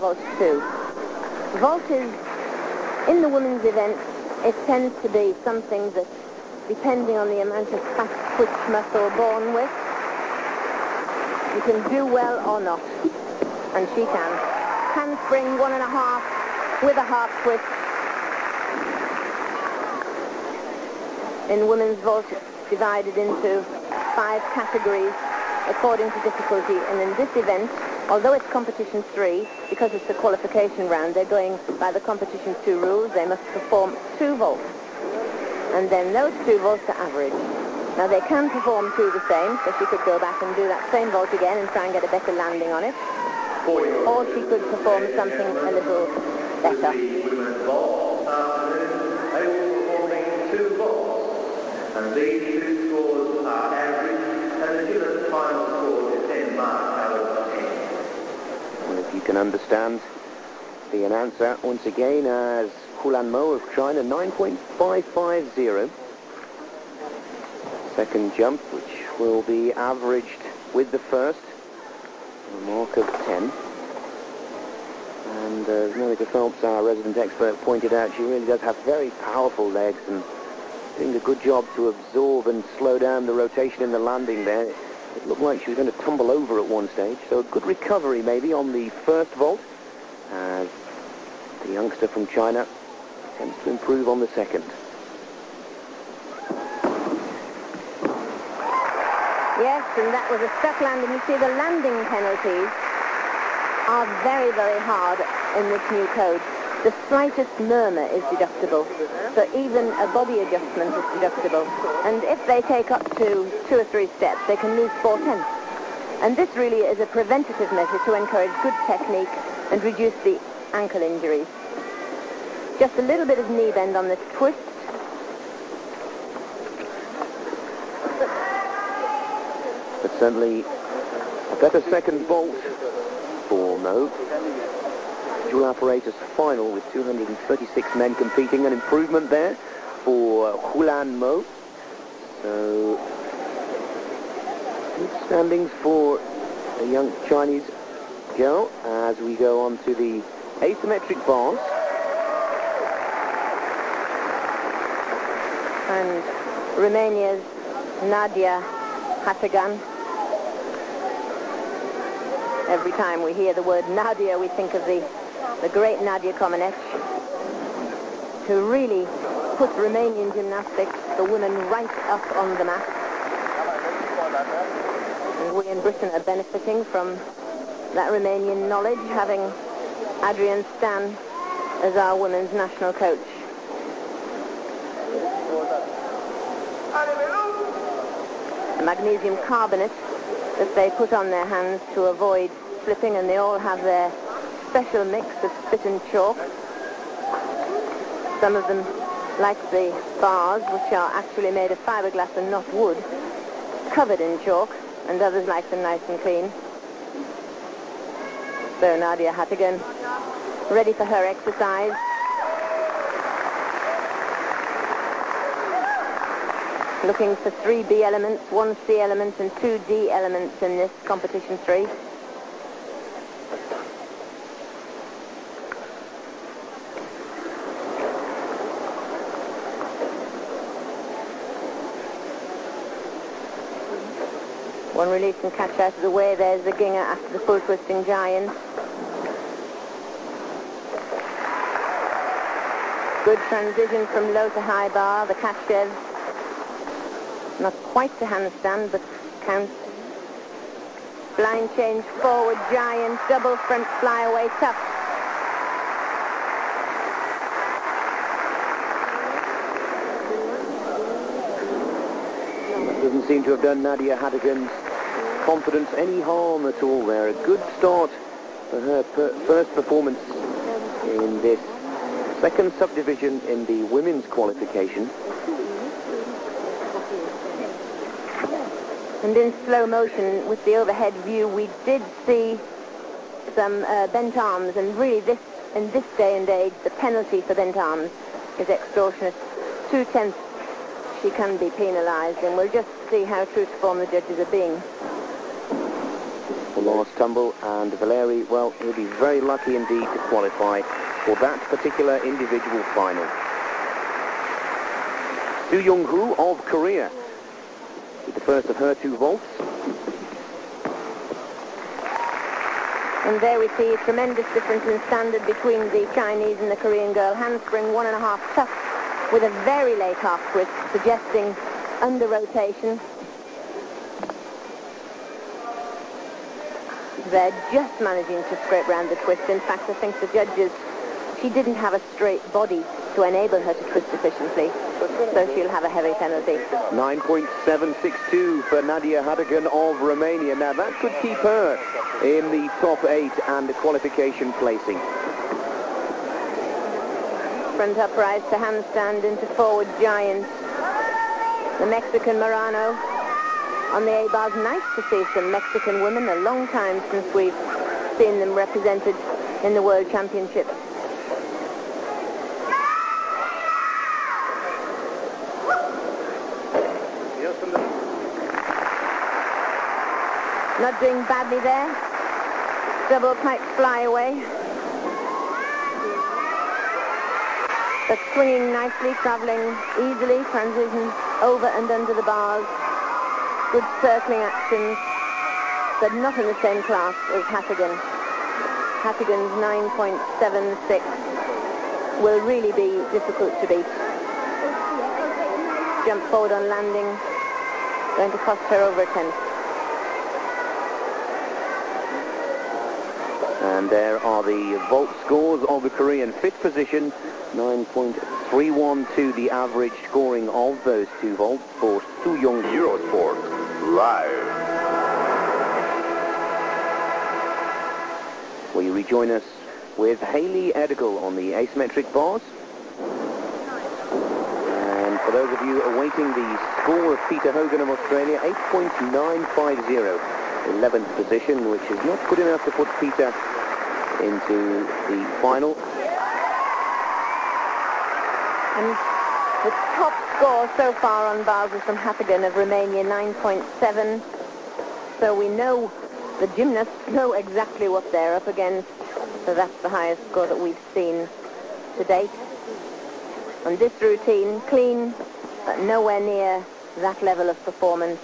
two. Vault is, in the women's event, it tends to be something that, depending on the amount of fast twitch muscle born with, you can do well or not. And she can. Handspring, one and a half, with a half twist. In women's vault, divided into five categories according to difficulty. And in this event, although it's competition three, because it's a qualification round, they're going by the competition two rules. They must perform two vaults. And then those two vaults are average. Now they can perform two the same, so she could go back and do that same vault again and try and get a better landing on it. Or she could perform something a little better. And these two scores are average, and the final score is 10 marks out of 10. Well, if you can understand the announcer once again as Huilan Mo of China, 9.550. Second jump, which will be averaged with the first, a mark of 10. And uh, as Monica Phelps, our resident expert, pointed out, she really does have very powerful legs and doing a good job to absorb and slow down the rotation in the landing there. It looked like she was going to tumble over at one stage, so a good recovery maybe on the first vault as the youngster from China tends to improve on the second. Yes, and that was a stuck landing. You see, the landing penalties are very, very hard in this new code. The slightest murmur is deductible, so even a body adjustment is deductible. And if they take up to two or three steps, they can lose four-tenths. And this really is a preventative measure to encourage good technique and reduce the ankle injuries. Just a little bit of knee bend on this twist. But certainly a better second vault for Mo. Dual apparatus final with 236 men competing. An improvement there for Huilan Mo. So good standings for a young Chinese girl as we go on to the asymmetric bars. And Romania's Nadia Hatagan. Every time we hear the word Nadia, we think of the, the great Nadia Comaneci, who really put Romanian gymnastics, the women, right up on the map. And we in Britain are benefiting from that Romanian knowledge, having Adrian Stan as our women's national coach. The magnesium carbonate that they put on their hands to avoid slipping, and they all have their special mix of spit and chalk. Some of them, like the bars, which are actually made of fiberglass and not wood, covered in chalk, and others like them nice and clean. So Nadia Hatagan, ready for her exercise. Looking for three B elements, one C element, and two D elements in this competition three. One release and catch out of the way. There's the Gienger after the full twisting giant. Good transition from low to high bar, the Tkachev. Not quite to handstand, but counts. Blind change forward, giant, double front flyaway, tough. Doesn't seem to have done Nadia Hatagan's confidence any harm at all there. A good start for her per first performance in this second subdivision in the women's qualification. And in slow motion with the overhead view, we did see some uh, bent arms, and really this, in this day and age, the penalty for bent arms is extortionate. Two-tenths she can be penalised, and we'll just see how form the judges are being. The last tumble, and Valeri, well, he'll be very lucky indeed to qualify for that particular individual final. Soo Young-hoo of Korea with the first of her two vaults. And there we see a tremendous difference in standard between the Chinese and the Korean girl. Handspring one and a half tuck with a very late half twist, suggesting under rotation. They're just managing to scrape round the twist. In fact, I think the judges, she didn't have a straight body to enable her to twist efficiently, so she'll have a heavy penalty. 9.762 for Nadia Hatagan of Romania. Now that could keep her in the top eight and the qualification placing. Front uprise to handstand into forward giant. The Mexican Marano on the A-bars. Nice to see some Mexican women. A long time since we've seen them represented in the World Championships. Not doing badly there. Double pike fly away. But swinging nicely, traveling easily, transitions over and under the bars. Good circling actions, but not in the same class as Hatagan. Hatagan's 9.76 will really be difficult to beat. Jump forward on landing, going to cost her over a tenth. And there are the vault scores of the Korean. Fifth position, 9.312, the average scoring of those two vaults for Soo Young. Eurosport Live. Will you rejoin us with Haley Edigal on the asymmetric bars? And for those of you awaiting the score of Peter Hogan of Australia, 8.950, 11th position, which is not good enough to put Peter into the final. And the top score so far on is from Hatagan of Romania, 9.7. So we know the gymnasts know exactly what they're up against. So that's the highest score that we've seen to date. On this routine, clean, but nowhere near that level of performance.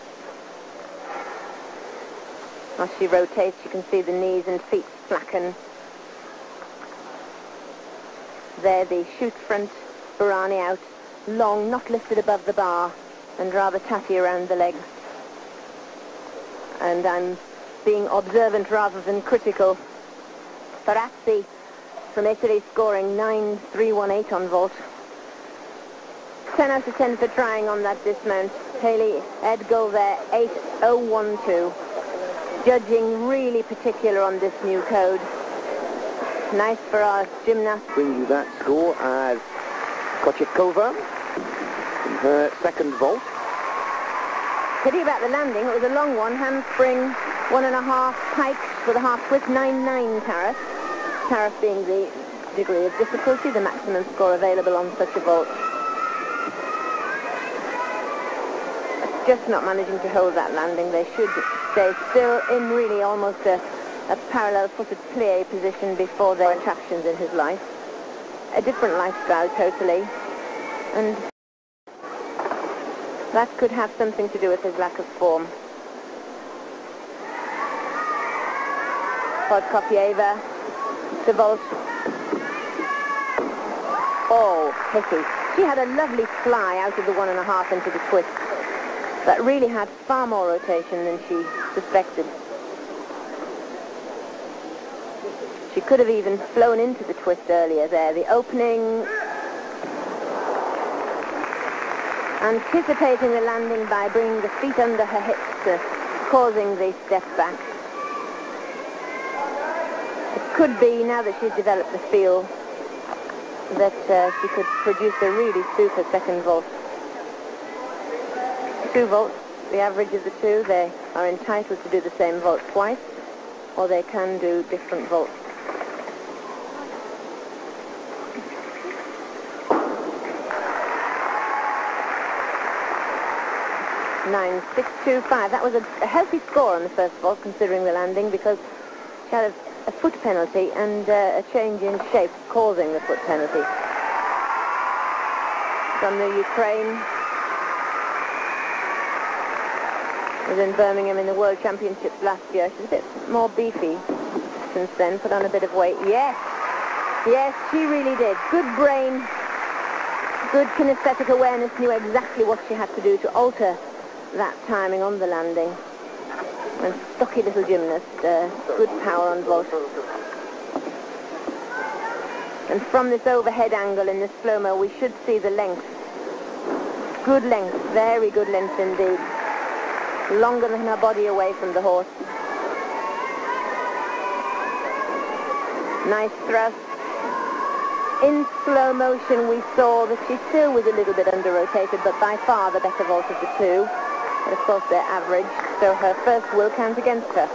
As she rotates, you can see the knees and feet slacken. There, the shoot front Barani out, long, not lifted above the bar, and rather tatty around the legs. And I'm being observant rather than critical. Ferrazzi from Italy scoring 9.318 on vault. 10 out of 10 for trying on that dismount. Haley Edgall there, 8.012. Judging really particular on this new code. Nice for our gymnast. Bring you that score as Kochetkova in her second vault. Pity about the landing. It was a long one. Handspring, one and a half pike with a half twist, 9-9 tariff. Tariff being the degree of difficulty, the maximum score available on such a vault. Just not managing to hold that landing. They should stay still in really almost a, a parallel-footed plie position before their attractions in his life. A different lifestyle totally. And that could have something to do with his lack of form. Podkopayeva to. Oh, pity. She had a lovely fly out of the one and a half into the twist. That really had far more rotation than she suspected. She could have even flown into the twist earlier there. The opening anticipating the landing by bringing the feet under her hips, uh, causing the step back. It could be, now that she's developed the feel, that uh, she could produce a really super second vault. Two vaults, the average of the two, they are entitled to do the same vault twice, or they can do different vaults. 9.625. That was a, a healthy score on the first vault, considering the landing, because she had a, a foot penalty and uh, a change in shape causing the foot penalty. From the Ukraine, was in Birmingham in the World Championships last year. She's a bit more beefy since then, put on a bit of weight. Yes, yes, she really did. Good brain, good kinesthetic awareness, knew exactly what she had to do to alter that timing on the landing. And stocky little gymnast, uh, good power on vault. And from this overhead angle in the slow-mo, we should see the length. Good length, very good length indeed. Longer than her body away from the horse. Nice thrust. In slow motion, we saw that she still was a little bit under-rotated, but by far the better vault of the two. Course, they're average, so her first will count against her.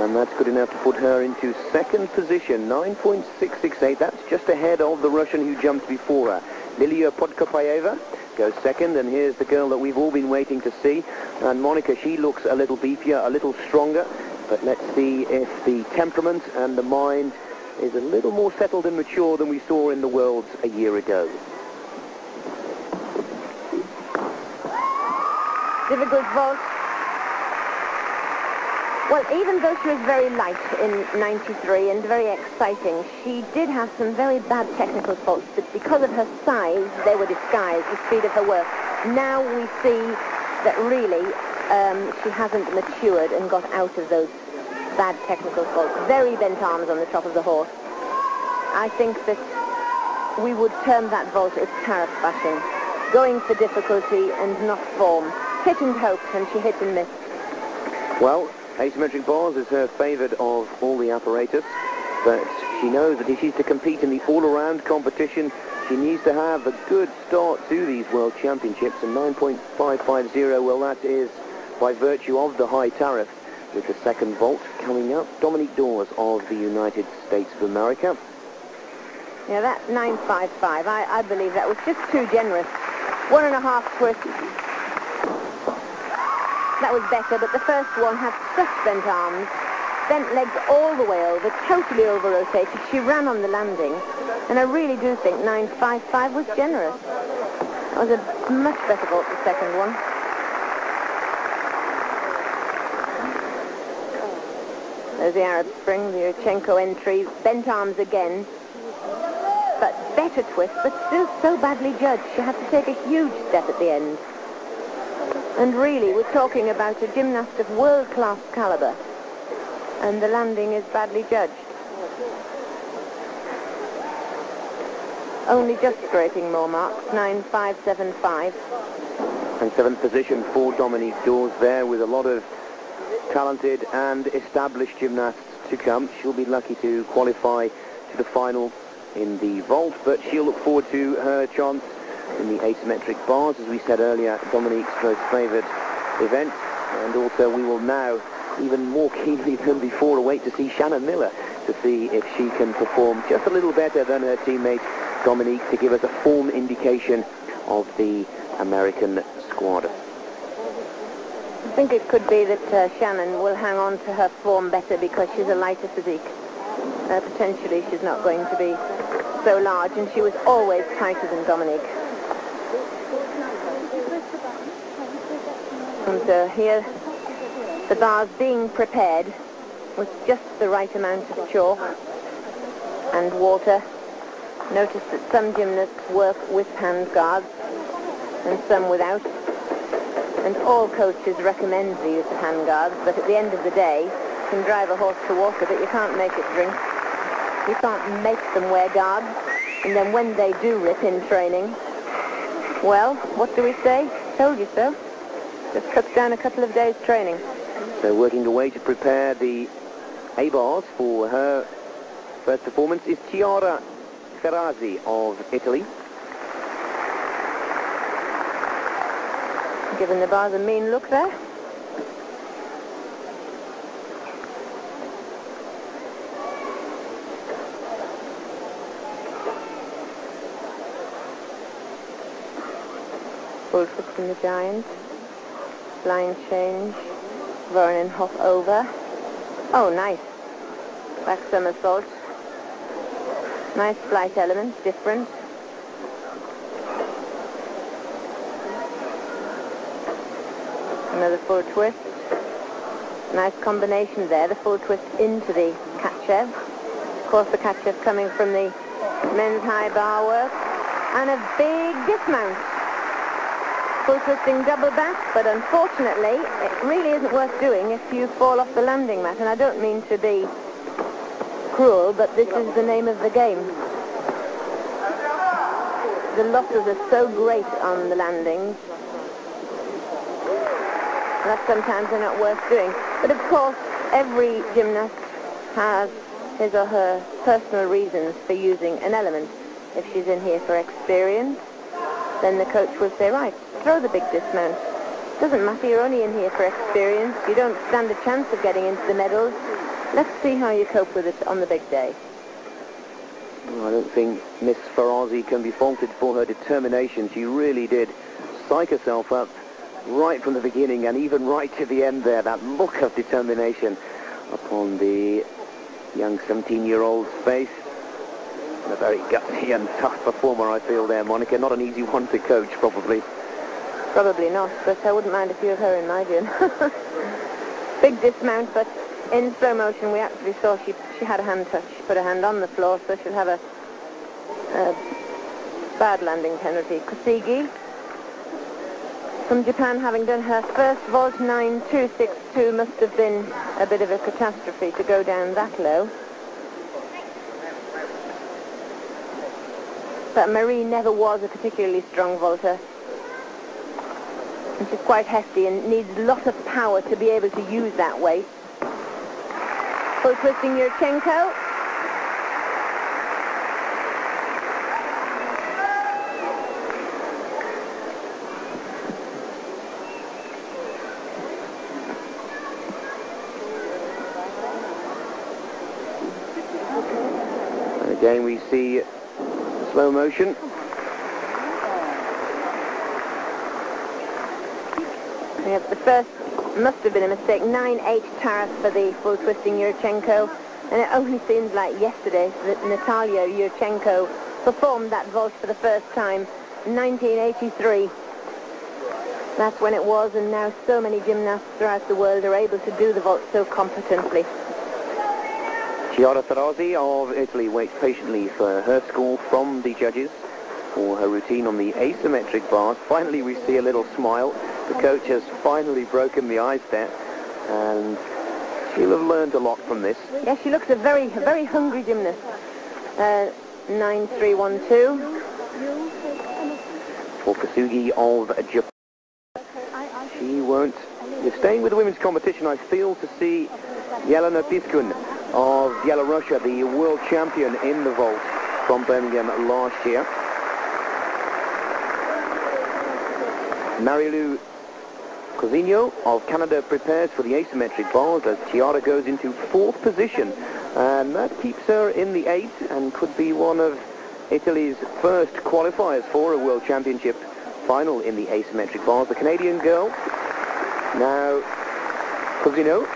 And that's good enough to put her into second position, 9.668. That's just ahead of the Russian who jumped before her. Lilia Podkopayeva goes second, and here's the girl that we've all been waiting to see. And Monica, she looks a little beefier, a little stronger, but let's see if the temperament and the mind is a little more settled and mature than we saw in the Worlds a year ago. Difficult vault. Well, even though she was very light in 93 and very exciting, she did have some very bad technical faults, but because of her size, they were disguised, the speed of her work. Now we see that really um, she hasn't matured and got out of those bad technical faults. Very bent arms on the top of the horse. I think that we would term that vault as tariff bashing, going for difficulty and not form. Hit and hope, and she hit and missed. Well, asymmetric bars is her favourite of all the apparatus, but she knows that if she's to compete in the all-around competition, she needs to have a good start to these World Championships, and 9.550, well, that is by virtue of the high tariff with the second vault coming up. Dominique Dawes of the United States of America. Yeah, that 955, I, I believe that was just too generous. One and a half twist. That was better, but the first one had such bent arms, bent legs all the way over, totally over-rotated. She ran on the landing, and I really do think 955 was generous. That was a much better vault, the second one. There's the Arab Spring, the Yurchenko entry, bent arms again, but better twist, but still so badly judged. She had to take a huge step at the end. And really, we're talking about a gymnast of world-class caliber, and the landing is badly judged. Only just scraping more marks, 9.575. And seventh position for Dominique Dawes there with a lot of talented and established gymnasts to come. She'll be lucky to qualify to the final in the vault, but she'll look forward to her chance in the asymmetric bars. As we said earlier, Dominique's most favoured event. And also we will now, even more keenly than before, await to see Shannon Miller to see if she can perform just a little better than her teammate Dominique to give us a form indication of the American squad. I think it could be that uh, Shannon will hang on to her form better because she's a lighter physique. Uh, potentially she's not going to be so large, and she was always tighter than Dominique. And uh, here, the bars being prepared with just the right amount of chalk and water. Notice that some gymnasts work with hand guards and some without. And all coaches recommend the use of hand guards, but at the end of the day, you can drive a horse to water, but you can't make it drink. You can't make them wear guards. And then when they do rip in training, well, what do we say? Told you so. Just cuts down a couple of days training. So working away to prepare the A-bars for her first performance is Chiara Ferrazzi of Italy. Giving the bars a mean look there. Full foot from the Giant. Line change. Voronin hop over. Oh, nice. Back somersault. Nice flight element, different. Another full twist. Nice combination there, the full twist into the Tkachev. Of course, the Tkachev coming from the men's high bar work. And a big dismount. Full twisting double back, but unfortunately, it really isn't worth doing if you fall off the landing mat. And I don't mean to be cruel, but this is the name of the game. The losses are so great on the landings that sometimes they're not worth doing. But of course, every gymnast has his or her personal reasons for using an element. If she's in here for experience, then the coach will say, right, throw the big dismount. Doesn't matter, you're only in here for experience. You don't stand a chance of getting into the medals. Let's see how you cope with it on the big day. I don't think Miss Ferrazzi can be faulted for her determination. She really did psych herself up right from the beginning and even right to the end there. That look of determination upon the young 17-year-old's face. And a very gutsy and tough performer, I feel there, Monica. Not an easy one to coach, probably. Probably not, but I wouldn't mind a few of her in my gym. Big dismount, but in slow motion we actually saw she, she had a hand touch. She put her hand on the floor, so she'll have a, a bad landing penalty. Kosigi from Japan, having done her first vault 9262, must have been a bit of a catastrophe to go down that low. But Marie never was a particularly strong vaulter. And she's quite hefty and needs a lot of power to be able to use that weight. Full twisting Yurchenko. And again, we see slow motion. The first, must have been a mistake, 9-8 tariff for the full twisting Yurchenko. And it only seems like yesterday that Natalia Yurchenko performed that vault for the first time, in 1983. That's when it was, and now so many gymnasts throughout the world are able to do the vault so competently. Chiara Ferrazzi of Italy waits patiently for her score from the judges for her routine on the asymmetric bars. Finally, we see a little smile. The coach has finally broken the ice there, and she'll have learned a lot from this. Yes, she looks a very, a very hungry gymnast. Uh, 9312. For Kasugi of Japan. She won't. You're staying with the women's competition. I feel to see Yelena Piskun of Belorussia, the world champion in the vault from Birmingham last year. Marilou Cousineau of Canada prepares for the asymmetric bars as Chiara goes into fourth position. And that keeps her in the eight and could be one of Italy's first qualifiers for a world championship final in the asymmetric bars. The Canadian girl, now Cousinho,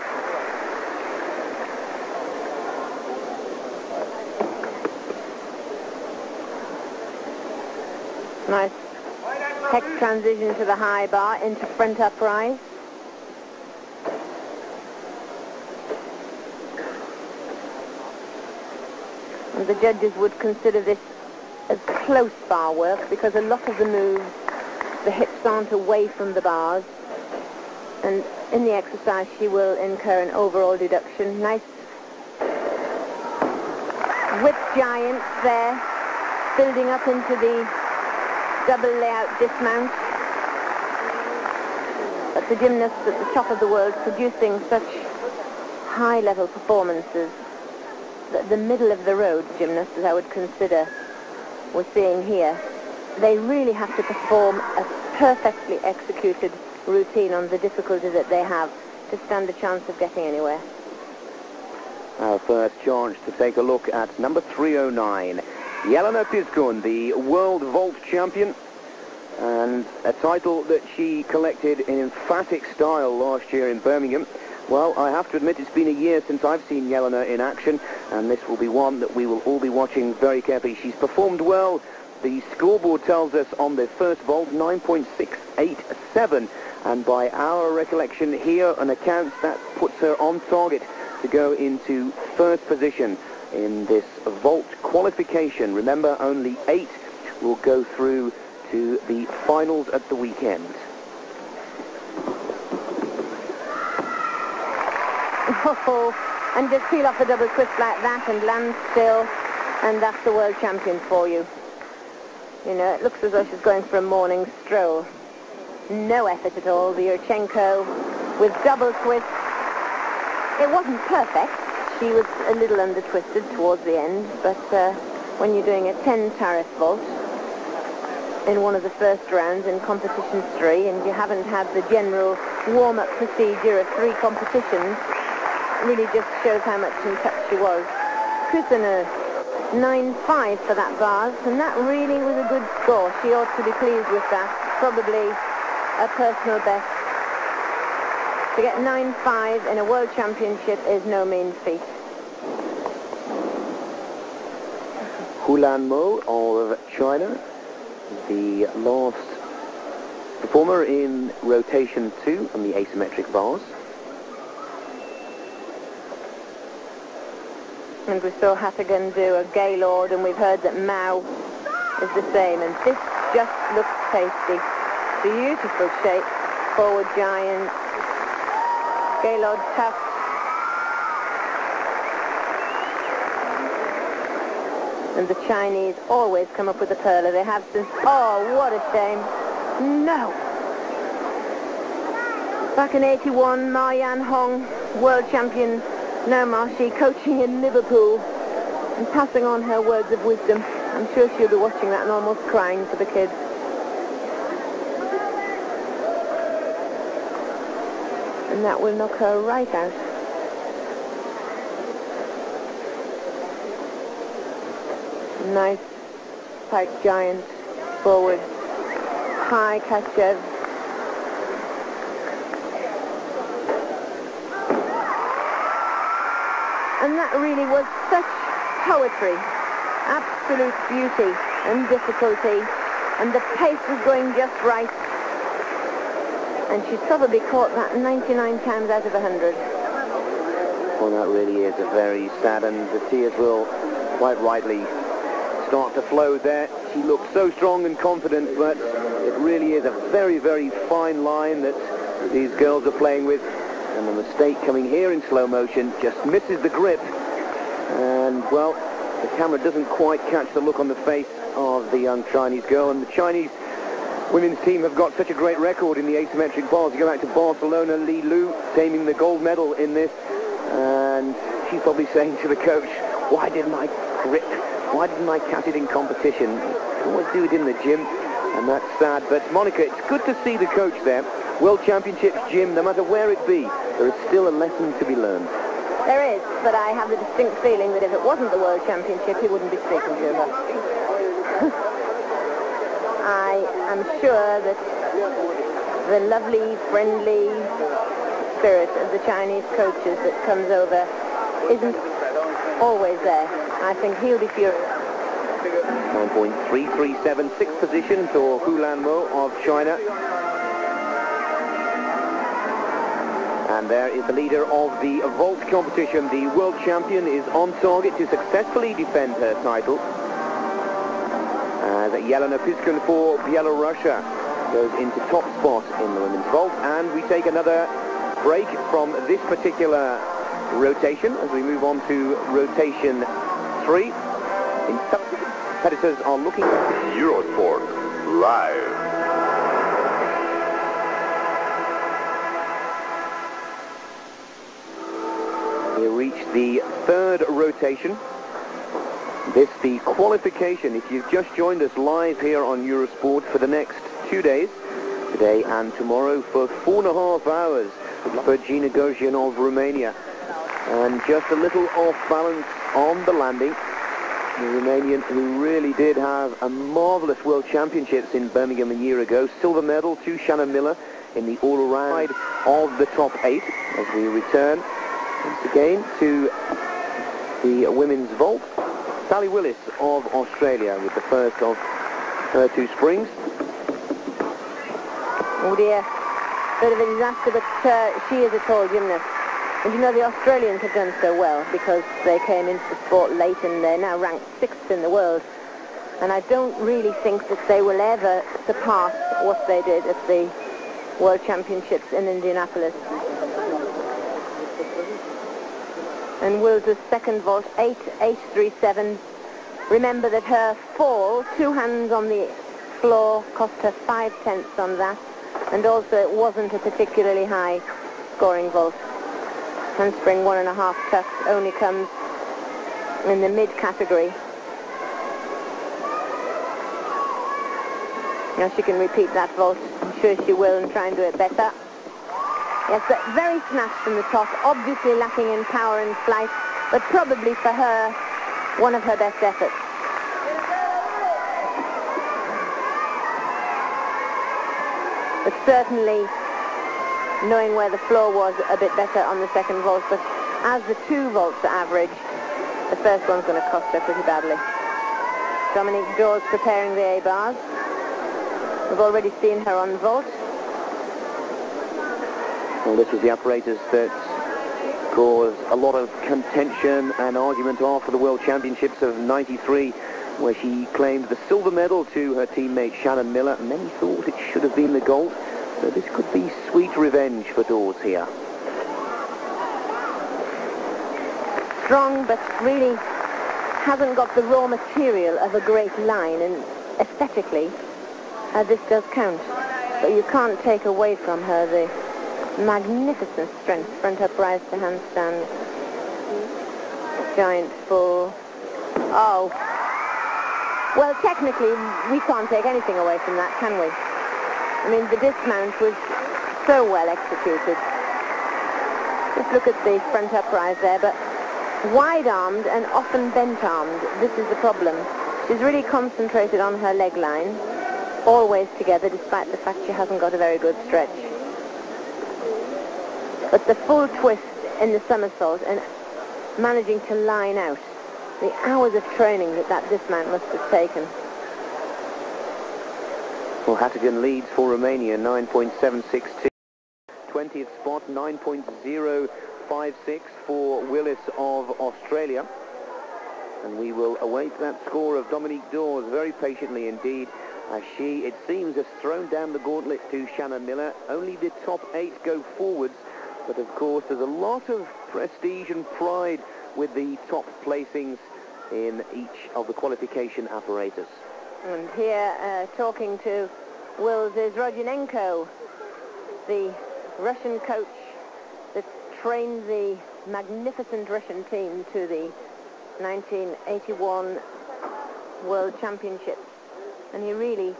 Nice hecht transition to the high bar into front uprise. And the judges would consider this as close bar work because a lot of the moves, the hips aren't away from the bars. And in the exercise, she will incur an overall deduction. Nice whip giant there, building up into the double layout dismount. But the gymnasts at the top of the world producing such high-level performances that the middle of the road gymnasts, as I would consider we're seeing here, they really have to perform a perfectly executed routine on the difficulty that they have to stand a chance of getting anywhere. Our first chance to take a look at number 309. Yelena Piskun, the world vault champion, and a title that she collected in emphatic style last year in Birmingham. Well, I have to admit it's been a year since I've seen Jelena in action, and this will be one that we will all be watching very carefully. She's performed well. The scoreboard tells us on the first vault 9.687, and by our recollection here on accounts, that puts her on target to go into first position in this vault qualification. Remember, only eight will go through to the finals at the weekend. Oh, and just peel off a double twist like that and land still, and that's the world champion for you. You know, it looks as though she's going for a morning stroll. No effort at all, the Yurchenko with double twist. It wasn't perfect. She was a little under-twisted towards the end, but uh, when you're doing a 10 tariff vault in one of the first rounds in competition three, and you haven't had the general warm-up procedure of three competitions, really just shows how much in touch she was. Kusaner, 9-5 for that bars, and that really was a good score. She ought to be pleased with that. Probably a personal best. To get 9-5 in a world championship is no mean feat. Huilan Mo of China, the last performer in rotation two on the asymmetric bars. And we saw Hatagan do a Gaylord, and we've heard that Mao is the same. And this just looks tasty. Beautiful shape. Forward giant. Gaylord tough. And the Chinese always come up with a perler. They have since... Oh, what a shame. No. Back in 81, Ma Yan Hong, world champion now Marshy coaching in Liverpool and passing on her words of wisdom. I'm sure she'll be watching that and almost crying for the kids. And that will knock her right out. Nice pike giant forward. High Tkachev And that really was such poetry, absolute beauty and difficulty. And the pace was going just right. And she's probably caught that 99 times out of 100. Well, that really is a very sad, and the tears will quite rightly start to flow there. She looks so strong and confident, but it really is a very, very fine line that these girls are playing with and the mistake coming here in slow motion just misses the grip and well the camera doesn't quite catch the look on the face of the young Chinese girl and the Chinese women's team have got such a great record in the asymmetric bars. You go back to Barcelona, Li Lu taming the gold medal in this and she's probably saying to the coach why didn't I grip why didn't I catch it in competition I always do it in the gym and that's sad but Monica it's good to see the coach there World Championships gym, no matter where it be, there is still a lesson to be learned. There is, but I have the distinct feeling that if it wasn't the World Championship, he wouldn't be speaking to her. I am sure that the lovely, friendly spirit of the Chinese coaches that comes over isn't always there. I think he'll be furious. 9.337, sixth position for Huilan Mo of China. And there is the leader of the vault competition. The world champion is on target to successfully defend her title. As Yelena Piskun for Belarusia goes into top spot in the women's vault. And we take another break from this particular rotation as we move on to rotation three. In Competitors are looking... Eurosport Live. We reach the third rotation. This the qualification. If you've just joined us live here on Eurosport for the next two days, today and tomorrow for four and a half hours for Gina of Romania. And just a little off balance on the landing. The Romanian who really did have a marvellous World Championships in Birmingham a year ago. Silver medal to Shannon Miller in the all-around of the top eight as we return once again to the women's vault. Sally Willis of Australia with the first of her two springs. Oh dear, bit of a disaster, but uh, she is a tall gymnast. And you know, the Australians have done so well because they came into the sport late and they're now ranked sixth in the world. And I don't really think that they will ever surpass what they did at the World Championships in Indianapolis. And Wills' second vault, 8.837. Remember that her fall, two hands on the floor, cost her five tenths on that. And also it wasn't a particularly high scoring vault handspring one and a half tucks only comes in the mid category. Now she can repeat that vault. I'm sure she will and try and do it better. Yes, but very snatched from the top, obviously lacking in power and flight, but probably for her, one of her best efforts. But certainly knowing where the floor was a bit better on the second vault, but as the two vaults are average, the first one's going to cost her pretty badly. Dominique Dawes preparing the A-bars. We've already seen her on vault. Well, this was the apparatus that caused a lot of contention and argument after the World Championships of 93, where she claimed the silver medal to her teammate Shannon Miller. And many thought it should have been the gold. So this could be sweet revenge for Dawes here. Strong, but really hasn't got the raw material of a great line, and aesthetically, uh, this does count. But you can't take away from her the magnificent strength, front upright to handstand, giant full. Oh. Well, technically, we can't take anything away from that, can we? I mean, the dismount was so well executed. Just look at the front uprise there, but wide-armed and often bent-armed. This is the problem. She's really concentrated on her leg line, always together, despite the fact she hasn't got a very good stretch. But the full twist in the somersault and managing to line out, the hours of training that that dismount must have taken. Well, Hatagan leads for Romania, 9.762. 20th spot, 9.056 for Willis of Australia. And we will await that score of Dominique Dawes very patiently indeed, as she, it seems, has thrown down the gauntlet to Shannon Miller. Only the top eight go forwards, but of course there's a lot of prestige and pride with the top placings in each of the qualification apparatus. And here, uh, talking to Wills is Rodionenko, the Russian coach that trained the magnificent Russian team to the 1981 World Championships. And he really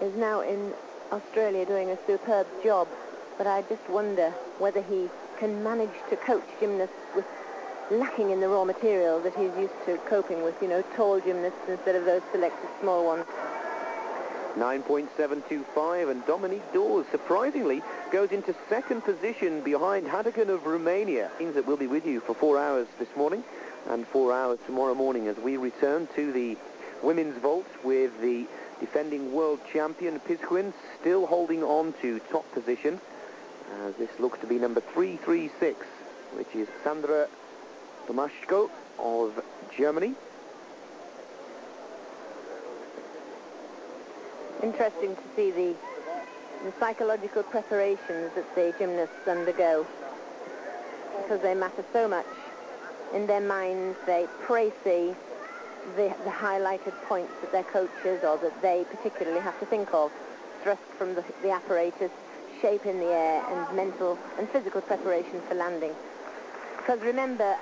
is now in Australia doing a superb job. But I just wonder whether he can manage to coach gymnasts with lacking in the raw material that he's used to coping with, you know, tall gymnasts instead of those selected small ones. 9.725 and Dominique Dawes surprisingly goes into second position behind Hatagan of Romania. Means that we'll be with you for four hours this morning and four hours tomorrow morning as we return to the women's vault with the defending world champion Piskun still holding on to top position as this looks to be number 336 which is Sandra Tomaszko of Germany. Interesting to see the, the psychological preparations that the gymnasts undergo because they matter so much. In their minds, they précis the, the highlighted points that their coaches or that they particularly have to think of. Thrust from the, the apparatus, shape in the air, and mental and physical preparation for landing. Because remember,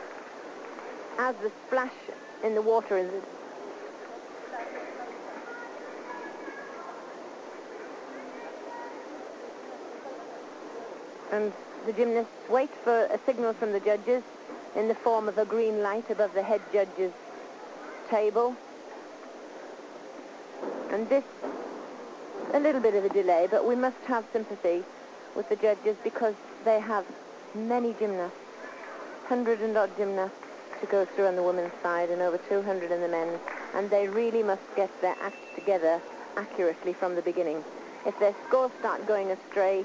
as the splash in the water is and the gymnasts wait for a signal from the judges in the form of a green light above the head judge's table. And this, a little bit of a delay, but we must have sympathy with the judges because they have many gymnasts, 100 and odd gymnasts to go through on the women's side and over 200 in the men's, and they really must get their act together accurately from the beginning. If their scores start going astray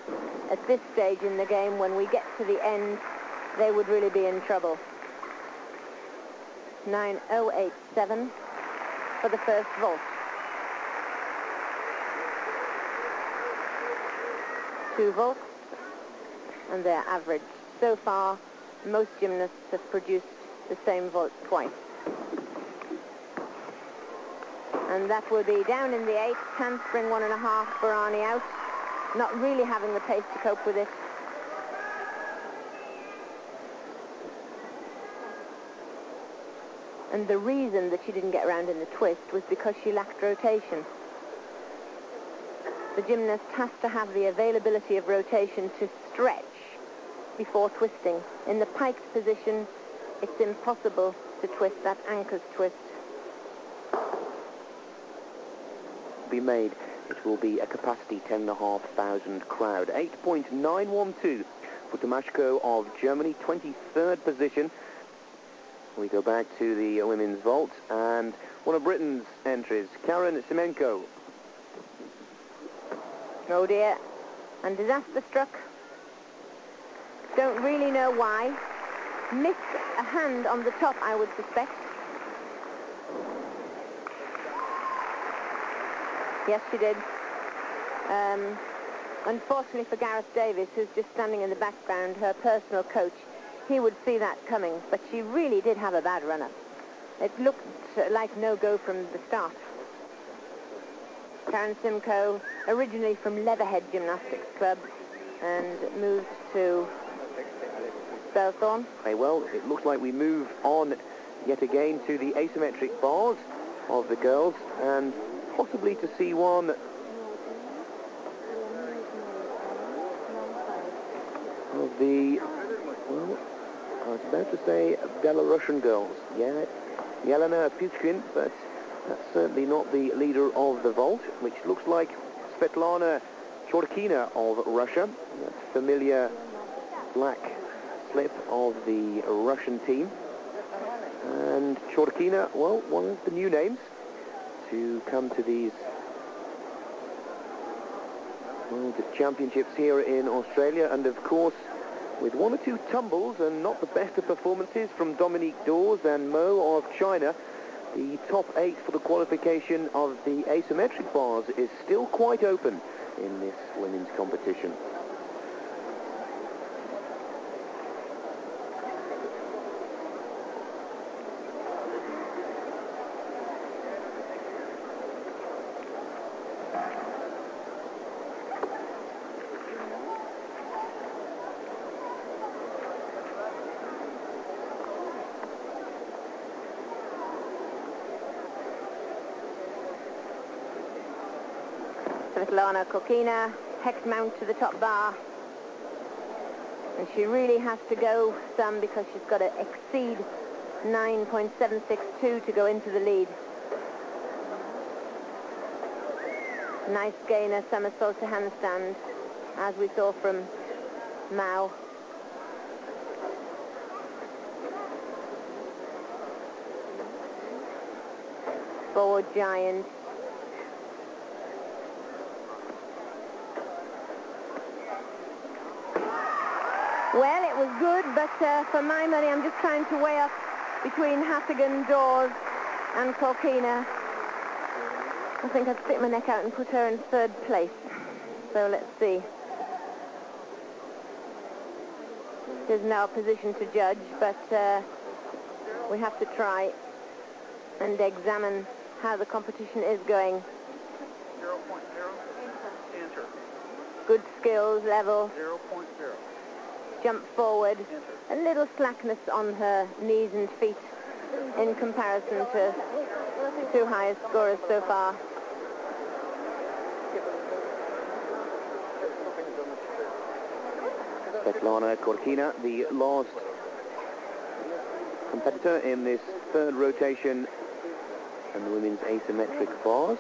at this stage in the game, when we get to the end, they would really be in trouble. 9087 for the first vault. Two and their average. So far, most gymnasts have produced the same vault twice. And that will be down in the eighth, handspring one and a half for Arnie out. Not really having the pace to cope with it. And the reason that she didn't get around in the twist was because she lacked rotation. The gymnast has to have the availability of rotation to stretch before twisting. In the piked position, it's impossible to twist that anchor's twist. Be made. It will be a capacity 10,500 crowd. 8.912 for Tomashko of Germany, 23rd position. We go back to the women's vault and one of Britain's entries, Karen Semenko. Oh dear. And disaster struck. Don't really know why. Missed a hand on the top, I would suspect. Yes, she did. Um, unfortunately for Gareth Davis, who's just standing in the background, her personal coach, he would see that coming, but she really did have a bad run-up. It looked like no-go from the start. Karen Simcoe, originally from Leatherhead Gymnastics Club, and moved to Belthorne. Okay, well, it looks like we move on yet again to the asymmetric bars of the girls, and possibly to see one of the, well, I was about to say Belarusian girls. Yeah, Yelena Piskun, but that's certainly not the leader of the vault, which looks like Svetlana Khorkina of Russia. That familiar black slip of the Russian team. And Khorkina, well, one of the new names to come to these World Championships here in Australia. And of course, with one or two tumbles and not the best of performances from Dominique Dawes and Mo of China, the top eight for the qualification of the asymmetric bars is still quite open in this women's competition. Svetlana Khorkina, hecht mount to the top bar. And she really has to go some because she's got to exceed 9.762 to go into the lead. Nice gainer, somersault to handstand, as we saw from Mo. Forward giant. Well, it was good, but uh, for my money, I'm just trying to weigh up between Hatagan, Dawes, and Khorkina. I think I'd stick my neck out and put her in third place. So let's see. There's now a position to judge, but uh, we have to try and examine how the competition is going. 0.0. Enter. Good skills level, 0.0. jump forward, a little slackness on her knees and feet in comparison to two highest scorers so far. Svetlana Khorkina, the last competitor in this third rotation and the women's asymmetric bars.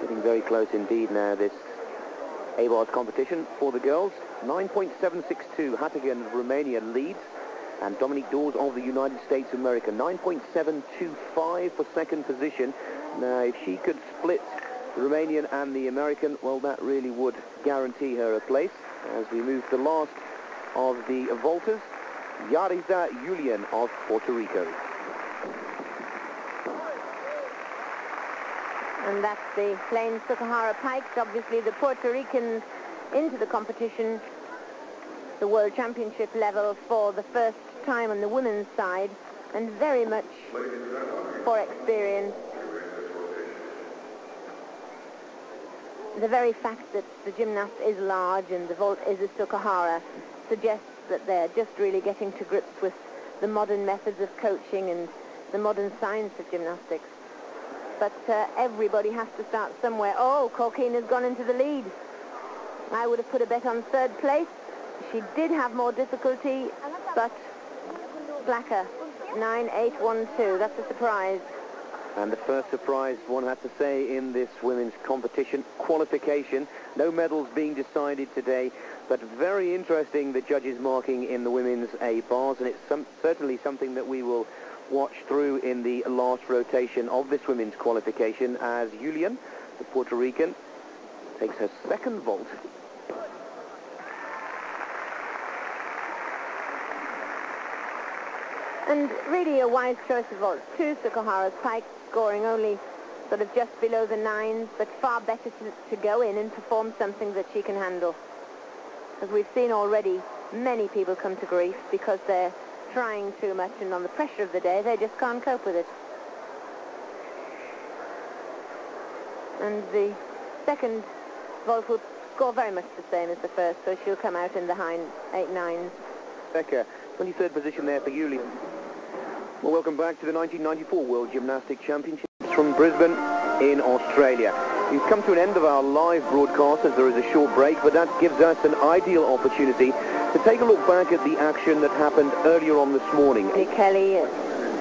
Getting very close indeed now, this A-bars competition for the girls. 9.762, Hatagan of Romania leads, and Dominique Dawes of the United States of America. 9.725 for second position. Now, if she could split the Romanian and the American, well, that really would guarantee her a place. As we move to the last of the vaulters, Yariza Julian of Puerto Rico. And that's the plain Tsukahara Pikes, obviously the Puerto Ricans into the competition, the World Championship level for the first time on the women's side, and very much for experience. The very fact that the gymnast is large and the vault is a Tsukahara suggests that they're just really getting to grips with the modern methods of coaching and the modern science of gymnastics. But uh, everybody has to start somewhere. Oh, Khorkina has gone into the lead. I would have put a bet on third place. She did have more difficulty, but Blacker, 9-8-1-2. That's a surprise. And the first surprise, one has to say, in this women's competition qualification. No medals being decided today, but very interesting the judges marking in the women's A bars, and it's some, certainly something that we will watch through in the last rotation of this women's qualification as Julian, the Puerto Rican, takes her second vault And really a wise choice of vaults. Two Tsukahara's Pike scoring only sort of just below the nines, but far better to, to go in and perform something that she can handle. As we've seen already, many people come to grief because they're trying too much and on the pressure of the day, they just can't cope with it. And the second vault will score very much the same as the first, so she'll come out in the high eight nines. Becker, 23rd position there for Julian. Well, welcome back to the 1994 World Gymnastic Championships from Brisbane in Australia. We've come to an end of our live broadcast as there is a short break, but that gives us an ideal opportunity to take a look back at the action that happened earlier on this morning. Kelly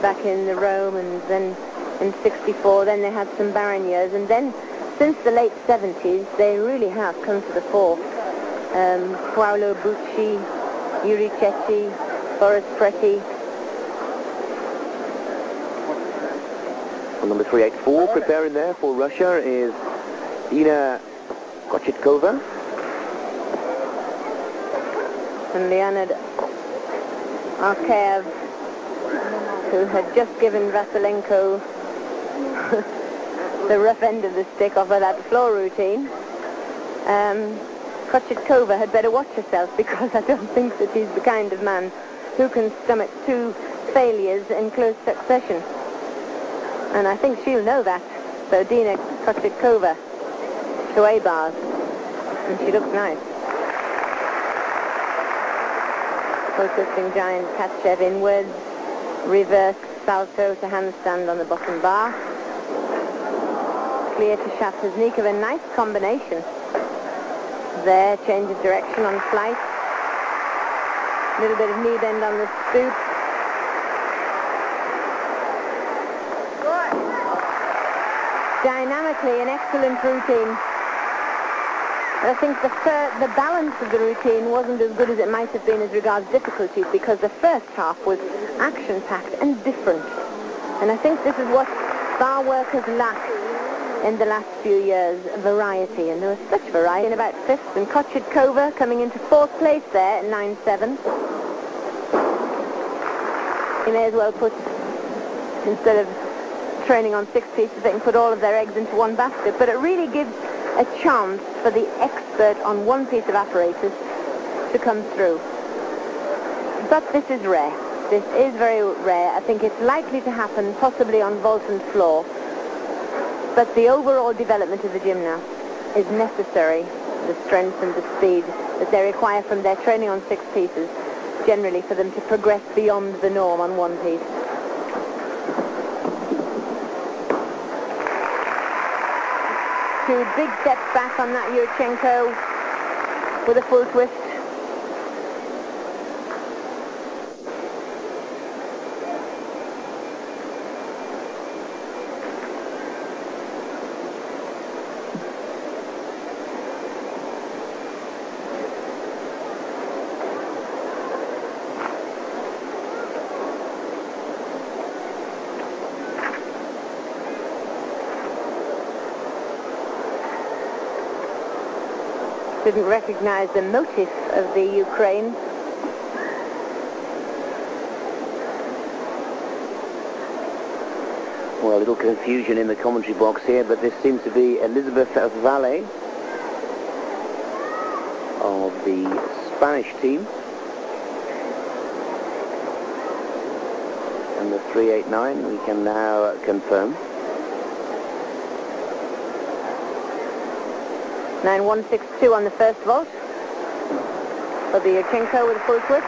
back in the Rome and then in 64, then they had some barren years, and then since the late 70s, they really have come to the fore. Um, Paolo Bucci, Yuri Boris Preti, Well, number 384 preparing there for Russia is Ina Kochetkova. And Leonid Arkaev, who had just given Vasilenko the rough end of the stick off of that floor routine. Um, Kochetkova had better watch herself because I don't think that she's the kind of man who can stomach two failures in close succession. And I think she'll know that. So Dina Kochetkova bars. And she looks nice. Focusing giant Tkachev inwards. Reverse salto to handstand on the bottom bar. Clear to Shaposhnikova. Nice combination. There, change of direction on flight. A Little bit of knee bend on the spoop. dynamically an excellent routine. I think the, the balance of the routine wasn't as good as it might have been as regards difficulties because the first half was action-packed and different. And I think this is what bar workers lack in the last few years, variety. And there was such variety in about fifth. And Kochetkova coming into fourth place there at 9-7. You may as well put, instead of training on six pieces, they can put all of their eggs into one basket. But it really gives a chance for the expert on one piece of apparatus to come through. But this is rare. This is very rare. I think it's likely to happen possibly on vault and floor. But the overall development of the gymnast is necessary, the strength and the speed that they require from their training on six pieces, generally for them to progress beyond the norm on one piece. Two big steps back on that Yurchenko with a full twist. Didn't recognize the motive of the Ukraine. Well, a little confusion in the commentary box here, but this seems to be Elizabeth Valle of the Spanish team. And the 389 we can now confirm. 9162 on the first vault. For the Yurchenko with full twist.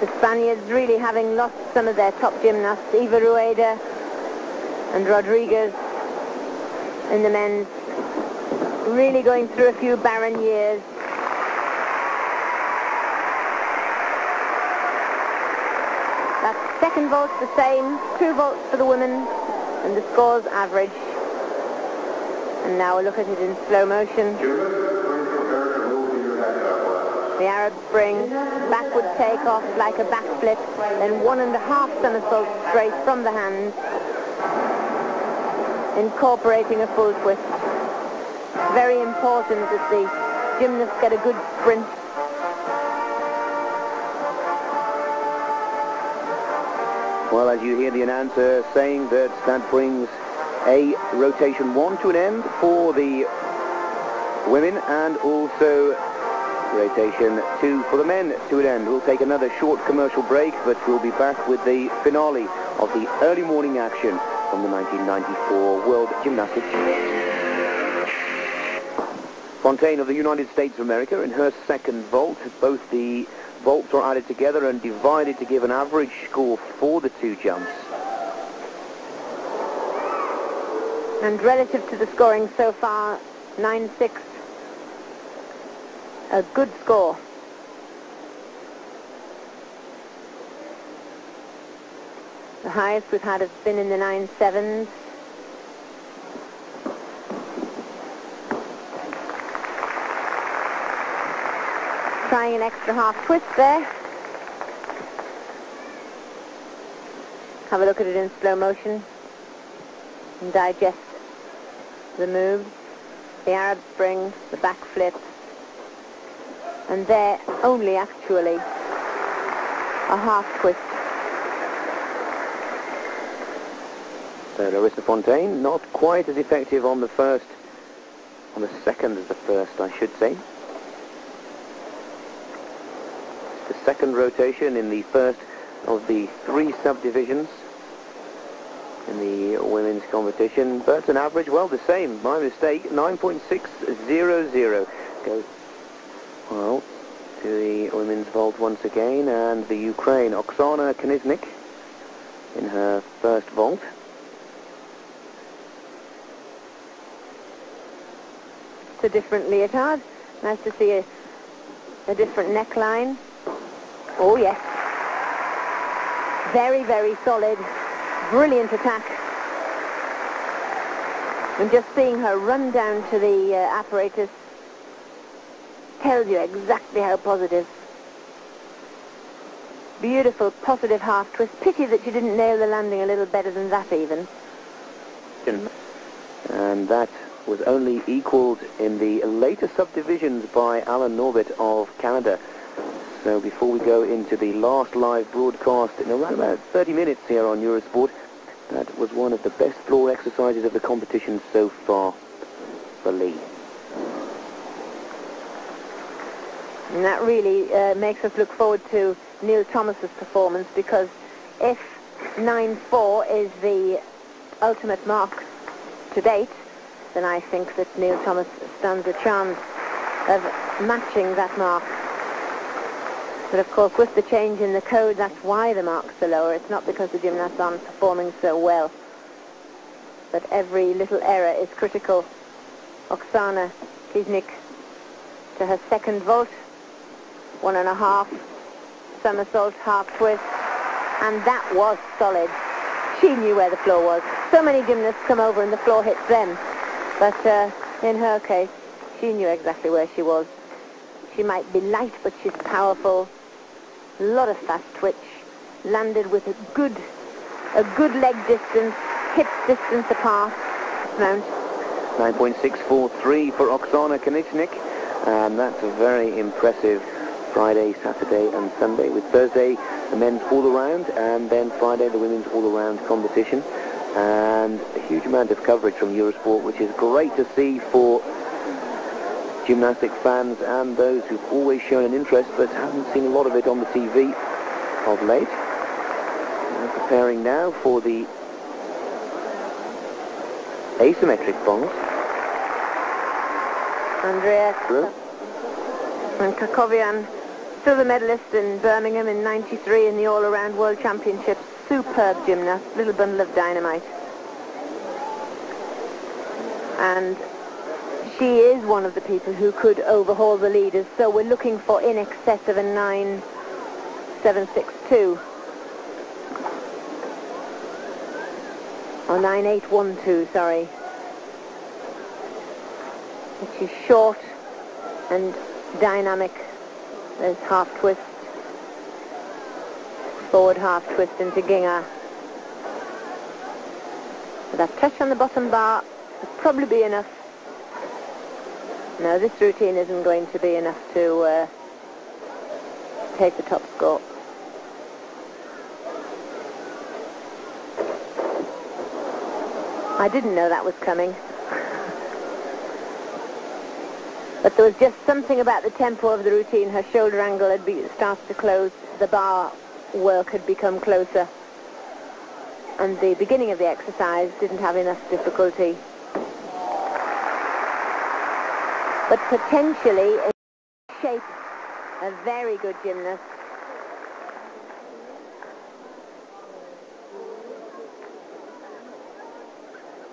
The Spaniards really having lost some of their top gymnasts, Eva Rueda and Rodriguez in the men's, really going through a few barren years. That second vault's the same, two vaults for the women, and the scores average. And now we'll look at it in slow motion. The Arab spring, backward takeoff like a backflip, then one and a half somersaults straight from the hand, incorporating a full twist. Very important that the gymnasts get a good sprint. Well, as you hear the announcer saying that that brings a rotation one to an end for the women and also rotation two for the men to an end. We'll take another short commercial break, but we'll be back with the finale of the early morning action from the 1994 World Gymnastics. Fontaine of the United States of America in her second vault. Both the vaults are added together and divided to give an average score for the two jumps. And relative to the scoring so far, 9-6. A good score. The highest we've had has been in the 9-7s. Trying an extra half twist there. Have a look at it in slow motion and digest the moves. The Arab spring, the back flip, and there only actually a half twist. So Larissa Fontaine, not quite as effective on the first, on the second as the first, I should say. The second rotation in the first of the three subdivisions in the women's competition, but an average, well, the same. My mistake, 9.600. Goes, well, to the women's vault once again, and the Ukraine, Oksana Knizhnik, in her first vault. It's a different leotard. Nice to see a, a different neckline. Oh, yes. Very, very solid. Brilliant attack. And just seeing her run down to the uh, apparatus tells you exactly how positive. Beautiful, positive half twist. Pity that she didn't nail the landing a little better than that even. And that was only equaled in the later subdivisions by Alan Norbert of Canada. So before we go into the last live broadcast in around about 30 minutes here on Eurosport, that was one of the best floor exercises of the competition so far for Lee. And that really uh, makes us look forward to Neil Thomas's performance because if 9-4 is the ultimate mark to date, then I think that Neil Thomas stands a chance of matching that mark. But of course, with the change in the code, that's why the marks are lower. It's not because the gymnasts aren't performing so well. But every little error is critical. Oksana Knizhnik to her second vault, one and a half, somersault, half twist, and that was solid. She knew where the floor was. So many gymnasts come over and the floor hits them. But uh, in her case, she knew exactly where she was. She might be light, but she's powerful. A lot of fast twitch. Landed with a good, a good leg distance, hip distance apart. mount. 9.643 for Oksana Knizhnik. And that's a very impressive Friday, Saturday and Sunday with Thursday the men's all-around and then Friday the women's all-around competition. And a huge amount of coverage from Eurosport, which is great to see for gymnastic fans and those who've always shown an interest but haven't seen a lot of it on the TV of late. We're preparing now for the asymmetric bars. Andrea and Krakowian, silver medalist in Birmingham in 93 in the all-around World Championships. Superb gymnast, little bundle of dynamite. And she is one of the people who could overhaul the leaders, so we're looking for in excess of a 9.762. Or 9.812, sorry. Which is short and dynamic. There's half twist, forward half twist into Gienger. But that touch on the bottom bar would probably be enough. No, this routine isn't going to be enough to uh, take the top score. I didn't know that was coming. But there was just something about the tempo of the routine. Her shoulder angle had be, started to close. The bar work had become closer. And the beginning of the exercise didn't have enough difficulty. But potentially a shape, a very good gymnast.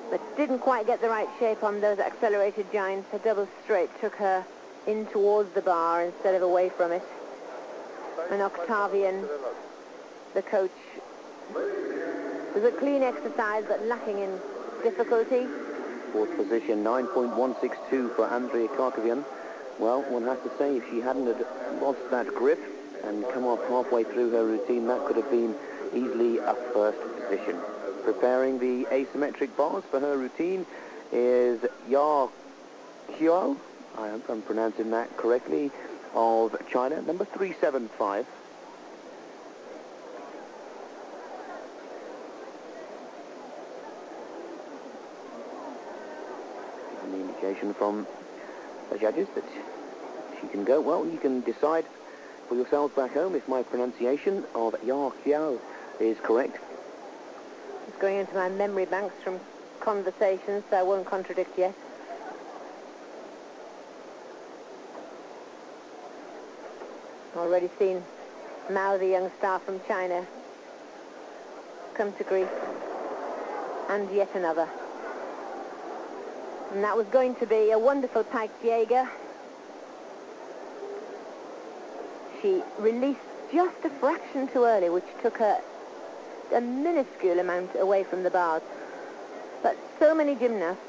but didn't quite get the right shape on those accelerated giants. Her double straight took her in towards the bar instead of away from it. And Octavian, the coach, was a clean exercise but lacking in difficulty. Fourth position, 9.162 for Andrea Karkovian. Well, one has to say, if she hadn't had lost that grip and come off halfway through her routine, that could have been easily a first position. Preparing the asymmetric bars for her routine is Ya Qiao, I hope I'm pronouncing that correctly, of China, number 375. From the judges that she can go. Well, you can decide for yourselves back home if my pronunciation of Ya Qiao is correct. It's going into my memory banks from conversations, so I won't contradict yet. Already seen Mo, the young star from China, come to grief. And yet another. And that was going to be a wonderful piked Jaeger. She released just a fraction too early, which took her a minuscule amount away from the bars. But so many gymnasts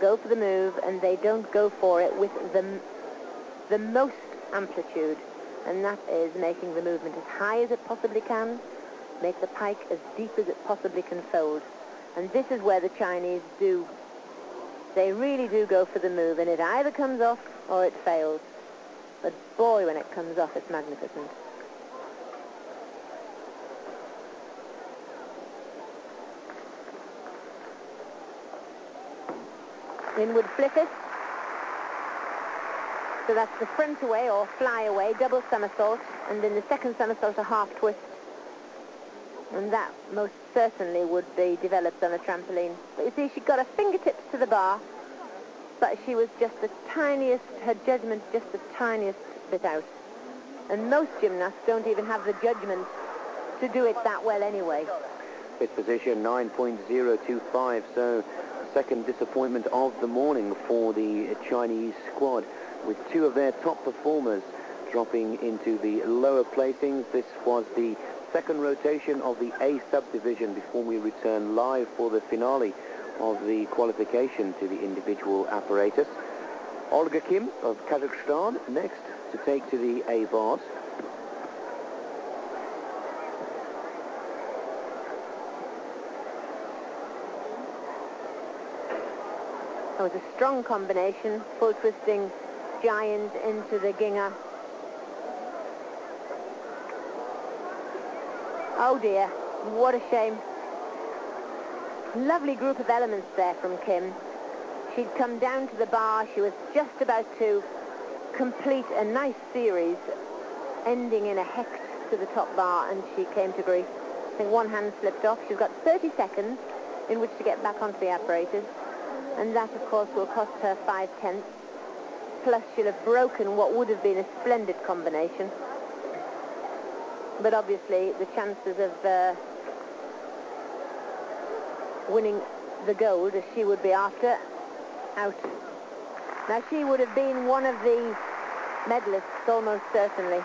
go for the move and they don't go for it with the, the most amplitude. And that is making the movement as high as it possibly can, make the pike as deep as it possibly can fold. And this is where the Chinese do, they really do go for the move. And it either comes off or it fails. But boy, when it comes off, it's magnificent. Inward it. So that's the front away or fly away, double somersault, and then the second somersault a half twist. And that most certainly would be developed on a trampoline. But you see, she got her fingertips to the bar, but she was just the tiniest, her judgment just the tiniest bit out. And most gymnasts don't even have the judgment to do it that well anyway. Fifth position, 9.025, so second disappointment of the morning for the Chinese squad, with two of their top performers dropping into the lower placings. This was the second rotation of the A subdivision before we return live for the finale of the qualification to the individual apparatus. Olga Kim of Kazakhstan next to take to the A bars. That was a strong combination, full twisting giant into the Gienger. Oh dear, what a shame. Lovely group of elements there from Kim. She'd come down to the bar. She was just about to complete a nice series ending in a hecht to the top bar and she came to grief. I think one hand slipped off. She's got 30 seconds in which to get back onto the apparatus and that of course will cost her five tenths. Plus she'll have broken what would have been a splendid combination. But obviously the chances of uh, winning the gold as she would be after out. Now she would have been one of the medalists almost certainly.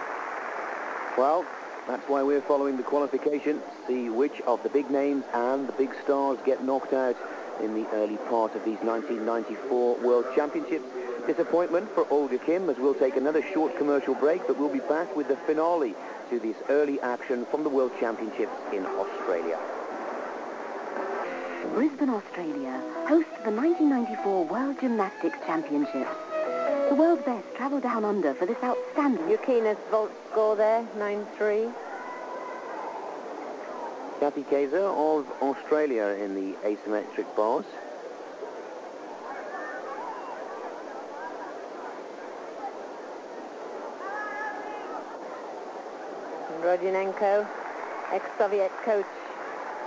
Well, that's why we're following the qualification, see which of the big names and the big stars get knocked out in the early part of these 1994 World Championships. Disappointment for Olga Kim as we'll take another short commercial break, but we'll be back with the finale to this early action from the World Championships in Australia. Brisbane, Australia hosts the 1994 World Gymnastics Championships. The world's best travel down under for this outstanding... Yukina's vault score there, 9-3. Kathy Kaiser of Australia in the asymmetric bars. Rodionenko, ex-Soviet coach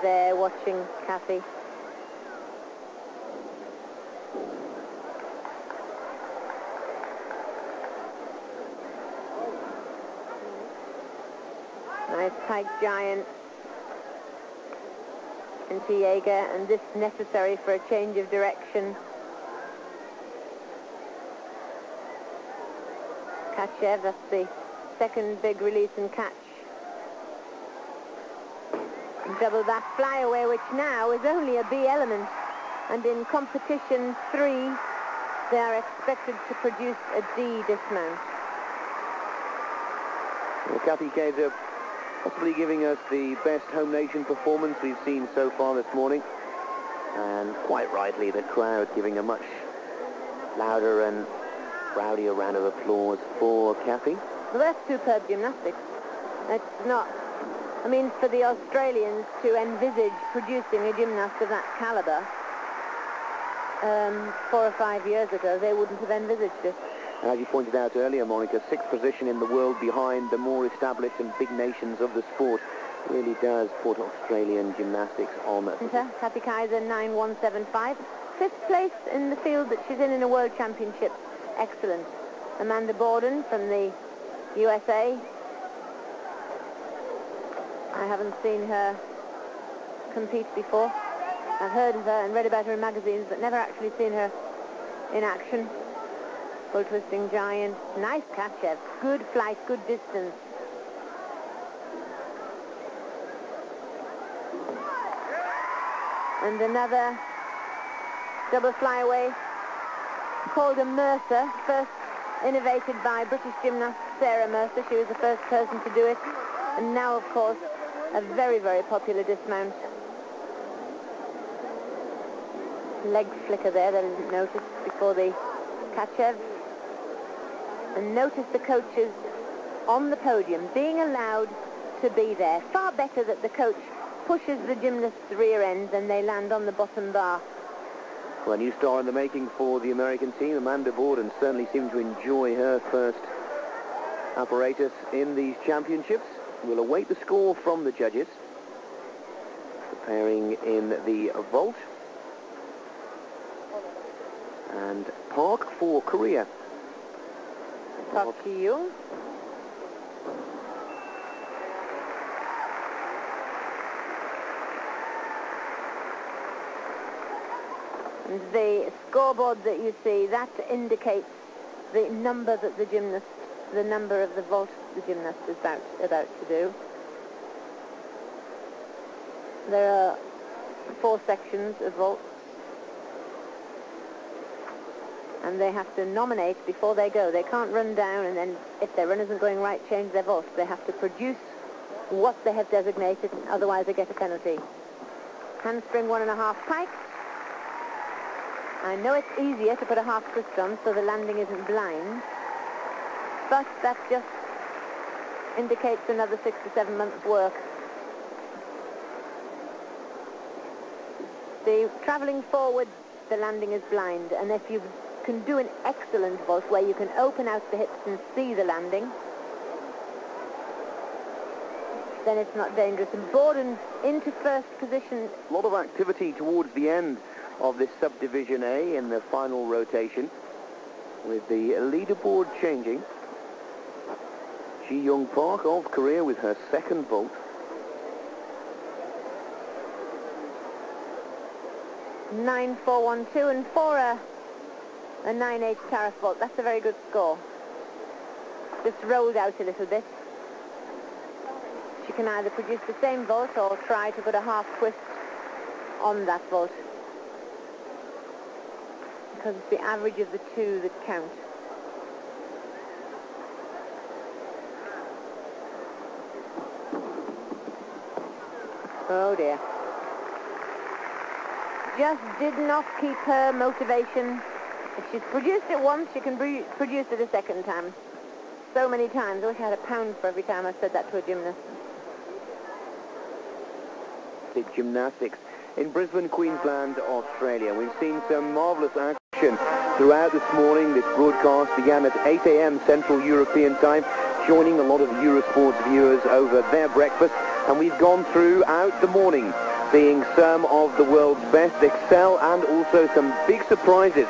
there watching Kathy. Nice pike giant into Jaeger and this necessary for a change of direction. Tkachev, that's the second big release and catch. Double that flyaway, which now is only a B element. And in competition three, they are expected to produce a D dismount. Well, Kathy Kaiser possibly giving us the best home nation performance we've seen so far this morning. And quite rightly, the crowd giving a much louder and rowdier round of applause for Kathy. Well, that's superb gymnastics. It's not... I mean, for the Australians to envisage producing a gymnast of that caliber um, four or five years ago, they wouldn't have envisaged it. And as you pointed out earlier, Monica, sixth position in the world behind the more established and big nations of the sport really does put Australian gymnastics on. Center, Kathy Kaiser, 9175. Fifth place in the field that she's in in a World Championship. Excellent. Amanda Borden from the USA. I haven't seen her compete before. I've heard of her and read about her in magazines, but never actually seen her in action. Full twisting giant. Nice catch, Ev. Good flight, good distance. And another double flyaway called a Mercer, first innovated by British gymnast Sarah Mercer. She was the first person to do it. And now, of course, a very, very popular dismount. Leg flicker there that isn't noticed before the Tkachev. And notice the coaches on the podium being allowed to be there. Far better that the coach pushes the gymnast's rear end than they land on the bottom bar. Well, a new star in the making for the American team. Amanda Borden certainly seemed to enjoy her first apparatus in these championships. We'll await the score from the judges. Preparing in the vault. And Park for Korea. Park Ki-young. The scoreboard that you see, that indicates the number that the gymnast, the number of the vault the gymnast is about, about to do. There are four sections of vaults. And they have to nominate before they go. They can't run down and then, if their run isn't going right, change their vault. They have to produce what they have designated, otherwise they get a penalty. Handspring one and a half pike. I know it's easier to put a half twist on so the landing isn't blind, but that just indicates another six to seven months work. The travelling forward, the landing is blind, and if you can do an excellent vault where you can open out the hips and see the landing, then it's not dangerous. And Borden into first position. A lot of activity towards the end of this subdivision A in the final rotation with the leaderboard changing. Ji Young Park of Korea with her second vault. Nine four one two and for a a nine eight tariff vault. That's a very good score. Just rolled out a little bit. She can either produce the same vault or try to put a half twist on that vault. Because it's the average of the two that count. Oh dear. Just did not keep her motivation. If she's produced it once, she can produce it a second time. So many times. I wish I had a pound for every time I said that to a gymnast. Gymnastics in Brisbane, Queensland, Australia. We've seen some marvellous action throughout this morning. This broadcast began at 8 a.m. Central European Time, joining a lot of Eurosports viewers over their breakfast. And we've gone throughout the morning seeing some of the world's best excel and also some big surprises,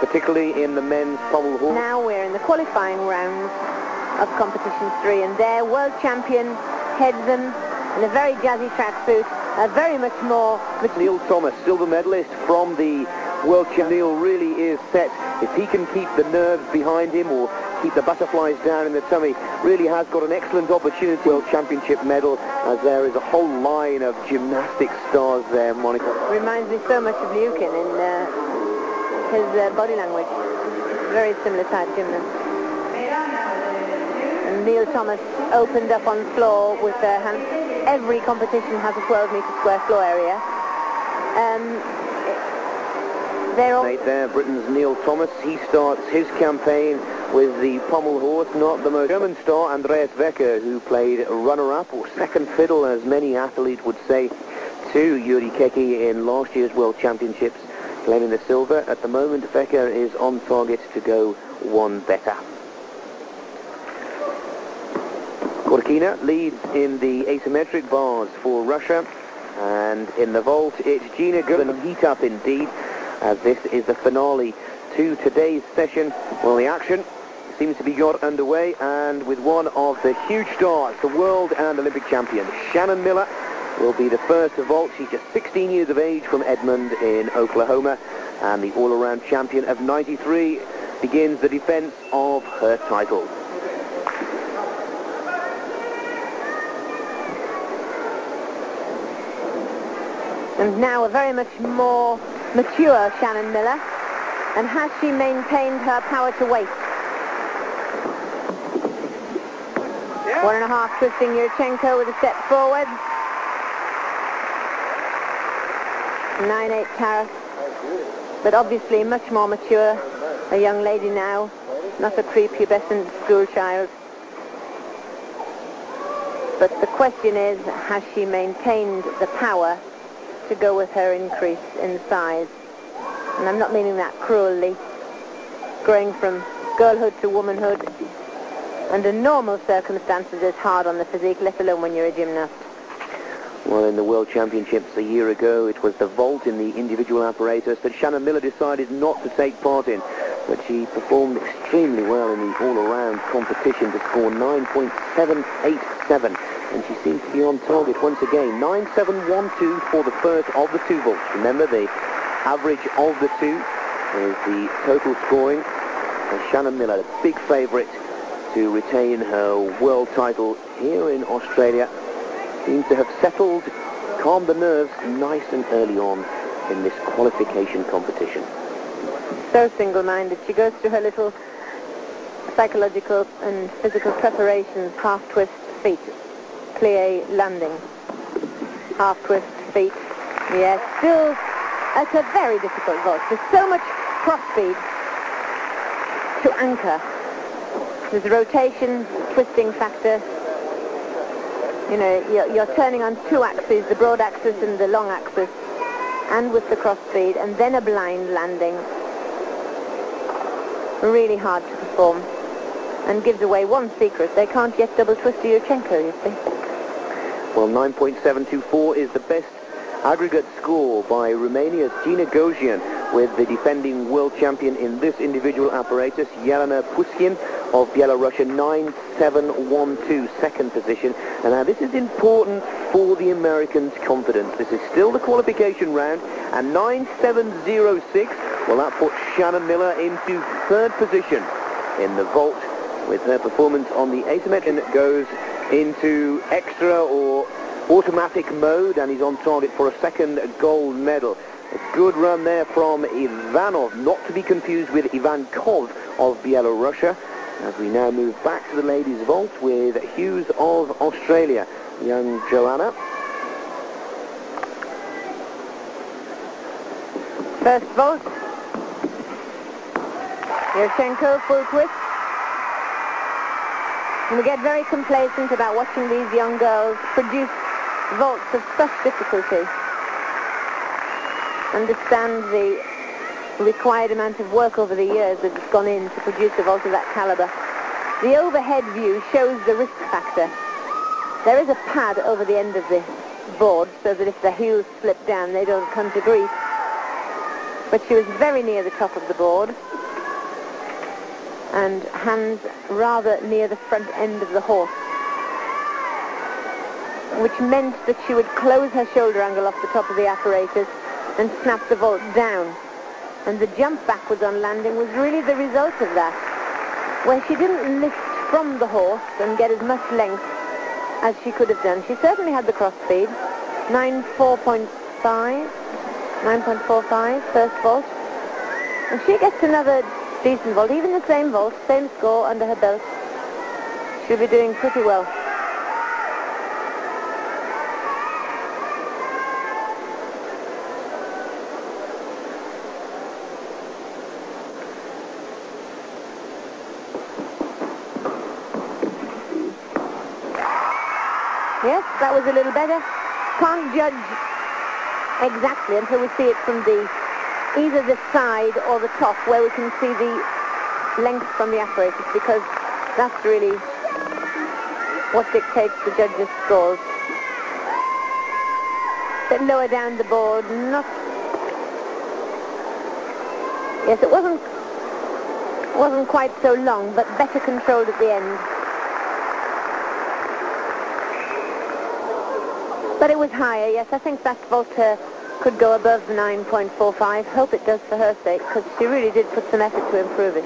particularly in the men's pommel horse. Now we're in the qualifying rounds of competition three, and there, world champion heads them in a very jazzy tracksuit, uh, very much more... Neil Thomas, silver medalist from the World Champ. Neil really is set. If he can keep the nerves behind him or keep the butterflies down in the tummy, really has got an excellent opportunity. World Championship medal, as there is a whole line of gymnastic stars there, Monica. Reminds me so much of Lukin in uh, his uh, body language. Very similar type gymnast. And Neil Thomas opened up on floor with their hands. Every competition has a 12 metre square floor area. Um, they're all... Right there, Britain's Neil Thomas. He starts his campaign with the pommel horse, not the most German star, Andreas Wecker, who played runner-up or second fiddle, as many athletes would say, to Yuri Keke in last year's World Championships, claiming the silver. At the moment, Wecker is on target to go one better. Khorkina leads in the asymmetric bars for Russia. And in the vault, it's Gina Gurman heat up indeed, as this is the finale to today's session. Well, the action seems to be got underway, and with one of the huge stars, the world and Olympic champion, Shannon Miller, will be the first to vault. She's just 16 years of age from Edmond in Oklahoma, and the all-around champion of 93 begins the defense of her title. And now a very much more mature Shannon Miller. And has she maintained her power to weight? One and a half twisting Yurchenko with a step forward. Nine eight Tara. But obviously much more mature. A young lady now. Not a prepubescent school child. But the question is, has she maintained the power to go with her increase in size? And I'm not meaning that cruelly. Growing from girlhood to womanhood under normal circumstances is hard on the physique, let alone when you're a gymnast. Well, in the World Championships a year ago, it was the vault in the individual apparatus that Shannon Miller decided not to take part in. But she performed extremely well in the all-around competition to score 9.787. And she seems to be on target once again. 9.712 for the first of the two vaults. Remember, the average of the two is the total scoring. And Shannon Miller, a big favourite to retain her world title here in Australia, seems to have settled, calmed the nerves nice and early on in this qualification competition. So single-minded. She goes through her little psychological and physical preparations, half twist feet, plie landing, half twist feet. Yes, still, it's a very difficult vault. There's so much cross speed to anchor. There's a rotation, twisting factor. You know, you're, you're turning on two axes, the broad axis and the long axis, and with the cross speed, and then a blind landing. Really hard to perform and gives away one secret. They can't yet double twist a Yurchenko, you see. Well, 9.724 is the best aggregate score by Romania's Gina Gogean with the defending world champion in this individual apparatus, Yelena Piskun of Belarus, 9.712, second position. And now this is important for the Americans' confidence. This is still the qualification round, and 9.706, well, that puts Shannon Miller into third position in the vault with her performance on the asymmetric goes into extra or automatic mode and he's on target for a second gold medal. A good run there from Ivanov, not to be confused with Ivankov of Belarus. As we now move back to the ladies' vault with Hughes of Australia. Young Joanna. First vault. Yurchenko, full twist. And we get very complacent about watching these young girls produce vaults of such difficulty. Understand the required amount of work over the years that's gone in to produce a vault of that caliber. The overhead view shows the risk factor. There is a pad over the end of the board so that if the heels slip down they don't come to grief. But she was very near the top of the board and hands rather near the front end of the horse, which meant that she would close her shoulder angle off the top of the apparatus and snap the vault down. And the jump backwards on landing was really the result of that, where she didn't lift from the horse and get as much length as she could have done. She certainly had the cross speed, 9.4.5, 9.45 first vault. And she gets another decent vault, even the same vault, same score under her belt. She'll be doing pretty well. Yes, that was a little better. Can't judge exactly until we see it from the either the side or the top where we can see the length from the apparatus because that's really what dictates the judges' scores. But lower down the board, not... Yes, it wasn't wasn't quite so long, but better controlled at the end. But it was higher, yes. I think that Volta could go above 9.45. Hope it does for her sake, because she really did put some effort to improve it.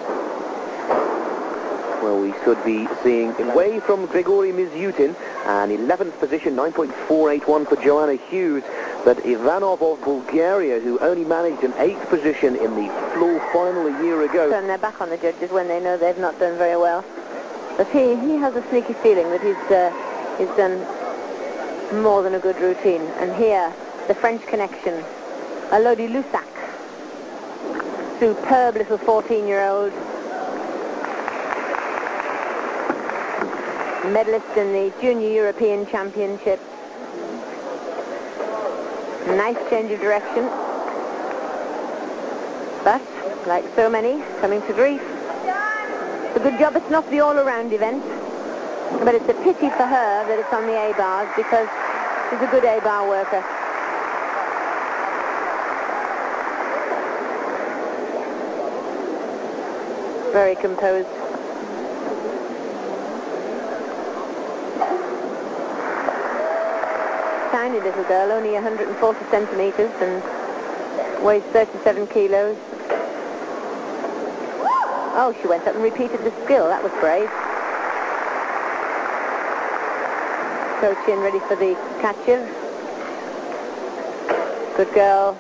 Well, we should be seeing away from Grigory Mizutin, and 11th position, 9.481 for Joanna Hughes, but Ivanov of Bulgaria, who only managed an 8th position in the floor final a year ago. Turn their back on the judges when they know they've not done very well. But he, he has a sneaky feeling that he's, uh, he's done more than a good routine. And here, the French connection, Elodie Lussac. Superb little 14-year-old. Medalist in the Junior European Championships. Nice change of direction. But, like so many, coming to grief. It's a good job it's not the all-around event. But it's a pity for her that it's on the A-bars because she's a good A-bar worker. Very composed. Tiny little girl, only 140 centimeters and weighs 37 kilos. Oh, she went up and repeated the skill. That was brave. Coach in ready for the catches. Good girl.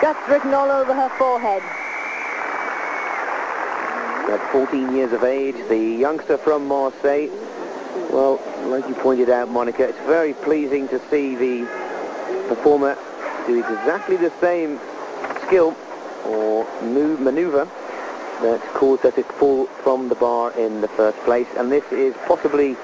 Guts written all over her forehead. At 14 years of age, the youngster from Marseille Well, like you pointed out, Monica, it's very pleasing to see the performer do exactly the same skill or move maneuver that caused her to fall from the bar in the first place. And this is possibly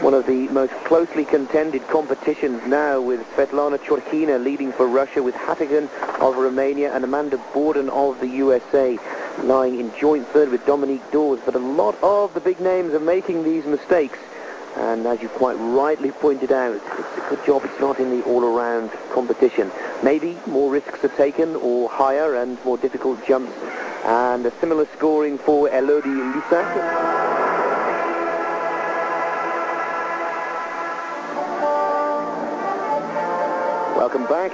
one of the most closely contended competitions now with Svetlana Khorkina leading for Russia with Hatagan of Romania and Amanda Borden of the USA lying in joint third with Dominique Dawes. But a lot of the big names are making these mistakes. And as you quite rightly pointed out, it's a good job it's not in the all-around competition. Maybe more risks are taken or higher and more difficult jumps. And a similar scoring for Elodie Lussac. Welcome back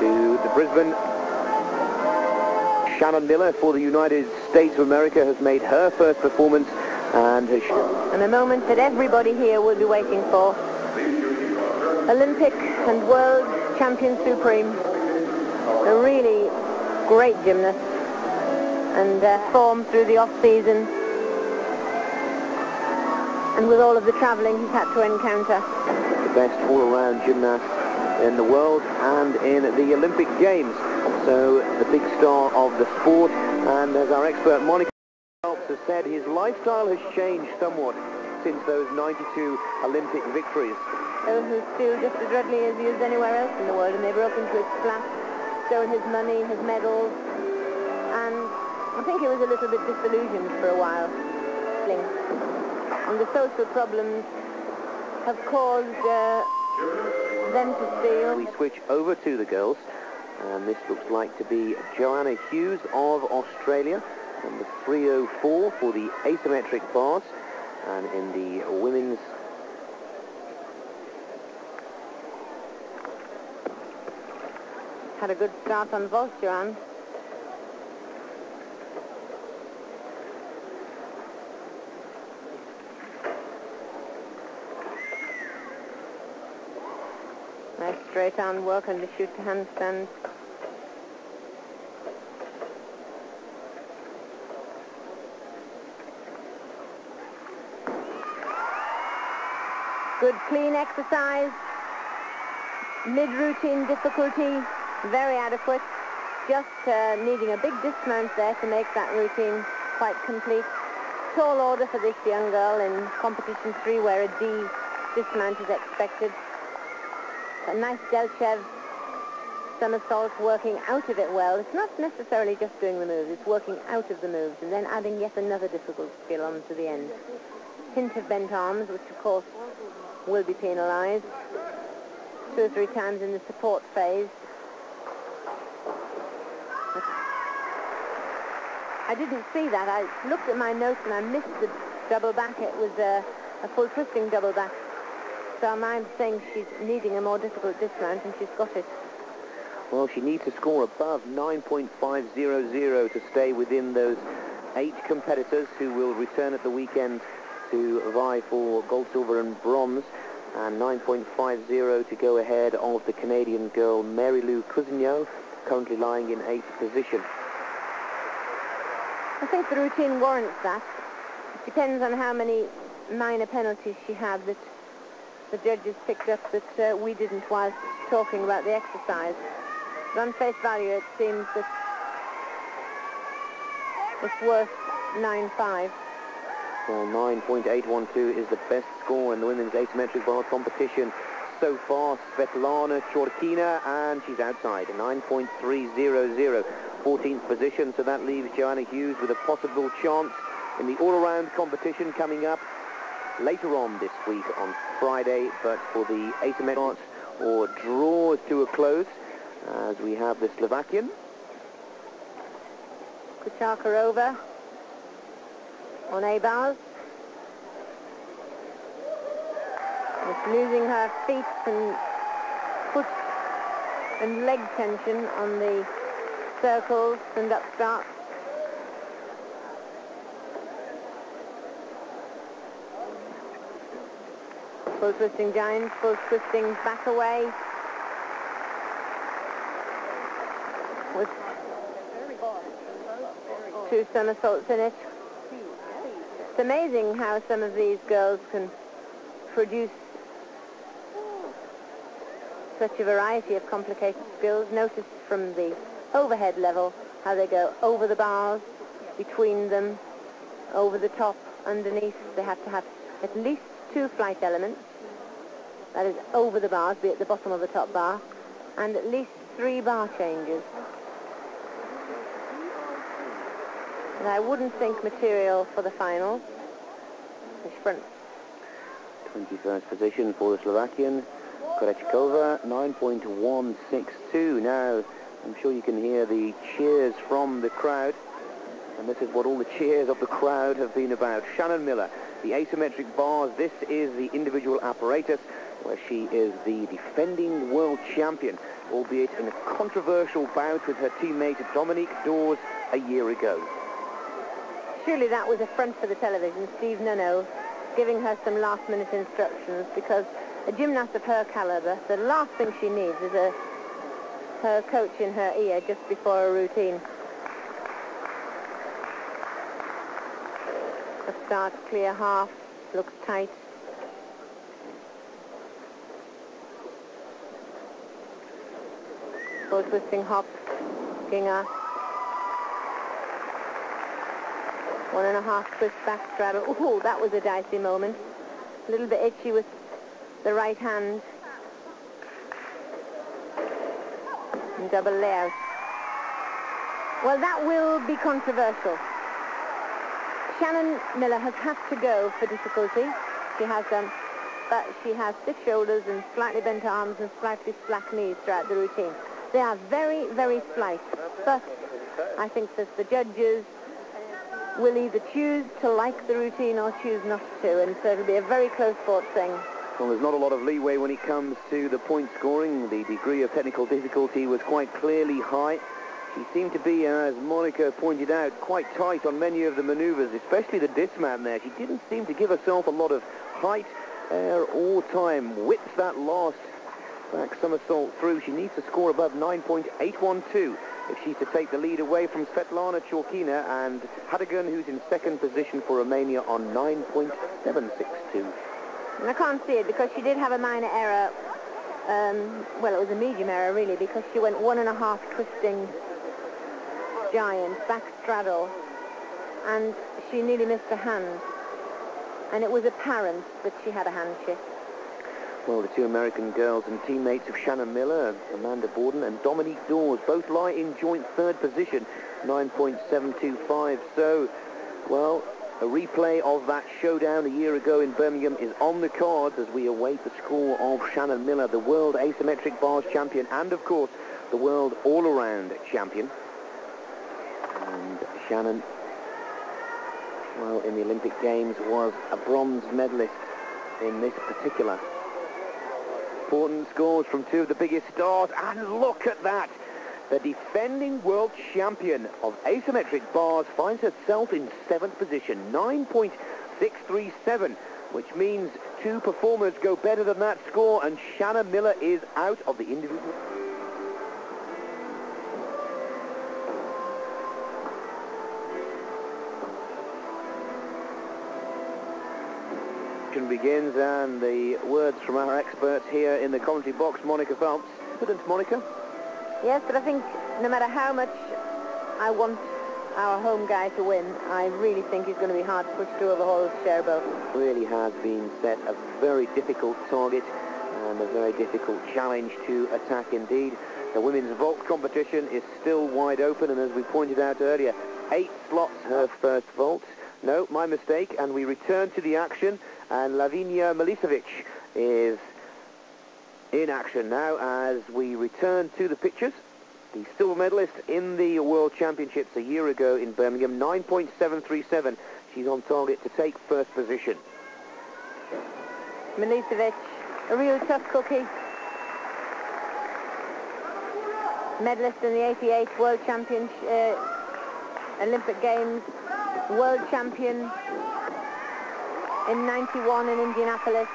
to the Brisbane. Shannon Miller for the United States of America has made her first performance and has And a moment that everybody here will be waiting for. Olympic and World Champion Supreme. A really great gymnast and uh, form through the off-season and with all of the travelling he's had to encounter. The best all-around gymnast in the world and in the Olympic Games. So the big star of the sport and as our expert Monica Phelps has said, his lifestyle has changed somewhat since those 92 Olympic victories. So who's still just as readily as he used anywhere else in the world and they broke into his flat, showing his money, his medals and I think he was a little bit disillusioned for a while. And the social problems have caused uh, them to steal. We switch over to the girls and this looks like to be Joanna Hughes of Australia the 304 for the asymmetric bars and in the women's had a good start on Joanne. Nice straight on work on the shoot handstand. Good clean exercise. Mid-routine difficulty, very adequate. Just uh, needing a big dismount there to make that routine quite complete. Tall order for this young girl in competition three where a D dismount is expected. A nice Delchev somersault working out of it well. It's not necessarily just doing the moves, it's working out of the moves and then adding yet another difficult skill on to the end. Hint of bent arms, which of course will be penalized two or three times in the support phase. I didn't see that. I looked at my notes and I missed the double back. It was a, a full twisting double back. So I'm saying she's needing a more difficult dismount and she's got it. Well, she needs to score above 9.500 to stay within those eight competitors who will return at the weekend to vie for gold, silver and bronze and 9.50 to go ahead of the Canadian girl Marilou Cousineau, currently lying in eighth position. I think the routine warrants that. It depends on how many minor penalties she had that the judges picked up that uh, we didn't while talking about the exercise. But on face value, it seems that it's worth 9.5. Well, 9.812 is the best score in the women's asymmetric bar competition so far. Svetlana Khorkina, and she's outside, 9.300, 14th position. So that leaves Joanna Hughes with a possible chance in the all-around competition coming up later on this week on Friday. But for the asymmetric or draws to a close, as we have the Slovakian. Kucharkarova on A bars. It's losing her feet and foot and leg tension on the circles and upstarts. Full twisting giant, full twisting back away. With two somersaults in it. It's amazing how some of these girls can produce such a variety of complicated skills. Notice from the overhead level how they go over the bars, between them, over the top, underneath. They have to have at least two flight elements. That is over the bars, be at the bottom of the top bar, and at least three bar changes. And I wouldn't think material for the. The front 21st position for the Slovakian. Korečkova, 9.162. Now, I'm sure you can hear the cheers from the crowd. And this is what all the cheers of the crowd have been about. Shannon Miller, the asymmetric bars. This is the individual apparatus where she is the defending world champion, albeit in a controversial bout with her teammate Dominique Dawes a year ago. Surely that was a front for the television, Steve Nuno giving her some last-minute instructions because a gymnast of her caliber, the last thing she needs is a her coach in her ear just before a routine. The start clear half, looks tight. Full twisting hop, Gienger. One and a half twist back straddle. Ooh, that was a dicey moment. A little bit itchy with the right hand. And double layout. Well, that will be controversial. Shannon Miller has had to go for difficulty. She has done. But she has stiff shoulders and slightly bent arms and slightly slack knees throughout the routine. They are very, very slight. But I think that the judges will either choose to like the routine or choose not to, and so it'll be a very close fought thing. Well, there's not a lot of leeway when it comes to the point scoring. The degree of technical difficulty was quite clearly high. She seemed to be, uh, as Monica pointed out, quite tight on many of the maneuvers, especially the dismount there. She didn't seem to give herself a lot of height air or time. Whips that last back somersault through. She needs to score above 9.812 if she's to take the lead away from Svetlana Khorkina and Hatagan, who's in second position for Romania on 9.762. And I can't see it because she did have a minor error. Um, well, it was a medium error, really, because she went one and a half twisting giant, back straddle, and she nearly missed a hand. And it was apparent that she had a hand shift. Well, the two American girls and teammates of Shannon Miller, Amanda Borden and Dominique Dawes, both lie in joint third position, 9.725. So, well, a replay of that showdown a year ago in Birmingham is on the cards as we await the score of Shannon Miller, the world asymmetric bars champion and, of course, the world all-around champion. And Shannon, well, in the Olympic Games was a bronze medalist in this particular important scores from two of the biggest stars. And look at that. The defending world champion of asymmetric bars finds herself in seventh position, 9.637, which means two performers go better than that score, and Shanna Miller is out of the individual. Begins and the words from our experts here in the commentary box, Monica Phelps. Confident, Monica? Yes, but I think no matter how much I want our home guy to win, I really think he's going to be hard to push through over Hall's Sherbo. Really has been set a very difficult target and a very difficult challenge to attack indeed. The women's vault competition is still wide open and as we pointed out earlier, eight slots her first vault. No, my mistake, and we return to the action and Lavinia Milosovici is in action now as we return to the pictures. The silver medalist in the World Championships a year ago in Birmingham, 9.737. She's on target to take first position. Milosovici, a real tough cookie. Medalist in the 88 World Champion uh, Olympic Games, World Champion in 91 in Indianapolis.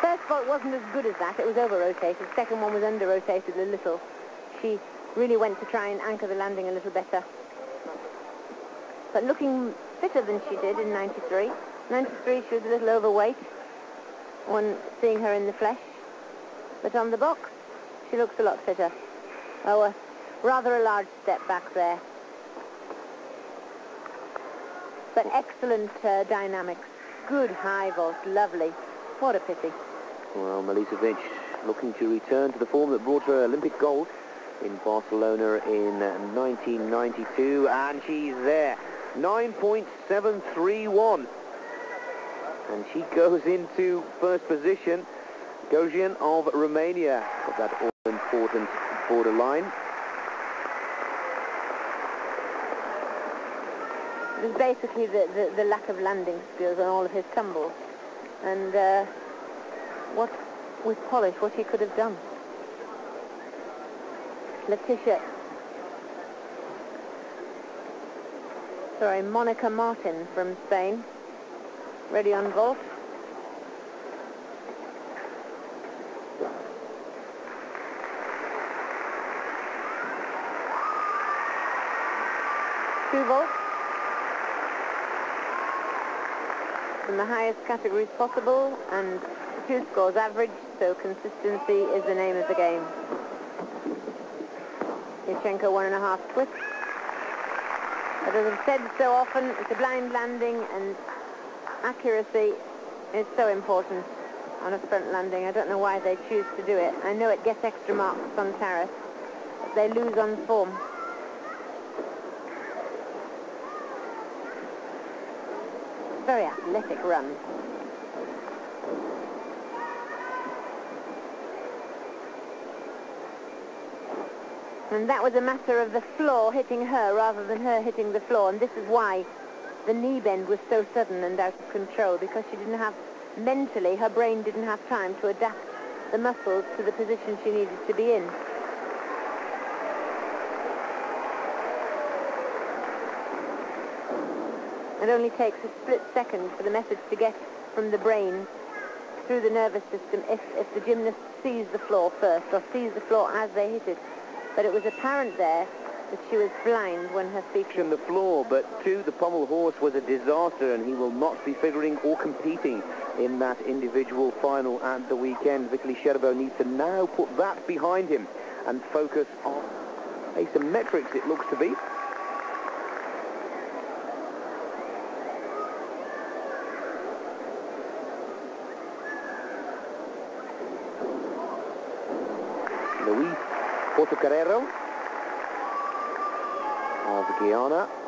First vault wasn't as good as that. It was over-rotated. Second one was under-rotated a little. She really went to try and anchor the landing a little better. But looking fitter than she did in 93. 93, she was a little overweight when seeing her in the flesh. But on the box, she looks a lot fitter. Oh, uh, rather a large step back there. But excellent uh, dynamics. Good high vault, lovely. What a pity. Well, Milosovici looking to return to the form that brought her Olympic gold in Barcelona in 1992, and she's there. 9.731. And she goes into first position. Gogean of Romania got that all-important borderline. Was basically the, the, the lack of landing skills on all of his tumbles. And uh, what, with polish, what he could have done. Letitia. Sorry, Monica Martin from Spain. Ready on vault. Two volts. From the highest categories possible and two scores average, so consistency is the name of the game. Yurchenko one and a half twist. But as I've said so often, it's a blind landing and accuracy is so important on a front landing. I don't know why they choose to do it. I know it gets extra marks on Tarras, they lose on form. Very athletic run. And that was a matter of the floor hitting her rather than her hitting the floor. And this is why the knee bend was so sudden and out of control because she didn't have, mentally, her brain didn't have time to adapt the muscles to the position she needed to be in. It only takes a split second for the message to get from the brain through the nervous system if, if the gymnast sees the floor first or sees the floor as they hit it. But it was apparent there that she was blind when her feet... On the floor, but two, the pommel horse was a disaster and he will not be figuring or competing in that individual final at the weekend. Vitaly Sherbo needs to now put that behind him and focus on asymmetrics, it looks to be. Guerrero. Of Guiana.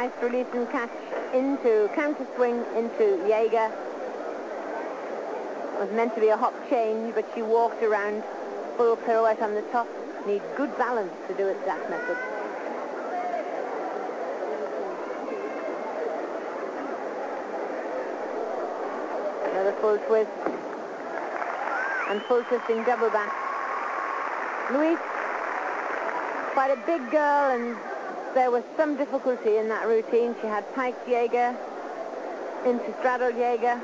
Nice release and catch into counter swing into Jaeger. It was meant to be a hop change, but she walked around full pirouette on the top. Need good balance to do it that method. Another full twist. And full twisting double back. Louise, quite a big girl and there was some difficulty in that routine. She had piked Jaeger into straddle Jaeger.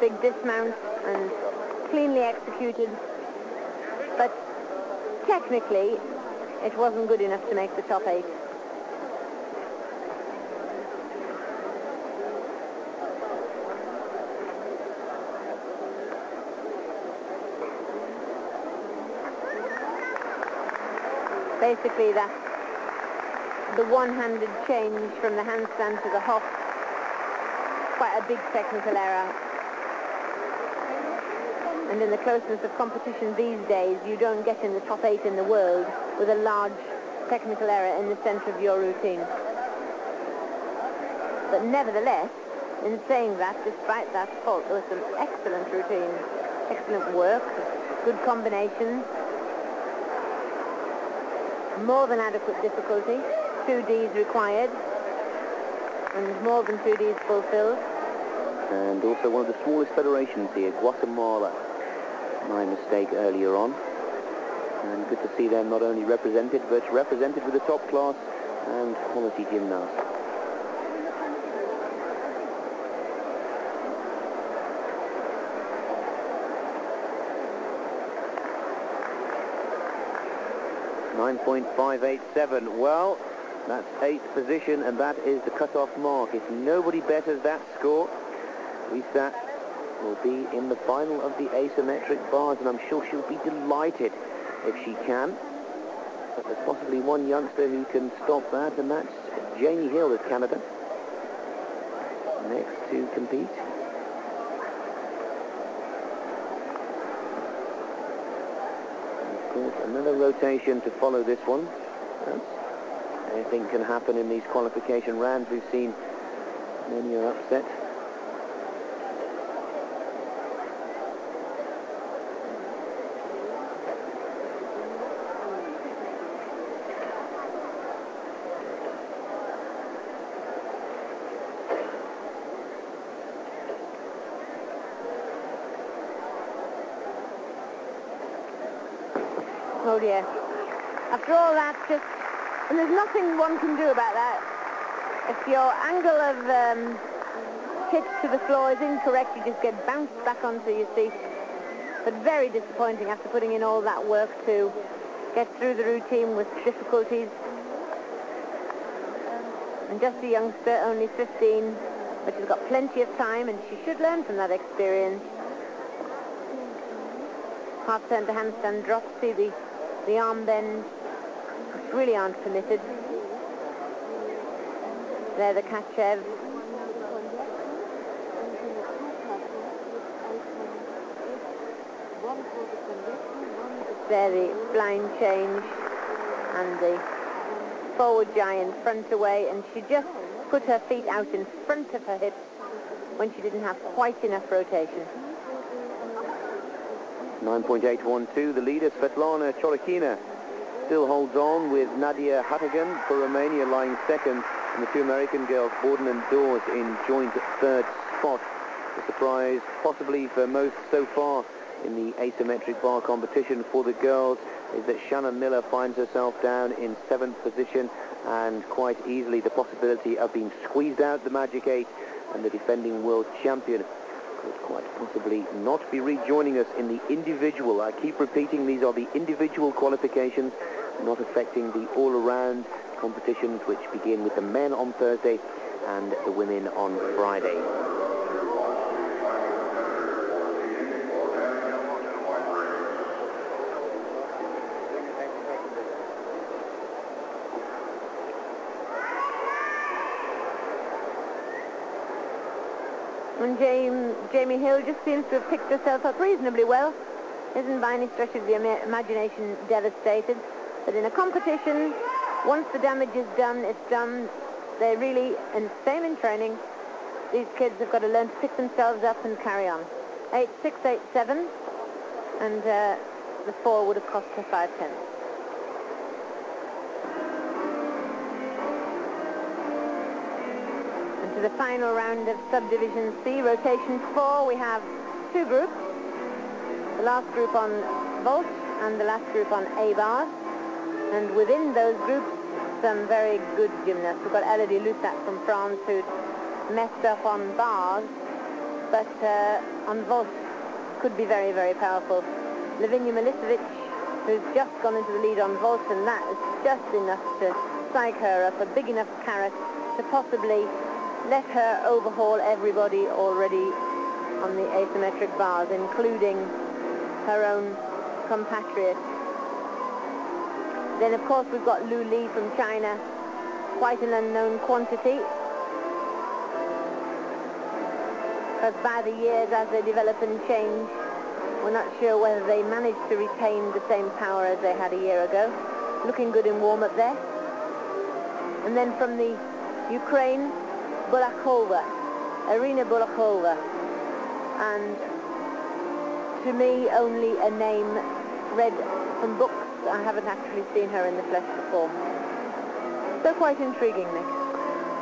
Big dismount and cleanly executed. But technically, it wasn't good enough to make the top eight. Basically that the one-handed change from the handstand to the hop, quite a big technical error. And in the closeness of competition these days, you don't get in the top eight in the world with a large technical error in the center of your routine. But nevertheless, in saying that, despite that fault, there was some excellent routine, excellent work, good combinations, more than adequate difficulty, two Ds required, and more than two Ds fulfilled. And also one of the smallest federations here, Guatemala. My mistake earlier on. And good to see them not only represented, but represented with a top class and quality gymnast. Nine point five eight seven. Well, that's eighth position, and that is the cut-off mark. If nobody betters that score, Lisa will be in the final of the asymmetric bars, and I'm sure she'll be delighted if she can. But there's possibly one youngster who can stop that, and that's Jamie Hill of Canada. Next to compete. Of course, another rotation to follow this one. anything can happen in these qualification rounds. We've seen many are upset. Dear. After all that, just, and there's nothing one can do about that. If your angle of um, pitch to the floor is incorrect, you just get bounced back onto your seat. But very disappointing after putting in all that work to get through the routine with difficulties. And just a youngster, only 15, but she's got plenty of time and she should learn from that experience. Half turn to handstand drop, see the the arm aren't permitted. There the Tkachev. There the blind change and the forward giant front away and she just put her feet out in front of her hips when she didn't have quite enough rotation. 9.812, the leader, Svetlana Khorkina, still holds on with Nadia Hatagan for Romania lying second, and the two American girls, Borden and Dawes, in joint third spot. The surprise, possibly for most so far in the asymmetric bar competition for the girls, is that Shannon Miller finds herself down in seventh position, and quite easily the possibility of being squeezed out the Magic Eight, and the defending world champion quite possibly not be rejoining us in the individual. I keep repeating these are the individual qualifications, not affecting the all-around competitions which begin with the men on Thursday and the women on Friday. And Jamie, Jamie Hill just seems to have picked herself up reasonably well. Isn't by any stretch of the imagination devastated. But in a competition, once the damage is done, it's done. They really, and same in training, these kids have got to learn to pick themselves up and carry on. 8-6, 8-7. and uh, the four would have cost her five tenths. To the final round of Subdivision C, rotation four. We have two groups. The last group on vault and the last group on A-bars. And within those groups, some very good gymnasts. We've got Elodie Lussac from France who messed up on bars, but uh, on vault could be very, very powerful. Lavinia Milosovici, who's just gone into the lead on vault, and that is just enough to psych her up, a big enough carrot to possibly let her overhaul everybody already on the asymmetric bars, including her own compatriot. Then, of course, we've got Lu Li from China, quite an unknown quantity. Because by the years, as they develop and change, we're not sure whether they managed to retain the same power as they had a year ago. Looking good in warm-up there. And then from the Ukraine, Bulakova, Arina Bulakova. And to me, only a name read from books. I haven't actually seen her in the flesh before. So quite intriguing, Nick.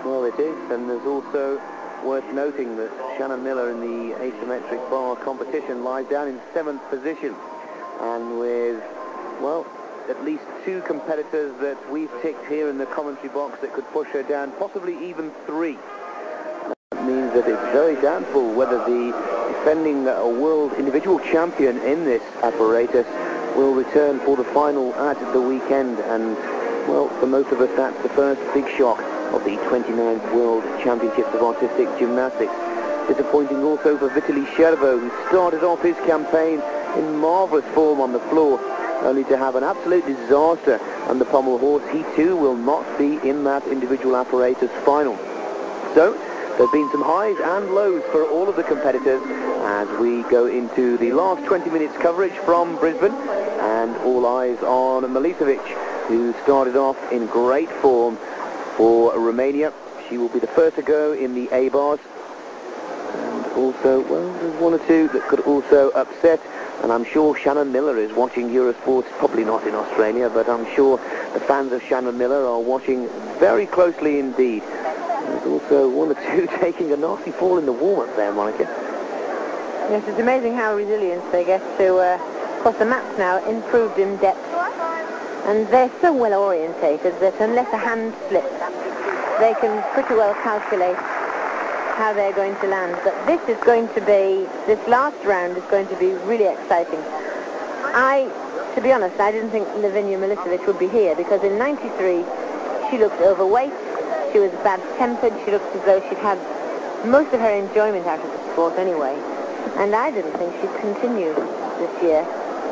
Well, it is, and there's also worth noting that Shannon Miller in the asymmetric bar competition lies down in seventh position. And with, well, at least two competitors that we've ticked here in the commentary box that could push her down, possibly even three. That means that it's very doubtful whether the defending a world individual champion in this apparatus will return for the final at the weekend. And, well, for most of us, that's the first big shock of the 29th World Championships of Artistic Gymnastics. Disappointing also for Vitaly Sherbo, who started off his campaign in marvellous form on the floor only to have an absolute disaster on the pommel horse. He too will not be in that individual apparatus final. So there have been some highs and lows for all of the competitors as we go into the last 20 minutes coverage from Brisbane and all eyes on Milosovici who started off in great form for Romania. She will be the first to go in the A-bars. And also, well, there's one or two that could also upset and I'm sure Shannon Miller is watching Eurosport, probably not in Australia, but I'm sure the fans of Shannon Miller are watching very closely indeed. There's also one or two taking a nasty fall in the warm-up there, Monica. Yes, it's amazing how resilient they get to uh, cross the maps now, improved in depth. And they're so well orientated that unless a hand slips, they can pretty well calculate how they're going to land. But this is going to be, this last round is going to be really exciting. I, to be honest, I didn't think Lavinia Milosovici would be here because in 93 she looked overweight, she was bad-tempered, she looked as though she'd had most of her enjoyment out of the sport anyway. And I didn't think she'd continue this year.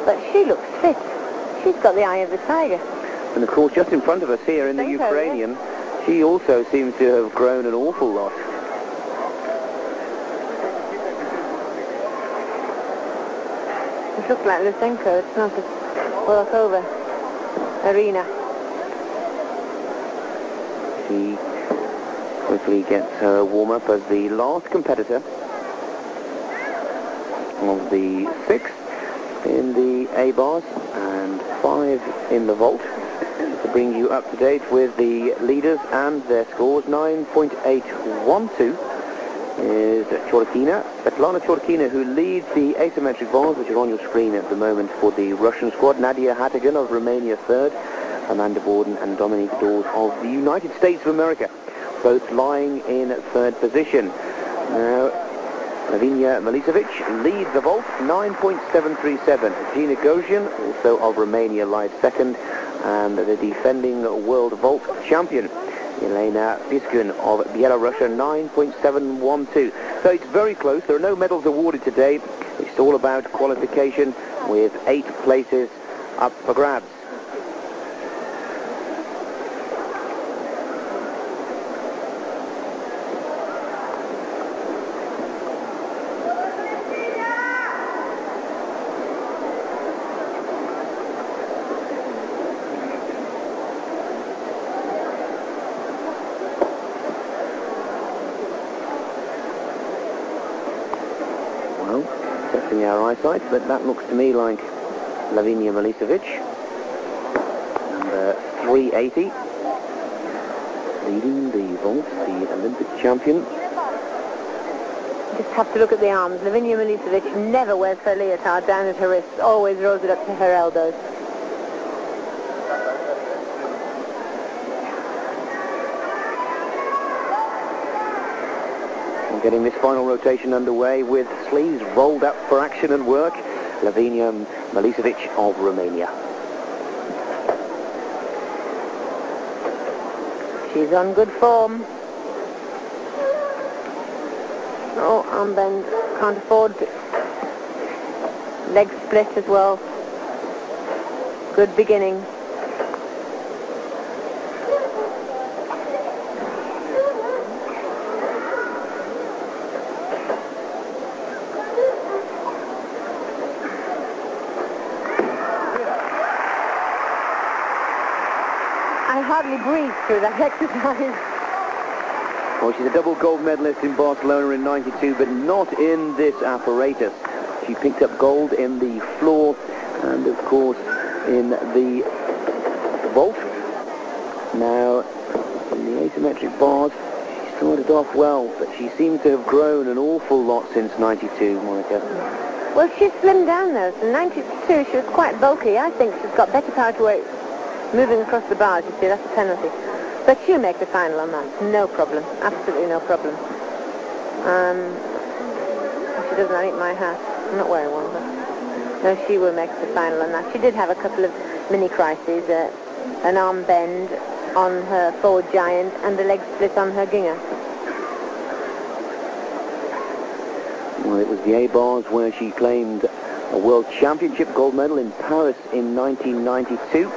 But she looks fit. She's got the eye of the tiger. And of course, just in front of us here in the Ukrainian, yeah. she also seems to have grown an awful lot. It like Lysenko. It's not the Bulakova arena. She quickly gets her warm-up as the last competitor of the sixth in the A-bars and five in the vault to bring you up to date with the leaders and their scores. 9.812 is Khorkina, Svetlana Khorkina, who leads the asymmetric bars, which are on your screen at the moment for the Russian squad. Nadia Hatagan of Romania third, Amanda Borden and Dominique Dawes of the United States of America, both lying in third position. Now, Lavinia Milosovici leads the vault, 9.737. Gina Gogean, also of Romania, lies second, and the defending world vault champion, Elena Piskun of Belarus, 9.712. So it's very close. There are no medals awarded today. It's all about qualification with eight places up for grabs. But that looks to me like Lavinia Milosovici. Number 380. Leading the vault, the Olympic champion. Just have to look at the arms. Lavinia Milosovici never wears her leotard down at her wrists, always rolls it up to her elbows. Getting this final rotation underway with sleeves rolled up for action and work. Lavinia Milosovici of Romania. She's on good form. Oh, armband can't afford leg split as well. Good beginning. Breathe through that exercise. Well, she's a double gold medalist in Barcelona in 92, but not in this apparatus. She picked up gold in the floor and, of course, in the vault. Now, in the asymmetric bars, she started off well, but she seems to have grown an awful lot since 92, Monica. Well, she's slimmed down, though. In 92, she was quite bulky. I think she's got better power to weight moving across the bars, you see. That's a penalty. But she'll make the final on that. No problem. Absolutely no problem. Um, she does not eat my hat. I'm not wearing one, but... No, she will make the final on that. She did have a couple of mini crises. Uh, an arm bend on her forward giant and a leg split on her Gienger. Well, it was the A-bars where she claimed a World Championship gold medal in Paris in 1992.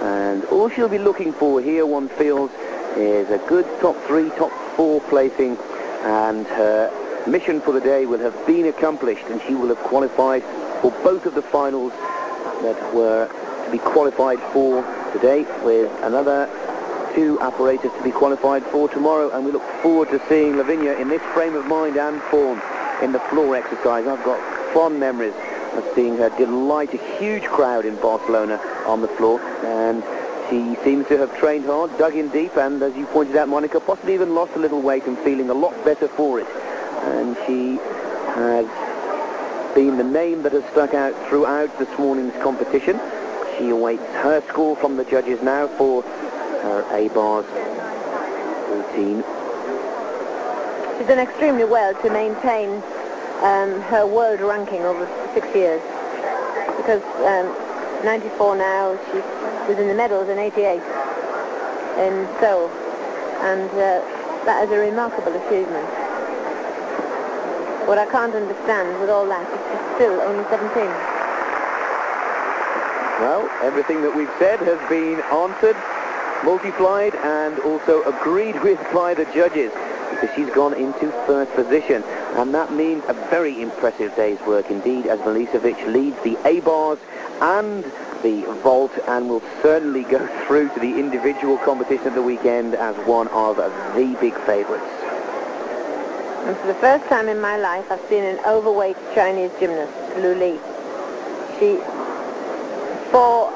And all she'll be looking for here, one feels, is a good top three, top four placing. And her mission for the day will have been accomplished and she will have qualified for both of the finals that were to be qualified for today with another two apparatus to be qualified for tomorrow and we look forward to seeing Lavinia in this frame of mind and form in the floor exercise. I've got fond memories of seeing her delight a huge crowd in Barcelona on the floor and she seems to have trained hard, dug in deep and as you pointed out Monica, possibly even lost a little weight and feeling a lot better for it. And she has been the name that has stuck out throughout this morning's competition. She awaits her score from the judges now for her A-bars routine. She's done extremely well to maintain um, her world ranking over six years. Because um, 94 now, she was in the medals in 88 in Seoul. And uh, that is a remarkable achievement. What I can't understand with all that is she's still only 17. Well, everything that we've said has been answered, multiplied, and also agreed with by the judges because she's gone into first position. And that means a very impressive day's work indeed as Milosovici leads the A-bars and the vault and will certainly go through to the individual competition of the weekend as one of the big favourites. And for the first time in my life, I've seen an overweight Chinese gymnast, Lu Li. She, for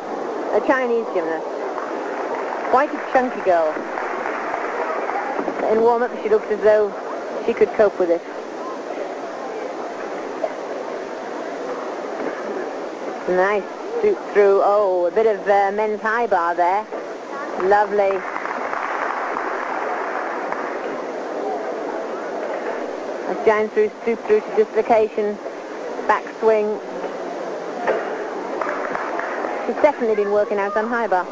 a Chinese gymnast, quite a chunky girl. In warm-up, she looked as though she could cope with it. Nice swoop through. Oh, a bit of uh, men's high bar there. Lovely. A giant through, swoop through to dislocation. Back swing. She's definitely been working out on high bar.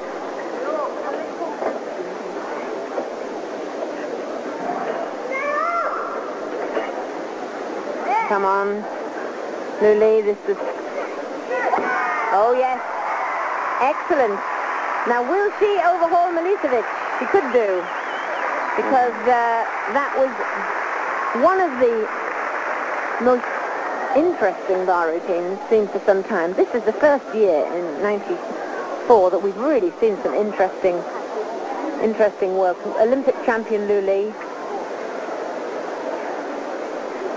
Come on. Lu Li, this is... Oh, yes. Excellent. Now, will she overhaul Milosovici? She could do. Because uh, that was one of the most interesting bar routines seen for some time. This is the first year in 94 that we've really seen some interesting, interesting work. Olympic champion Lu Li.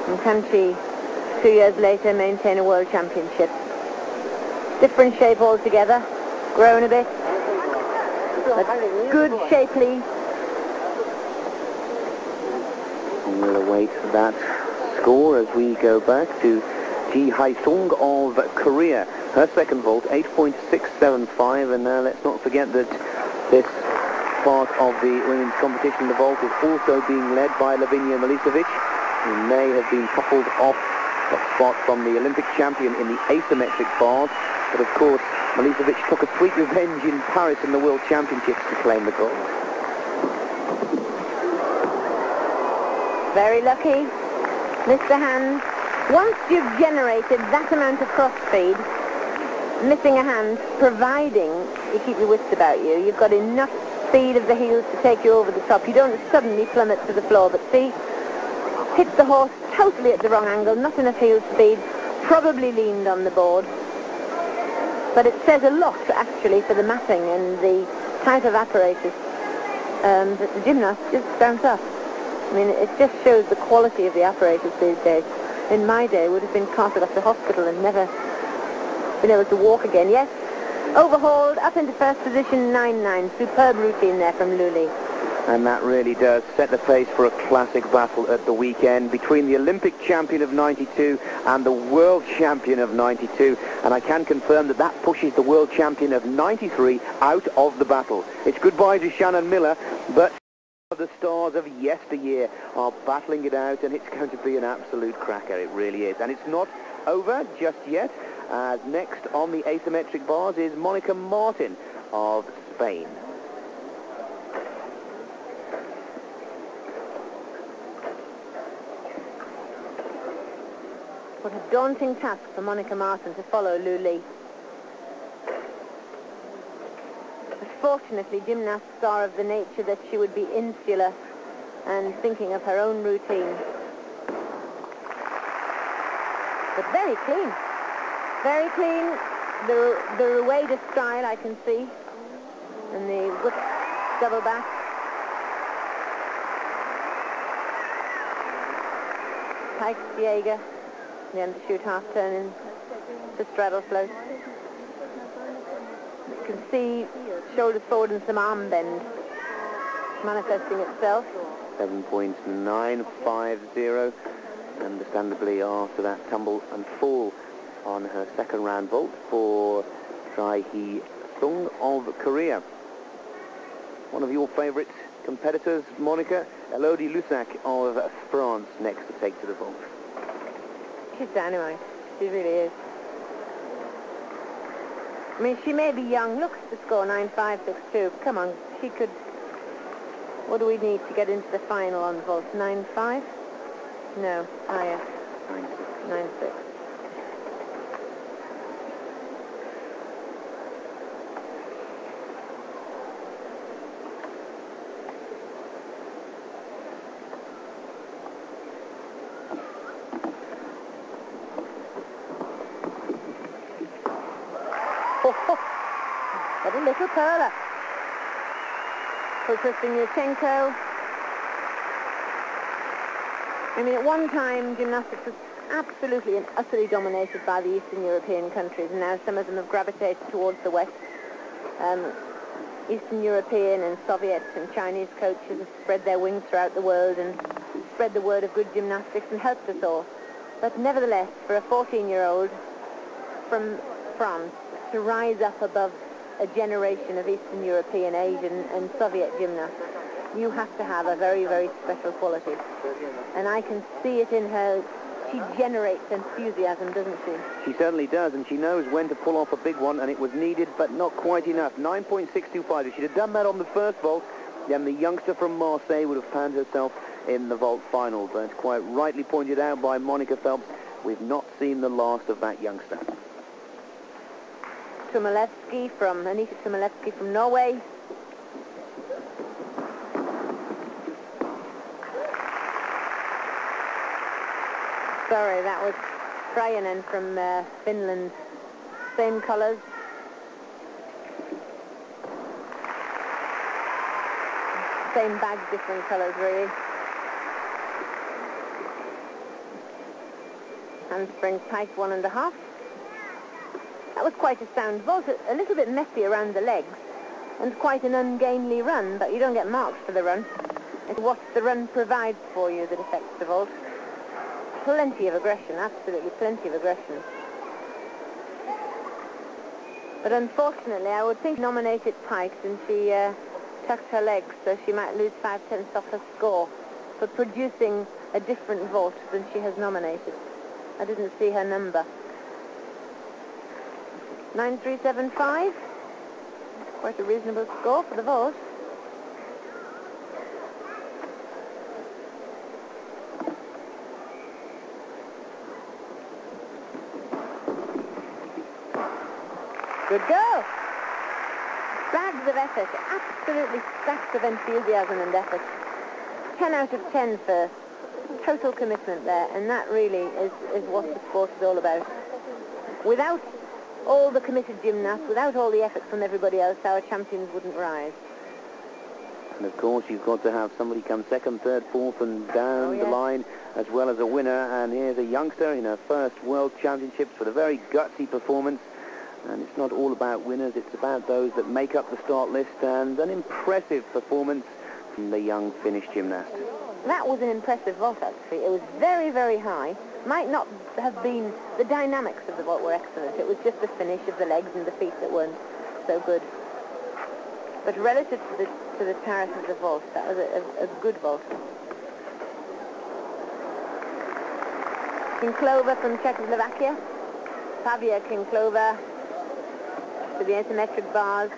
And she, two years later, maintain a world championship? Different shape altogether, grown a bit, but good, shapely. And we'll await that score as we go back to Ji Hae-sung of Korea. Her second vault, 8.675, and uh, let's not forget that this part of the women's competition, the vault, is also being led by Lavinia Milosovici, who may have been coupled off the spot from the Olympic champion in the asymmetric bars. But of course, Milosovici took a sweet revenge in Paris in the World Championships to claim the gold. Very lucky. The hand. Once you've generated that amount of cross speed, missing a hand, providing you keep your wits about you, you've got enough speed of the heels to take you over the top. You don't suddenly plummet to the floor, but see, hit the horse totally at the wrong angle, not enough heel speed, probably leaned on the board. But it says a lot, actually, for the mapping and the type of apparatus um, that the gymnast just stands up. I mean, it just shows the quality of the apparatus these days. In my day, would have been carted off to hospital and never been able to walk again. Yes, overhauled, up into first position, 9-9. Superb routine there from Lu Li. And that really does set the pace for a classic battle at the weekend between the Olympic champion of 92 and the world champion of 92. And I can confirm that that pushes the world champion of 93 out of the battle. It's goodbye to Shannon Miller, but the stars of yesteryear are battling it out, and it's going to be an absolute cracker. It really is. And it's not over just yet. As next on the asymmetric bars is Monica Martin of Spain. What a daunting task for Monica Martin to follow Lu Li. But fortunately, gymnasts are of the nature that she would be insular and thinking of her own routine. But very clean. Very clean. The, the Rueda style I can see. And the double back. Pike Jaeger. The undershoot half turn the straddle float. You can see shoulders forward and some arm bend manifesting itself. 7.950 understandably after that tumble and fall on her second round vault for Chai Hee Sung of Korea. One of your favourite competitors, Monica, Elodie Lussac of France, next to take to the vault. She's dynamite. She really is. I mean, she may be young. Look at the score, 9-5-6-2. Come on, she could... What do we need to get into the final on vault? 9-5? No, higher. 9-6. 9-6. Perla. For Kristin Yachenko. I mean, at one time, gymnastics was absolutely and utterly dominated by the Eastern European countries, and now some of them have gravitated towards the West. Um, Eastern European and Soviet and Chinese coaches have spread their wings throughout the world and spread the word of good gymnastics and helped us all. But nevertheless, for a 14-year-old from France to rise up above a generation of Eastern European, Asian and Soviet gymnasts, you have to have a very, very special quality. And I can see it in her. She generates enthusiasm, doesn't she? She certainly does, and she knows when to pull off a big one, and it was needed, but not quite enough. 9.625. If she'd have done that on the first vault, then the youngster from Marseille would have found herself in the vault final. But quite rightly pointed out by Monica Phelps, we've not seen the last of that youngster. Tumalevsky from, Anita Tumalevsky from Norway. Sorry, that was Fryanen from uh, Finland. Same colours. Same bag, different colours, really. Handspring tight, one and a half. That was quite a sound vault, a little bit messy around the legs, and quite an ungainly run, but you don't get marks for the run. It's what the run provides for you that affects the vault. Plenty of aggression, absolutely plenty of aggression. But unfortunately, I would think nominated Pike and she uh, tucked her legs, so she might lose five tenths off her score for producing a different vault than she has nominated. I didn't see her number. 9375. Quite a reasonable score for the vault. Good go. Bags of effort, absolutely stacks of enthusiasm and effort. 10 out of 10 for total commitment there, and that really is, is what the sport is all about. Without all the committed gymnasts, without all the effort from everybody else, our champions wouldn't rise. And of course, you've got to have somebody come second, third, fourth, and down Oh, the line, as well as a winner. And here's a youngster in her first World Championships with a very gutsy performance. And it's not all about winners, it's about those that make up the start list. And an impressive performance from the young Finnish gymnast. That was an impressive vault, actually. It was very, very high. Might not have been, the dynamics of the vault were excellent. It was just the finish of the legs and the feet that weren't so good. But relative to the, to the Paris of the vault, that was a, a, a good vault. Kinklova from Czechoslovakia. Pavia Kinklova to the asymmetric bars.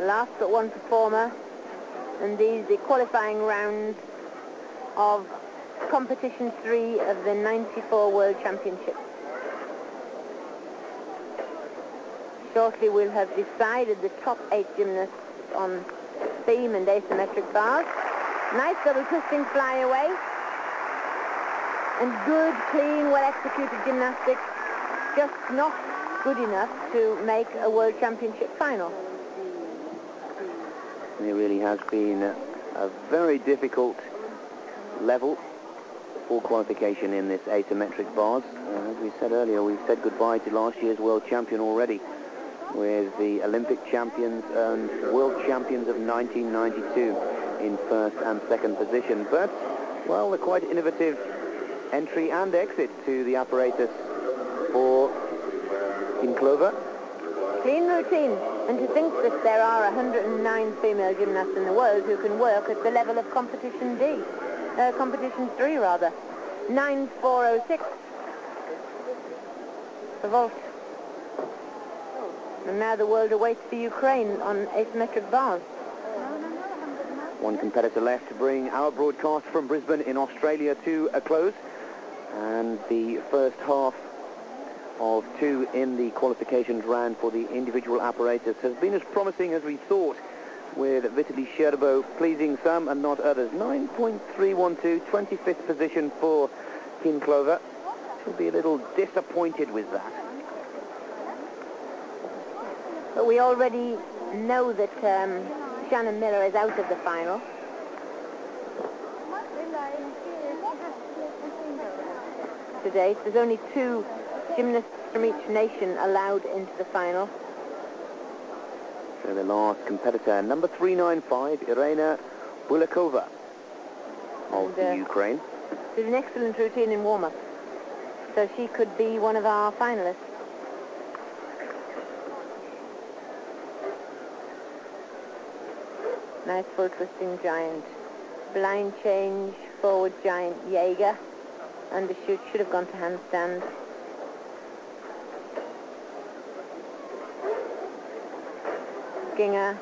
Last but one performer and these the qualifying round of competition three of the 94 World Championships. Shortly we'll have decided the top eight gymnasts on beam and asymmetric bars. Nice double twisting flyaway. And good, clean, well-executed gymnastics. Just not good enough to make a World Championship final. It really has been a, a very difficult level for qualification in this asymmetric bars. Uh, as we said earlier, we've said goodbye to last year's world champion already with the Olympic champions and world champions of 1992 in first and second position. But, well, a quite innovative entry and exit to the apparatus for Kinklova. Clean routine. And to think that there are 109 female gymnasts in the world who can work at the level of competition D. Uh, competition 3, rather. 9406. The vault. And now the world awaits the Ukraine on asymmetric bars. One competitor left to bring our broadcast from Brisbane in Australia to a close. And the first half of two in the qualifications round for the individual apparatus has been as promising as we thought with Vitaly Sherbo pleasing some and not others. 9.312, 25th position for Kinklova. She'll be a little disappointed with that. But we already know that um, Shannon Miller is out of the final. Today, there's only two gymnasts from each nation allowed into the final. So the last competitor, number 395, Irena Bulakova of And, the uh, Ukraine. Did an excellent routine in warm-up. So she could be one of our finalists. Nice full twisting giant. Blind change, forward giant Jaeger. Undershoot should have gone to handstand. Gienger.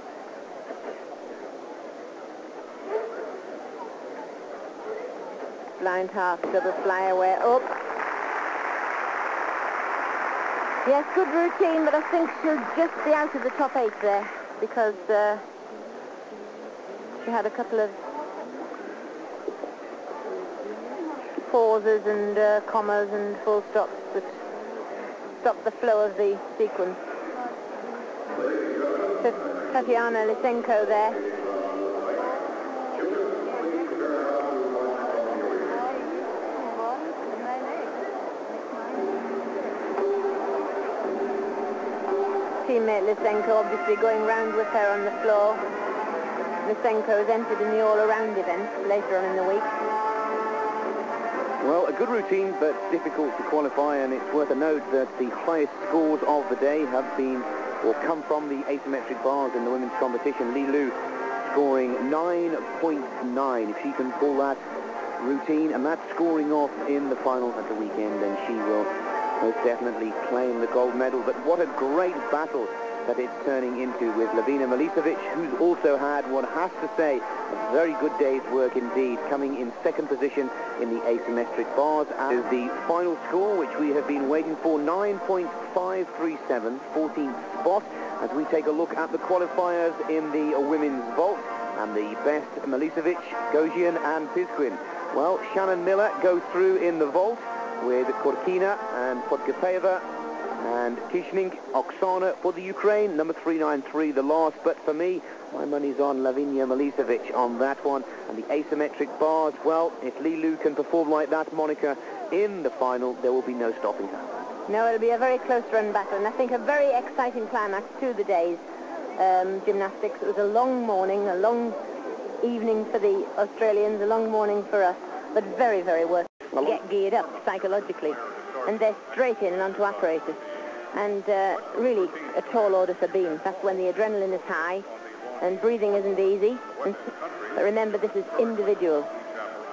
Blind half, double flyaway up. Yes, good routine, but I think she'll just be out of the top eight there because uh, she had a couple of pauses and uh, commas and full stops that stopped the flow of the sequence. So Tatiana Lysenko there. Teammate Lysenko obviously going round with her on the floor. Lysenko has entered in the all-around event later on in the week. Well, a good routine, but difficult to qualify, and it's worth a note that the highest scores of the day have been, or come from the asymmetric bars in the women's competition. Li Lu scoring 9.9. If she can pull that routine and that scoring off in the final at the weekend, then she will most definitely claim the gold medal. But what a great battle that it's turning into with Lavinia Milosovici, who's also had, one has to say, a very good day's work indeed, coming in second position in the asymmetric bars. And the final score, which we have been waiting for, 9.537, 14th spot, as we take a look at the qualifiers in the women's vault, and the best, Milosovici, Gogean, and Piskun. Well, Shannon Miller goes through in the vault with Khorkina and Podkopayeva And Knizhnik, Oksana for the Ukraine, number 393, the last. But for me, my money's on Lavinia Milosovici on that one. And the asymmetric bars, well, if Li Lu can perform like that, Monica, in the final, there will be no stopping her. No, it'll be a very close run battle, and I think a very exciting climax to the day's um, gymnastics. It was a long morning, a long evening for the Australians, a long morning for us, but very, very worth to get geared up psychologically. And they're straight in and onto apparatus. And uh, really a tall order for beam. That's when the adrenaline is high and breathing isn't easy. But remember, this is individual.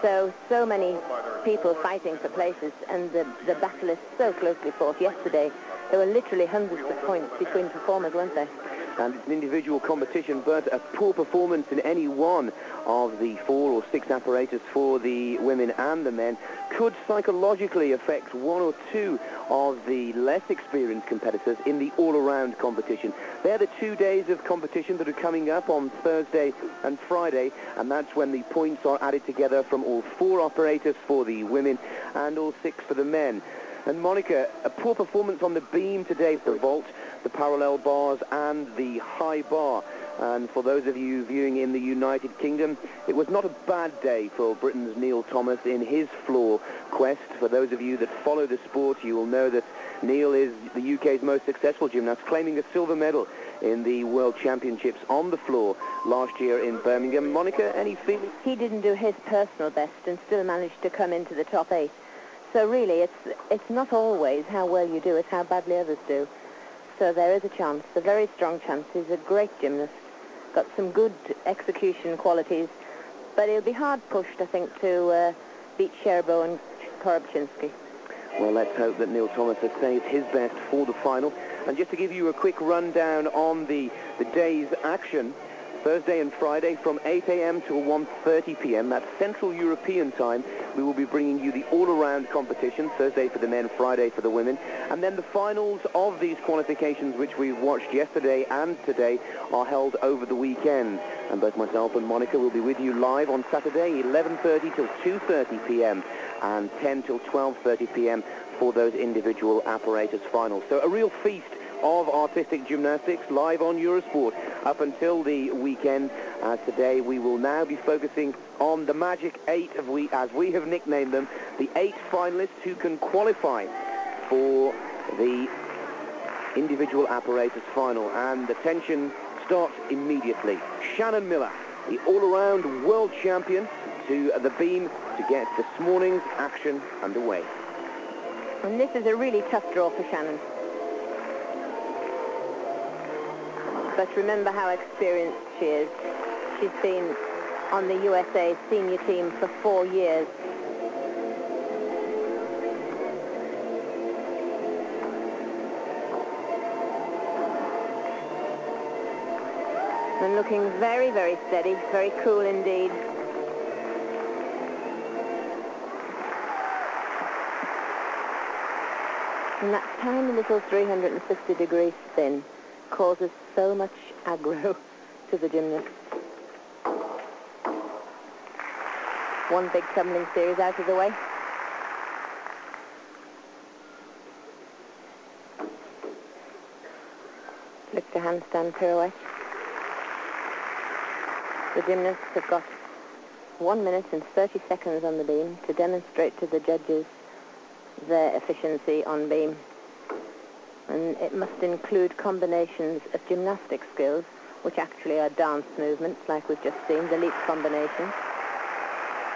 So, so many people fighting for places, and the, the battle is so closely fought. Yesterday, there were literally hundreds of points between performers, weren't there? And it's an individual competition, but a poor performance in any one of the four or six apparatus for the women and the men could psychologically affect one or two of the less experienced competitors in the all-around competition. They're the two days of competition that are coming up on Thursday and Friday, and that's when the points are added together from all four operators for the women and all six for the men. And Monica, a poor performance on the beam today for the vault the parallel bars and the high bar. And for those of you viewing in the United Kingdom, it was not a bad day for Britain's Neil Thomas in his floor quest. For those of you that follow the sport, you will know that Neil is the UK's most successful gymnast, claiming a silver medal in the World Championships on the floor last year in Birmingham. Monica, any feeling? He didn't do his personal best and still managed to come into the top eight. So really, it's, it's not always how well you do, it's how badly others do. So there is a chance, a very strong chance. He's a great gymnast, got some good execution qualities, but he'll be hard pushed, I think, to uh, beat Sherbo and Korobczynski. Well, let's hope that Neil Thomas has saved his best for the final. And just to give you a quick rundown on the, the day's action, Thursday and Friday from 8 a.m. till 1.30 p.m. That's Central European time. We will be bringing you the all-around competition, Thursday for the men, Friday for the women. And then the finals of these qualifications, which we watched yesterday and today, are held over the weekend. And both myself and Monica will be with you live on Saturday, 11.30 till 2.30 p.m. and 10 till 12.30 p.m. for those individual apparatus finals. So a real feast of artistic gymnastics live on Eurosport up until the weekend. Uh, today we will now be focusing on the Magic Eight, of we, as we have nicknamed them, the eight finalists who can qualify for the individual apparatus final. And the tension starts immediately. Shannon Miller, the all-around world champion, to the beam to get this morning's action underway. And this is a really tough draw for Shannon. But remember how experienced she is. She's been on the USA senior team for four years. And looking very, very steady, very cool indeed. And that tiny little 350 degree spin causes so much aggro to the gymnast. One big tumbling series out of the way. Flick to handstand pirouette. The gymnasts have got one minute and 30 seconds on the beam to demonstrate to the judges their efficiency on beam and it must include combinations of gymnastic skills, which actually are dance movements, like we've just seen, the leap combination,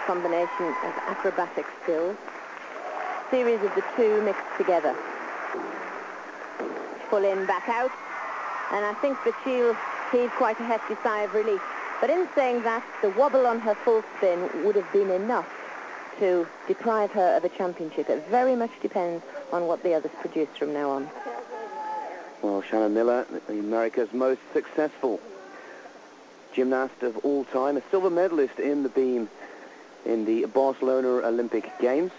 combination of acrobatic skills, series of the two mixed together. Pull in, back out, and I think that she'll heave quite a hefty sigh of relief. But in saying that, the wobble on her full spin would have been enough to deprive her of a championship. It very much depends on what the others produce from now on. Well, Shannon Miller, America's most successful gymnast of all time, a silver medalist in the beam in the Barcelona Olympic Games.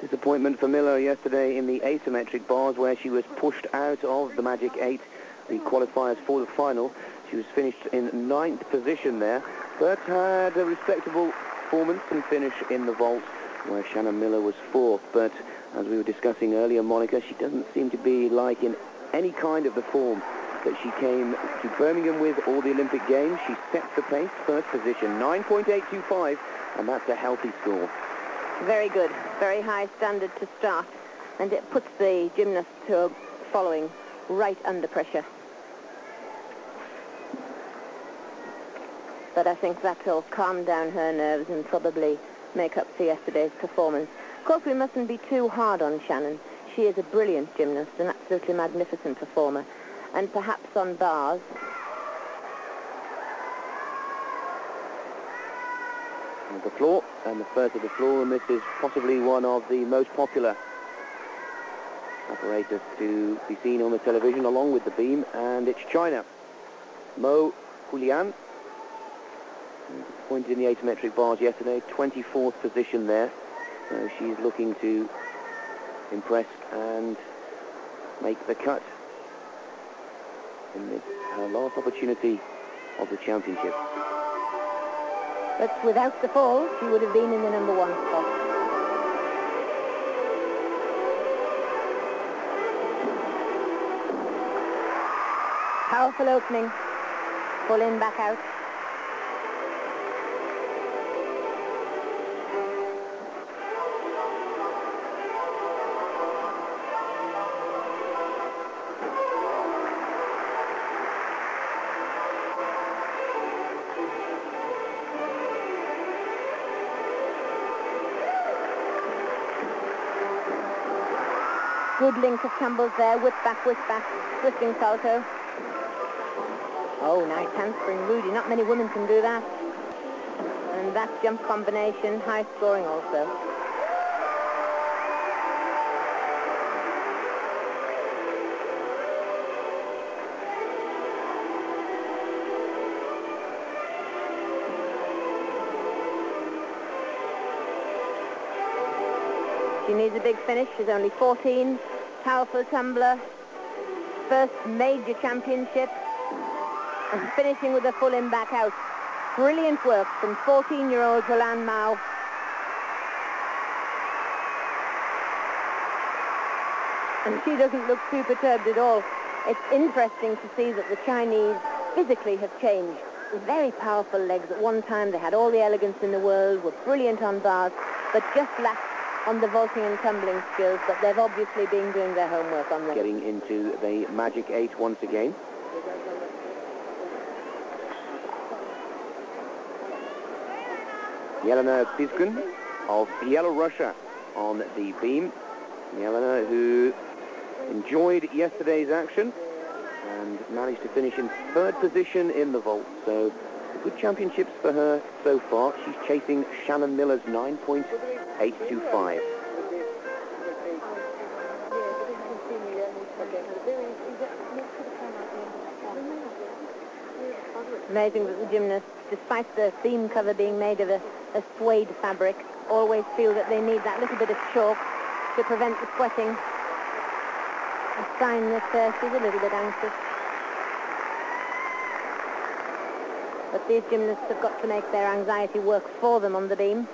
Disappointment for Miller yesterday in the asymmetric bars where she was pushed out of the Magic 8, the qualifiers for the final. She was finished in ninth position there but had a respectable performance and finish in the vault where Shannon Miller was fourth. But as we were discussing earlier, Monica, she doesn't seem to be like in any kind of the form that she came to Birmingham with all the Olympic Games. She sets the pace, first position, 9.825, and that's a healthy score. Very good. Very high standard to start. And it puts the gymnast to are following right under pressure. But I think that will calm down her nerves and probably make up for yesterday's performance. Of course, we mustn't be too hard on Shannon. She is a brilliant gymnast, an absolutely magnificent performer. And perhaps on bars, the floor, and the first of the floor, and this is possibly one of the most popular apparatus to be seen on the television along with the beam, and it's China. Mo Huilan pointed in the asymmetric bars yesterday, 24th position there. So she's looking to impress and make the cut in this, her last opportunity of the championship. but without the fall, she would have been in the number one spot. Powerful opening. Pull in, back out. Good link of tumbles there, whip back, whip back, twisting salto. Oh, nice handspring, Rudy. Not many women can do that. And that jump combination, high scoring also. She needs a big finish. She's only 14. Powerful tumbler. First major championship. And finishing with a full in back out. Brilliant work from 14-year-old Huilan Mo. And she doesn't look too perturbed at all. It's interesting to see that the Chinese physically have changed. Very powerful legs. At one time they had all the elegance in the world, were brilliant on bars, but just lacked on the vaulting and tumbling skills, but they've obviously been doing their homework on them. Getting into the magic eight once again. Yelena Piskun of Belorussia on the beam. Yelena who enjoyed yesterday's action and managed to finish in third position in the vault. So good championships for her so far. She's chasing Shannon Miller's 9.825. Amazing that the gymnasts, despite the theme cover being made of a, a suede fabric, always feel that they need that little bit of chalk to prevent the sweating. A sign that uh, she's a little bit anxious. But these gymnasts have got to make their anxiety work for them on the beam.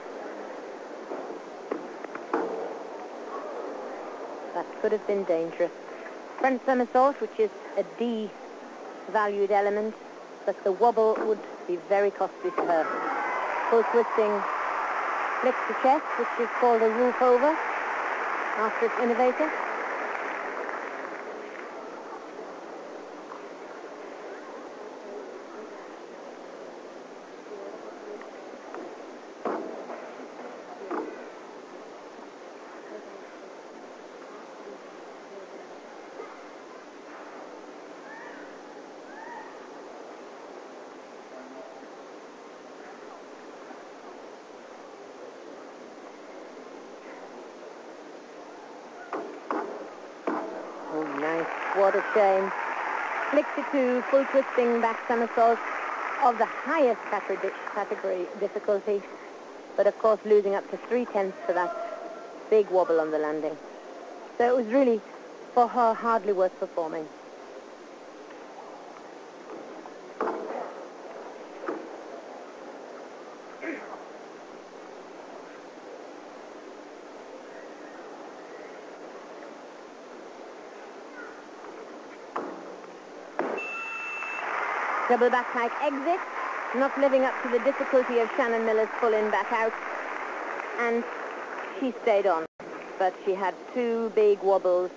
That could have been dangerous. Front somersault, which is a D valued element, but the wobble would be very costly for her. Full twisting flick to chest, which is called a roof over after its innovator. Oh, a shame. Flick to two, full twisting back somersault of the highest category, category difficulty, but of course losing up to three-tenths for that big wobble on the landing. So it was really, for her, hardly worth performing. Double back pike exit, not living up to the difficulty of Shannon Miller's full in back out. And she stayed on. But she had two big wobbles,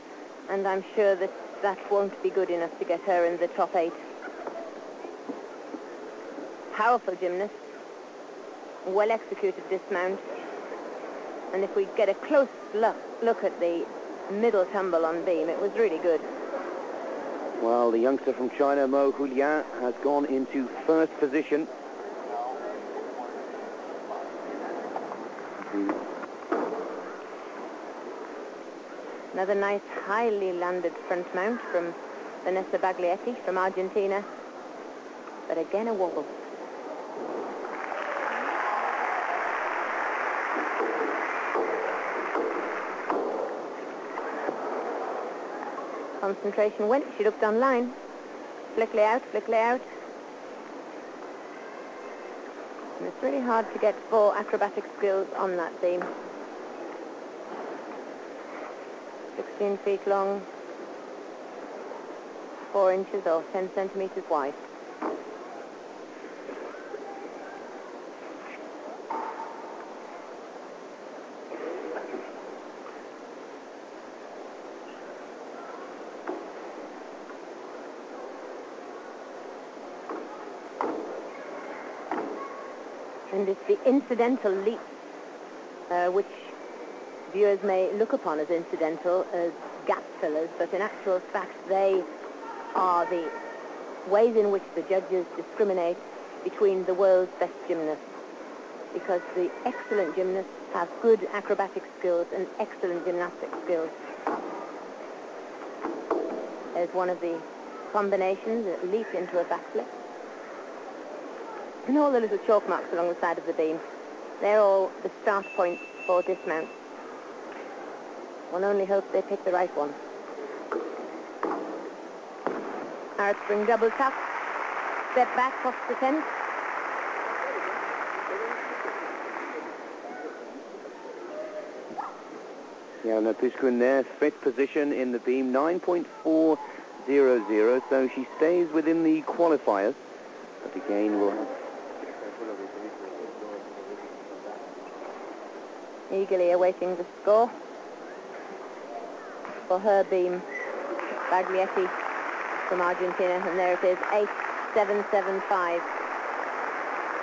and I'm sure that that won't be good enough to get her in the top eight. Powerful gymnast. Well executed dismount. And if we get a close look, look at the middle tumble on beam, it was really good. Well, the youngster from China, Mo Huilan, has gone into first position. Another nice, highly landed front mount from Vanessa Baglietti from Argentina. But again, a wobble. Concentration went. She looked online. Flick layout, flick layout. And it's really hard to get four acrobatic skills on that beam. 16 feet long, 4 inches or 10 centimeters wide. And it's the incidental leap, uh, which viewers may look upon as incidental, as gap fillers, but in actual fact they are the ways in which the judges discriminate between the world's best gymnasts. Because the excellent gymnasts have good acrobatic skills and excellent gymnastic skills. There's one of the combinations, a leap into a backflip. And all the little chalk marks along the side of the beam. They're all the start points for dismount. One only hopes they pick the right one. Arab spring double tap. Step back, first attempt. Yana Piskun there, fifth position in the beam, 9.400, so she stays within the qualifiers. But again, we'll have Eagerly awaiting the score for her beam. Baglietti from Argentina, and there it is, 8775.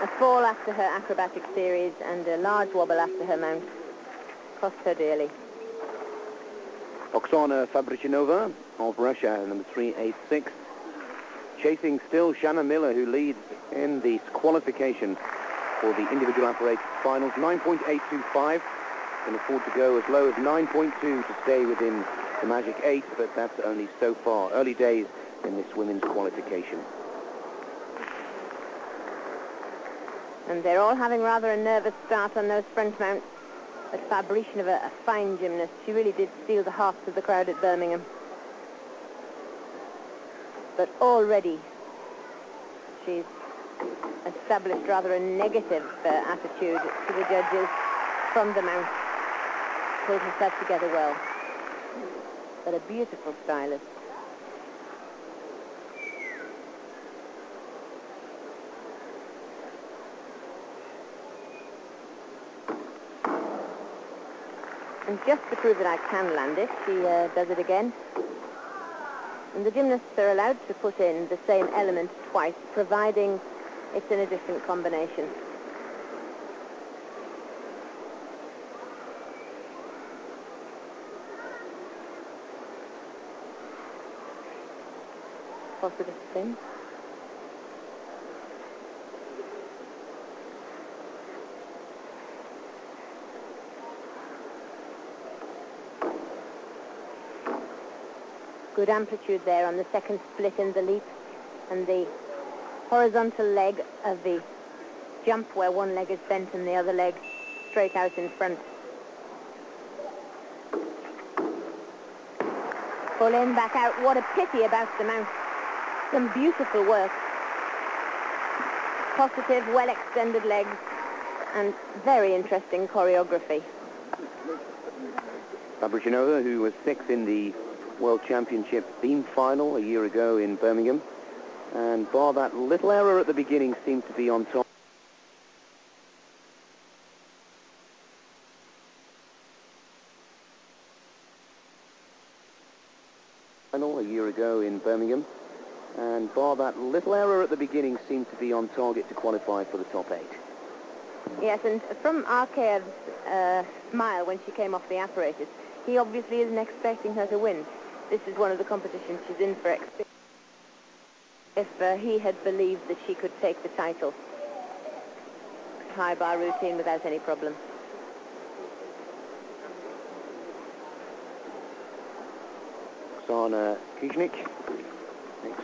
A fall after her acrobatic series and a large wobble after her mount. Cost her dearly. Oksana Fabrichnova of Russia, number 386. Chasing still Shannon Miller, who leads in the qualification for the individual apparatus finals. 9.825. Can afford to go as low as 9.2 to stay within the magic eight, but that's only so far. Early days in this women's qualification. And they're all having rather a nervous start on those front mounts. But Fabrichnova, a fine gymnast. She really did steal the hearts of the crowd at Birmingham. But already she's established rather a negative uh, attitude to the judges from the mount. Pulled herself together well. But a beautiful stylist. And just to prove that I can land it, she uh, does it again. And the gymnasts are allowed to put in the same element twice, providing it's in a different combination. Positive spin. Good amplitude there on the second split in the leap and the horizontal leg of the jump where one leg is bent and the other leg straight out in front. Pull in, back out. What a pity about the mount. Some beautiful work. Positive, well-extended legs and very interesting choreography. Fabrichnova, who was sixth in the World Championship beam final a year ago in Birmingham. And bar that little error at the beginning seemed to be on top. Final a year ago in Birmingham. And bar that little error at the beginning seemed to be on target to qualify for the top eight. Yes, and from Arcade's uh, smile when she came off the apparatus, he obviously isn't expecting her to win. This is one of the competitions she's in for experience. If uh, he had believed that she could take the title. High bar routine without any problem. Oksana Knizhnik next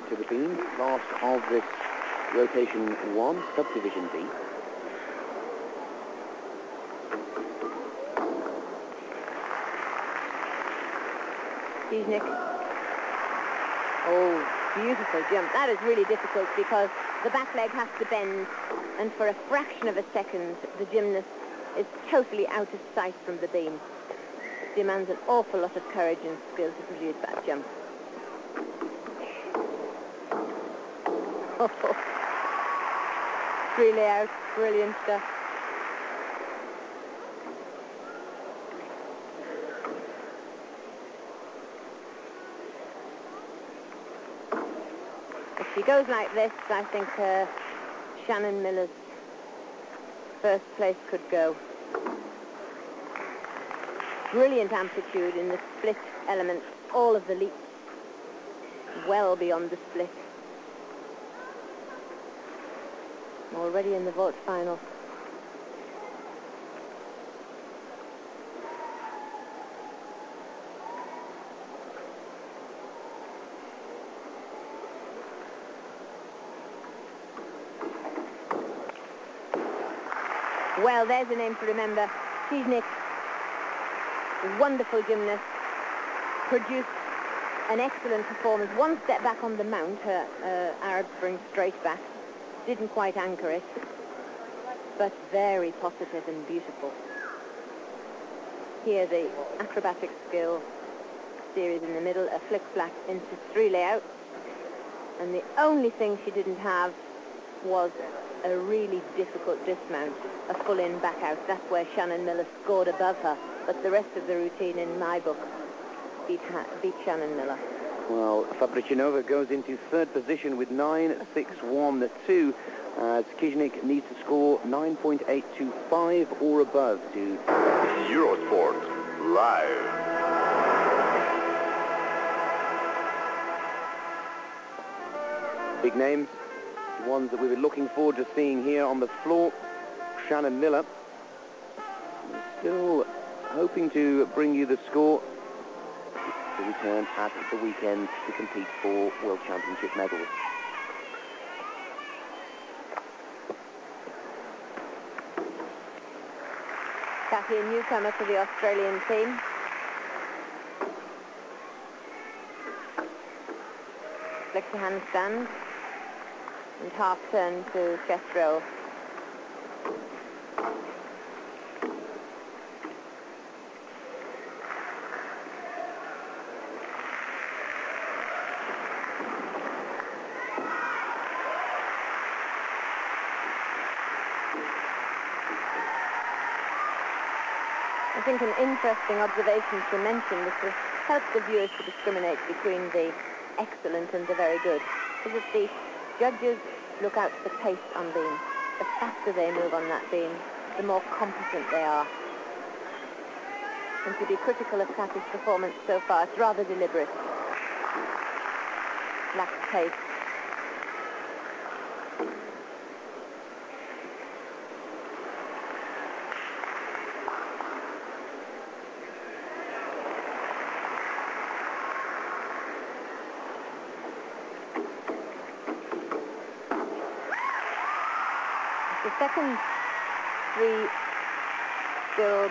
to the beam. Last of this rotation one, subdivision B. Knizhnik. Oh, beautiful jump. That is really difficult because the back leg has to bend, and for a fraction of a second, the gymnast is totally out of sight from the beam. It demands an awful lot of courage and skill to produce that jump. Three layouts, brilliant stuff. If she goes like this, I think uh, Shannon Miller's first place could go. Brilliant amplitude in the split element. All of the leaps well beyond the split. Already in the vault final. Well, there's a name to remember. Knizhnik, wonderful gymnast, produced an excellent performance. One step back on the mount, her uh, Arab spring straight back. Didn't quite anchor it, but very positive and beautiful. Here the acrobatic skill series in the middle, a flick flack into three layout. And the only thing she didn't have was a really difficult dismount, a full in back out. That's where Shannon Miller scored above her. But the rest of the routine in my book beat, beat Shannon Miller. Well, Fabrichnova goes into third position with 9.612 as Knizhnik needs to score 9.825 or above to Eurosport Live. big names, the ones that we've been looking forward to seeing here on the floor. Shannon Miller still hoping to bring you the score to return at the weekend to compete for World Championship medals. Kathy, a newcomer for the Australian team. Flick to handstand and half turn to chest roll. Think an interesting observation to mention which will help the viewers to discriminate between the excellent and the very good is that the judges look out for pace on beam. The faster they move on that beam, the more competent they are. And to be critical of Kathy's performance so far, it's rather deliberate. Lacks pace.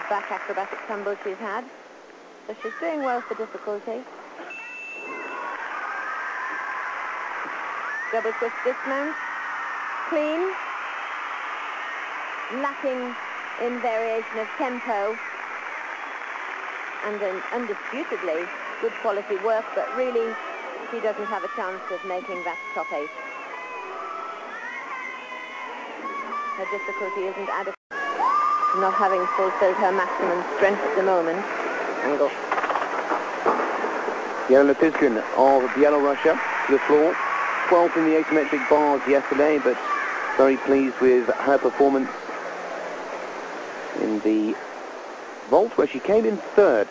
back acrobatic tumble she's had. So she's doing well for difficulty. Double twist dismount. Clean. Lacking in variation of tempo. And an undisputedly good quality work, but really she doesn't have a chance of making that top eight. Her difficulty isn't adequate. Not having fulfilled her maximum strength at the moment. Angle. Yelena Piskun of Belorussia to the floor. 12th in the asymmetric bars yesterday, but very pleased with her performance in the vault where she came in third.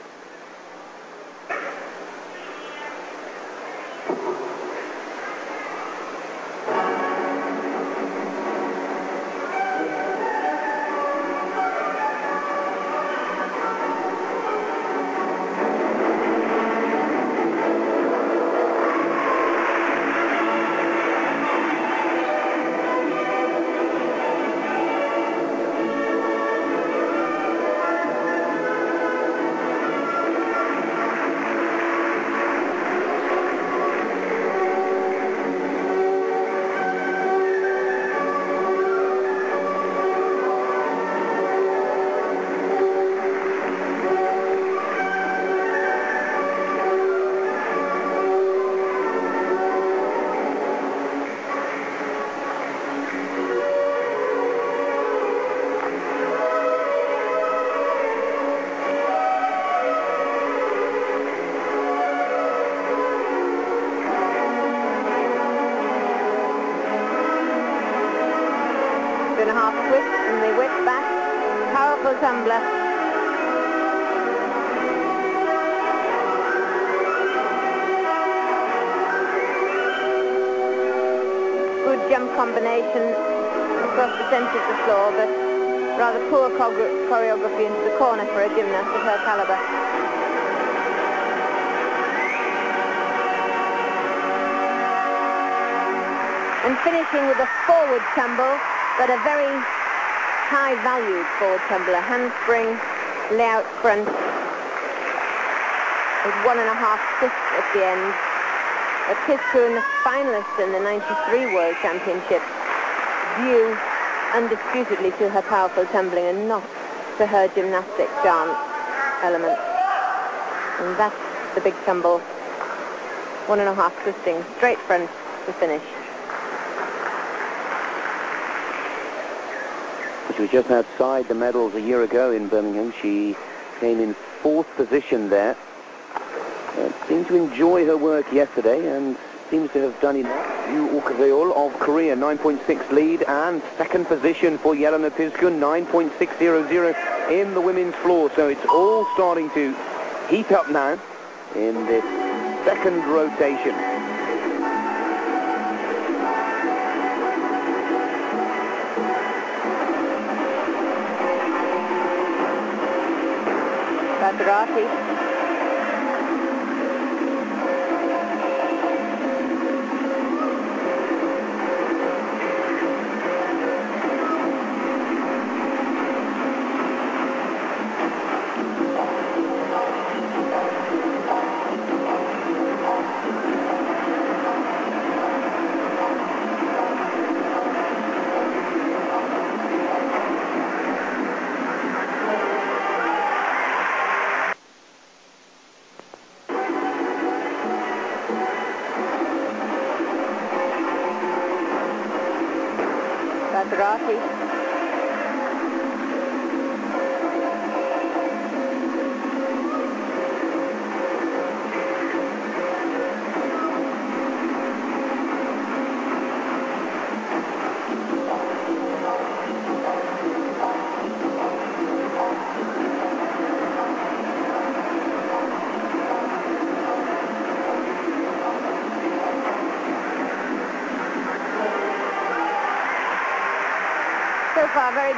Finishing with a forward tumble, but a very high-valued forward tumbler. Handspring, layout front, with one and a half twists at the end. A Piskun finalist in the 93 World Championships, due undisputedly to her powerful tumbling and not to her gymnastic dance element. And that's the big tumble. One and a half twisting, straight front to finish. She was just outside the medals a year ago in Birmingham. She came in fourth position there. Uh, seemed to enjoy her work yesterday and seems to have done enough. Yu Ukveol of Korea, 9.6 lead and second position for Yelena Piskun, 9.600 in the women's floor. So it's all starting to heat up now in this second rotation. Rocky.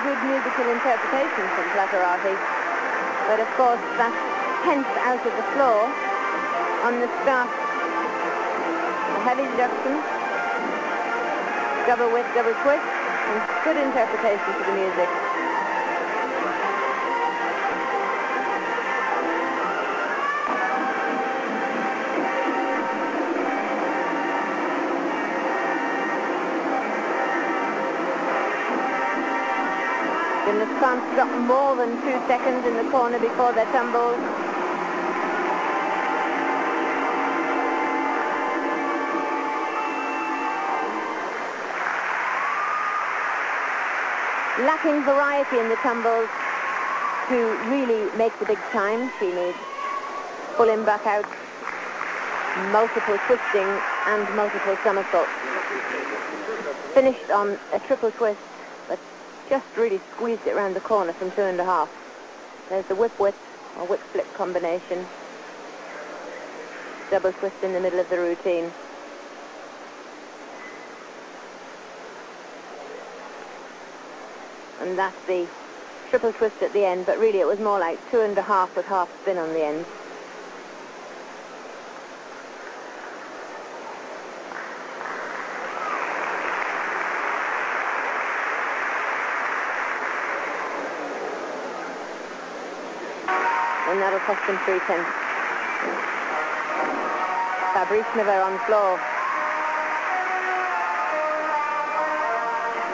Good musical interpretation from Platerati. But of course, that's tense out of the floor on the start. A heavy deduction, double whip, double twist, and good interpretation to the music. Can't stop more than two seconds in the corner before their tumbles. lacking variety in the tumbles to really make the big time. She needs full in back out, multiple twisting and multiple somersaults. Finished on a triple twist, just really squeezed it around the corner from two and a half. There's the whip-whip or whip flip combination. Double twist in the middle of the routine. And that's the triple twist at the end, but really it was more like two and a half with half spin on the end. Fabrichnova on floor.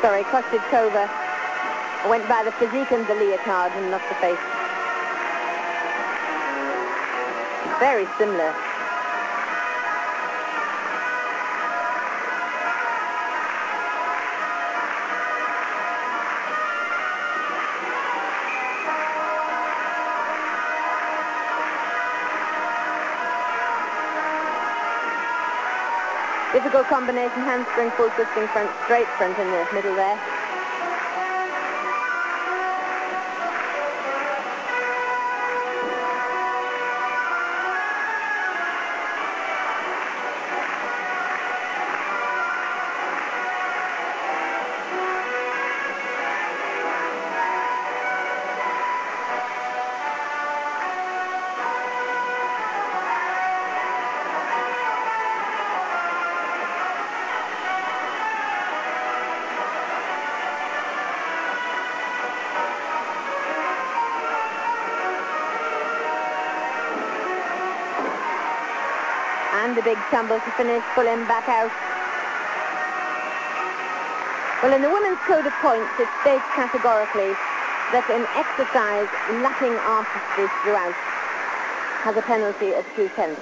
Sorry, Kochetkova went by the physique and the leotard and not the face. Very similar. Difficult combination, handspring, full twisting front, straight front in the middle there. Tumble to finish, pull him back out. Well, in the women's code of points, it states categorically that an exercise lacking artistry throughout has a penalty of two-tenths.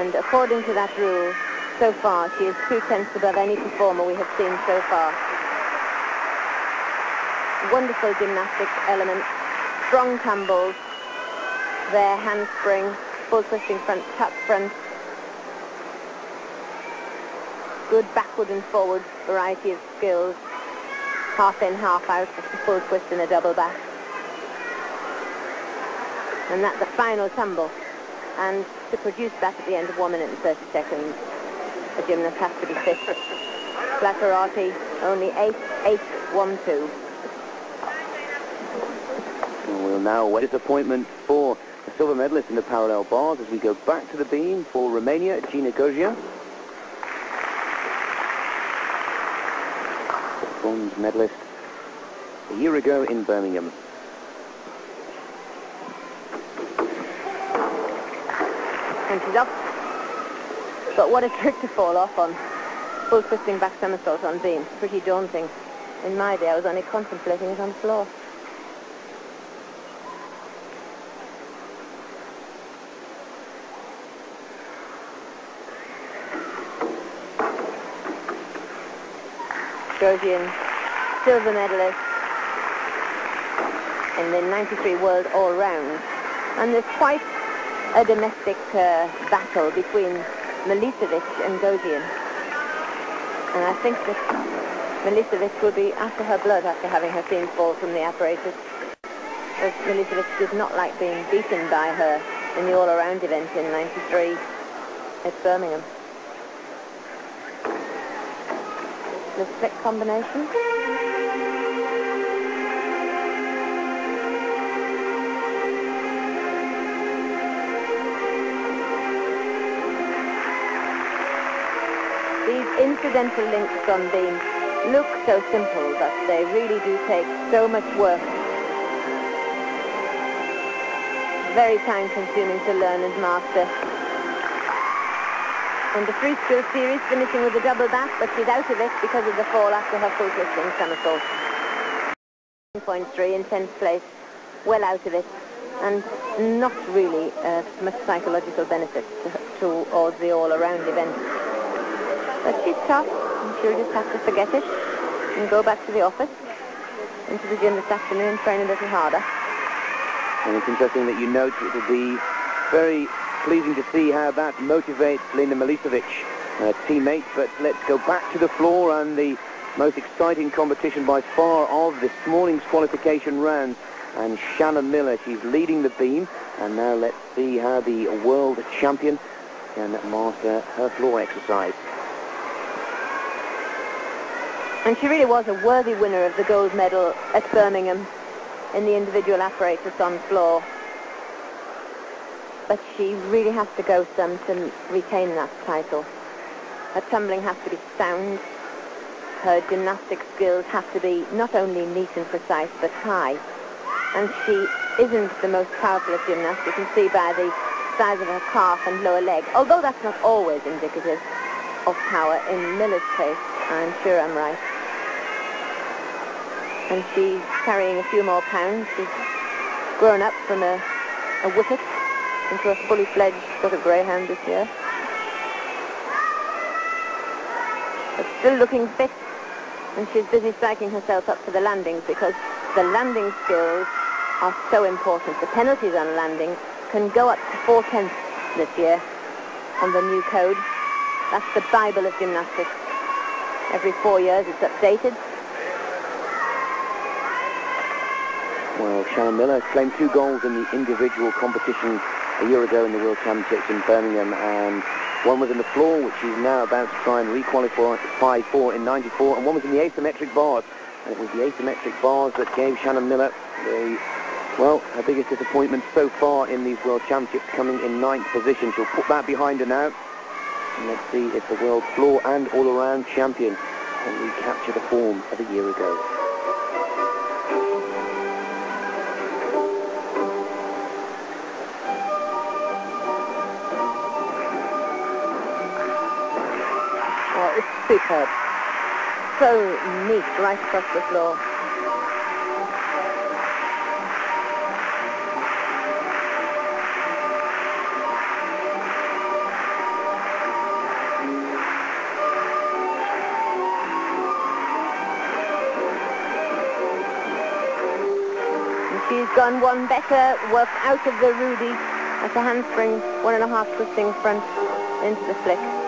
And according to that rule, so far, she is two-tenths above any performer we have seen so far. Wonderful gymnastic elements, strong tumbles, their handspring, full twisting front, tap front. Good backward and forward variety of skills. Half in, half out, just a full twist and a double back. And that's the final tumble. And to produce that at the end of 1 minute and 30 seconds, a gymnast has to be fit. Flatterati, only 8, 8, 1, 2. Well, now, what disappointment for the silver medalist in the parallel bars as we go back to the beam for Romania, Gina Gogean. Bronze medalist a year ago in Birmingham. And she's up. But what a trick to fall off on. Full twisting back somersault on beam. Pretty daunting. In my day, I was only contemplating it on the floor. Georgian silver medalist in the 93 World All-Round. And there's quite a domestic uh, battle between Milosovici and Gogean. And I think that Milosovici will be after her blood after having her seen fall from the apparatus. As Milosovici did not like being beaten by her in the all-around event in 93 at Birmingham. The split combination. These incidental links on beam look so simple, but they really do take so much work. Very time consuming to learn and master. The free skill series finishing with a double back, but she's out of it because of the fall after her full twisting somersault. 1.3 in 10th place, well out of it, and not really uh, much psychological benefit to, towards the all-around event. But she's tough, and she'll just have to forget it and go back to the office into the gym this afternoon, and train a little harder. And it's interesting that you note it will be very pleasing to see how that motivates Lavinia Milosovici, uh, teammate. But let's go back to the floor and the most exciting competition by far of this morning's qualification round. And Shannon Miller, she's leading the beam. And now let's see how the world champion can master her floor exercise. And she really was a worthy winner of the gold medal at Birmingham in the individual apparatus on floor. But she really has to go some to retain that title. Her tumbling has to be sound. Her gymnastic skills have to be not only neat and precise, but high. And she isn't the most powerful of gymnasts. You can see by the size of her calf and lower leg. Although that's not always indicative of power in Miller's case. I'm sure I'm right. And she's carrying a few more pounds. She's grown up from a, a whippet into a fully fledged sort of greyhound this year. But still looking fit. And she's busy psyching herself up for the landings because the landing skills are so important. The penalties on landing can go up to four-tenths this year on the new code. That's the Bible of gymnastics. Every four years it's updated. Well, Shannon Miller has claimed two goals in the individual competition a year ago in the World Championships in Birmingham, and one was in the floor, which she's now about to try and requalify for in 94, and one was in the asymmetric bars. And it was the asymmetric bars that gave Shannon Miller the, well, her biggest disappointment so far in these World Championships, coming in ninth position. She'll put that behind her now. And let's see if the world floor and all-around champion can recapture the form of a year ago. Superb. So neat right across the floor. She's gone one better, worked out of the Rudy at the handspring, one and a half twisting front into the flick.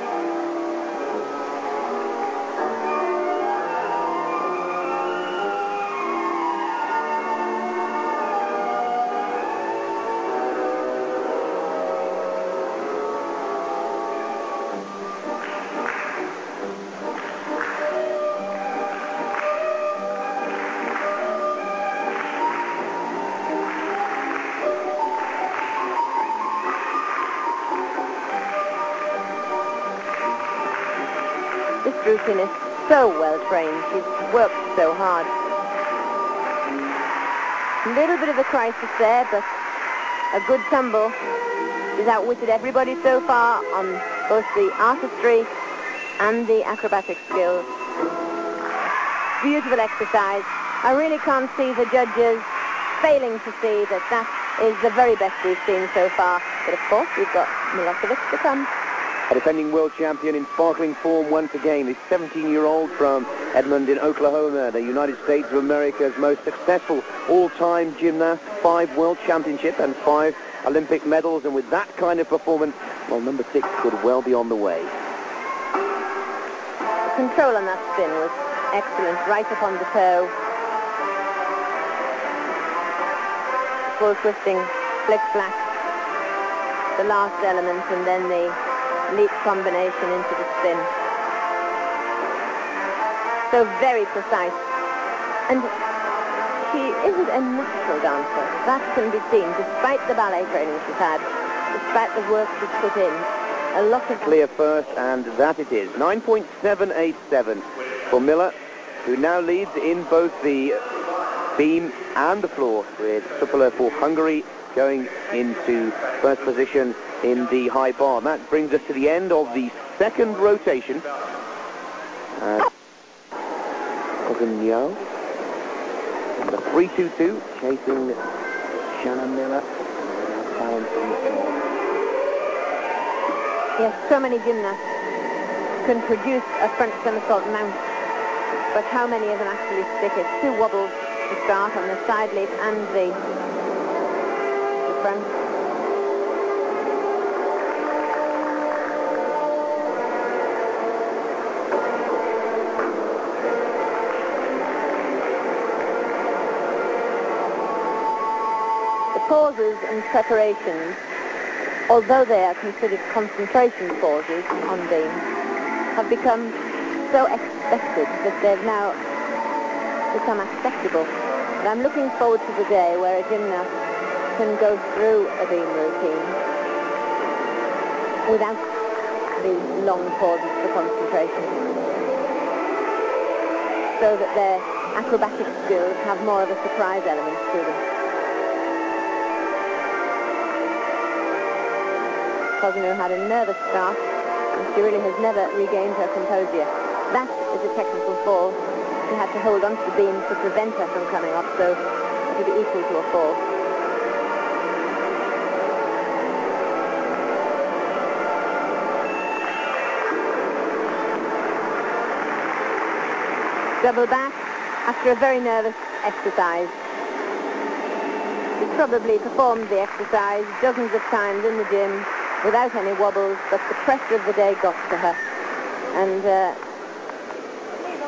Trained. She's worked so hard. A little bit of a crisis there, but a good tumble. She's outwitted everybody so far on both the artistry and the acrobatic skills. Beautiful exercise. I really can't see the judges failing to see that that is the very best we've seen so far. But of course, we've got Milosovici to come. A defending world champion in sparkling form once again, the 17-year-old from Edmond in Oklahoma, the United States of America's most successful all-time gymnast, five world championships and five Olympic medals, and with that kind of performance, well, number six could well be on the way. The control on that spin was excellent, right up on the toe. Full twisting, flick flack, the last element, and then the leap combination into the spin. So very precise. And she isn't a natural dancer. That can be seen despite the ballet training she's had, despite the work she's put in. A lot of Clear first, and that it is. 9.787 for Miller, who now leads in both the beam and the floor, with Supala for Hungary going into first position in the high bar. That brings us to the end of the second rotation. Uh, Ogunyao, the 3-2-2, chasing Shannon Miller. Yes, so many gymnasts can produce a front somersault mount, but how many of them actually stick it? Two wobbles to start on the side leap and the, the front. And preparations, although they are considered concentration pauses on beam, have become so expected that they've now become acceptable. And I'm looking forward to the day where a gymnast can go through a beam routine without these long pauses for concentration so that their acrobatic skills have more of a surprise element to them. Cousineau had a nervous start and she really has never regained her composure. That is a technical fall. She had to hold onto the beam to prevent her from coming off, so it would be equal to a fall. Double back after a very nervous exercise. She probably performed the exercise dozens of times in the gym without any wobbles, but the pressure of the day got to her. And uh,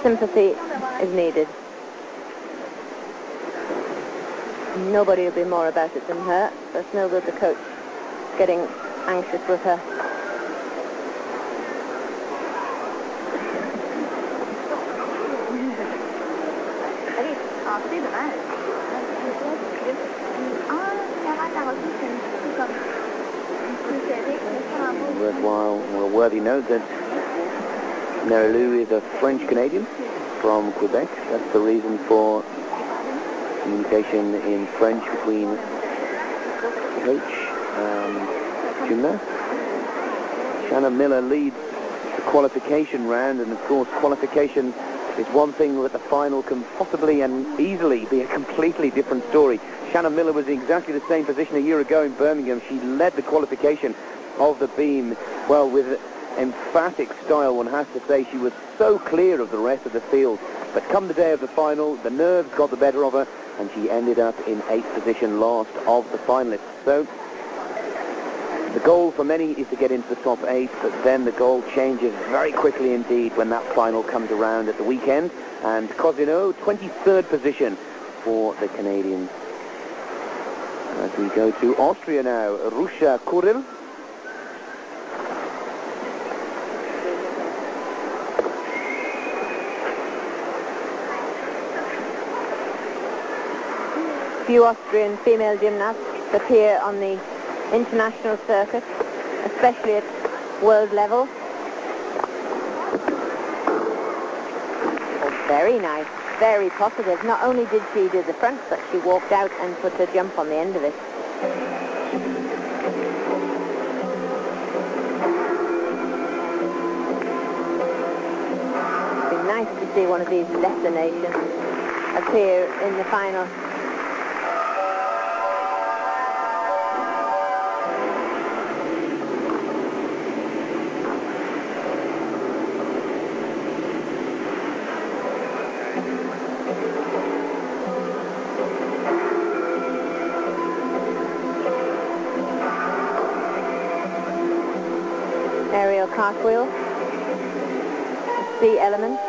sympathy is needed. Nobody will be more about it than her. So no good the coach getting anxious with her. Note that Marilou is a French Canadian from Quebec. That's the reason for communication in French between coach um, and gymnast. Shannon Miller leads the qualification round, and of course qualification is one thing, but the final can possibly and easily be a completely different story. Shannon Miller was in exactly the same position a year ago in Birmingham. She led the qualification of the beam, well, with emphatic style, one has to say. She was so clear of the rest of the field. But come the day of the final, the nerves got the better of her, and she ended up in eighth position last of the finalists. So the goal for many is to get into the top eight, but then the goal changes very quickly indeed when that final comes around at the weekend. And Cousineau, 23rd position for the Canadians. As we go to Austria now, Rusha Kuril. Few Austrian female gymnasts appear on the international circuit, especially at world level. Oh, very nice, very positive. Not only did she do the front, but she walked out and put her jump on the end of it. It'd be nice to see one of these lesser nations appear in the final. Cartwheel, C elements,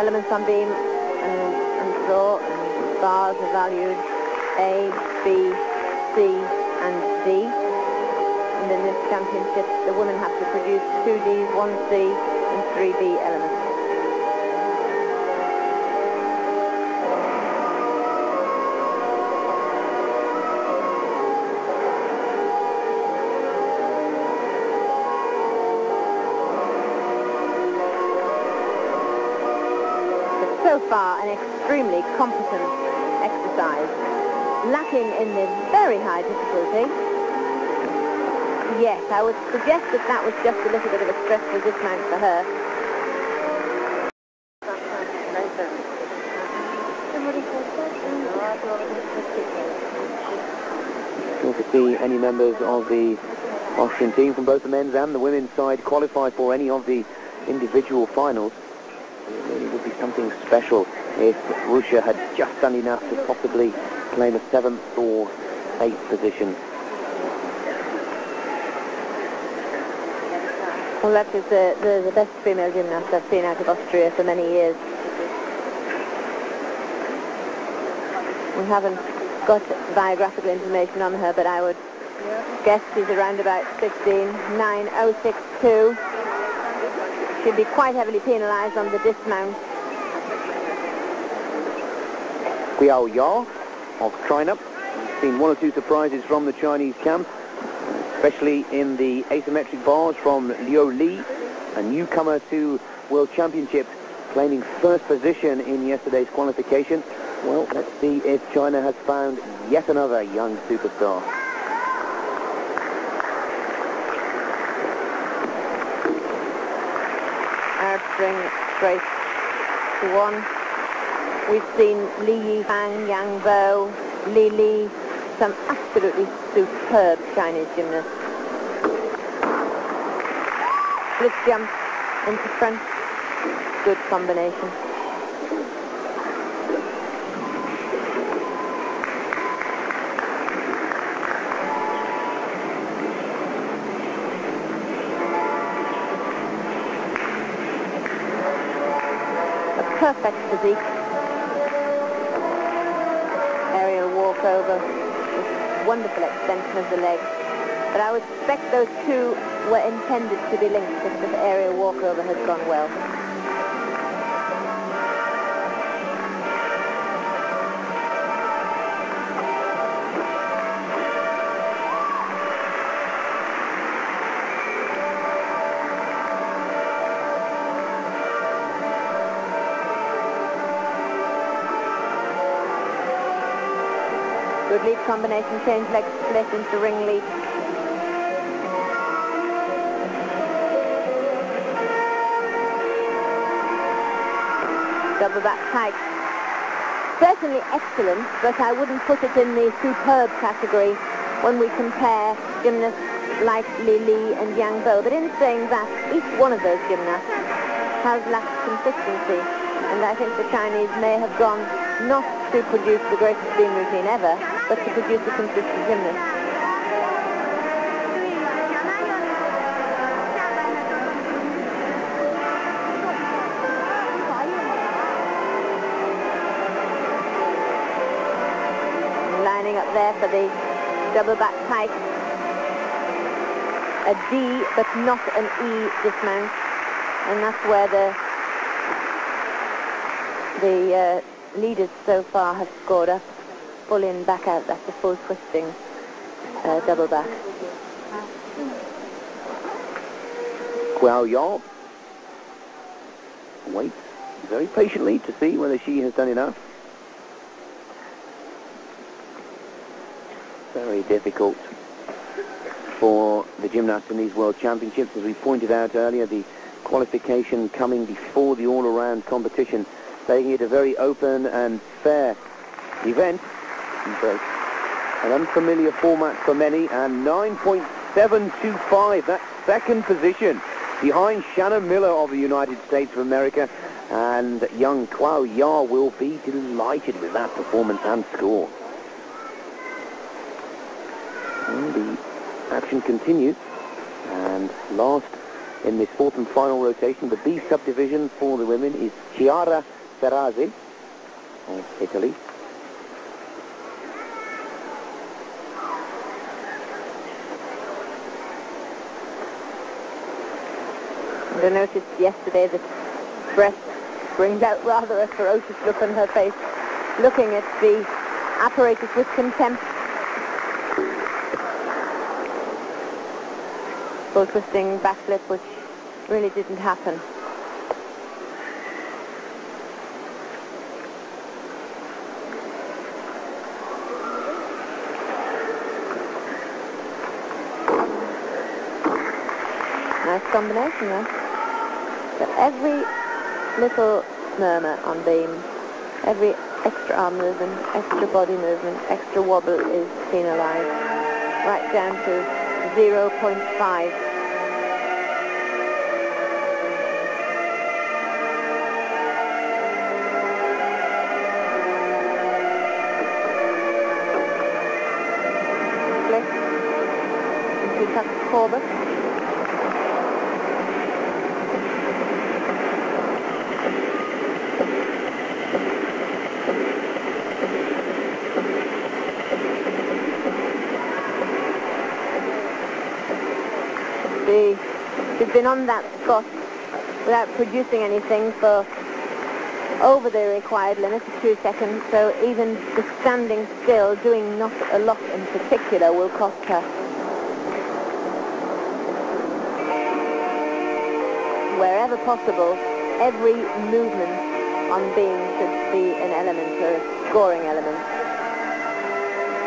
elements on beam and, and floor, and bars are valued A, B, C and D. And in this championship the women have to produce two Ds, one C and three B elements. So far an extremely competent exercise, lacking in the very high difficulty. Yes, I would suggest that that was just a little bit of a stressful dismount for her. Sure to see any members of the Austrian team from both the men's and the women's side qualify for any of the individual finals. It really would be something special if Russia had just done enough to possibly claim a seventh or eighth position. Well, that is the, the, the best female gymnast I've seen out of Austria for many years. We haven't got biographical information on her, but I would guess she's around about 16, 9062. She'd be quite heavily penalised on the dismount. Guo Ya of China. We've seen one or two surprises from the Chinese camp, especially in the asymmetric bars from Lu Li, a newcomer to World Championships, claiming first position in yesterday's qualification. Well, let's see if China has found yet another young superstar. String straight to one. We've seen Li Yifang, Yang Bo, Li Li, some absolutely superb Chinese gymnasts. Split jump into front, good combination. A perfect physique. Wonderful extension of the leg. But I would suspect those two were intended to be linked if the aerial walkover has gone well. Leap combination, change leg split into ring leap. Double back pike. Certainly excellent, but I wouldn't put it in the superb category when we compare gymnasts like Li Li and Yang Bo. But in saying that, each one of those gymnasts has lacked consistency. And I think the Chinese may have gone not to produce the greatest beam routine ever, but to produce a consistent gymnast. Lining up there for the double back pike. A D, but not an E dismount. And that's where the the uh, leaders so far have scored up. Full in, back out. That's a full twisting uh, double back. Guo Ya waits very patiently to see whether she has done enough. Very difficult for the gymnasts in these World Championships. As we pointed out earlier, the qualification coming before the all-around competition, making it a very open and fair event. An unfamiliar format for many, and 9.725, that second position behind Shannon Miller of the United States of America, and young Guo Ya will be delighted with that performance and score. And the action continues, and last in this fourth and final rotation, the B subdivision for the women is Chiara Ferrazzi of Italy. I noticed yesterday that breast brings out rather a ferocious look on her face, looking at the apparatus with contempt. Full twisting backflip, which really didn't happen. Nice combination there. So every little murmur on beam, every extra arm movement, extra body movement, extra wobble is penalized. Right down to 0.5. been on that spot without producing anything for over the required limit of two seconds, so even standing still, doing not a lot in particular, will cost her. Wherever possible, every movement on beam should be an element or a scoring element.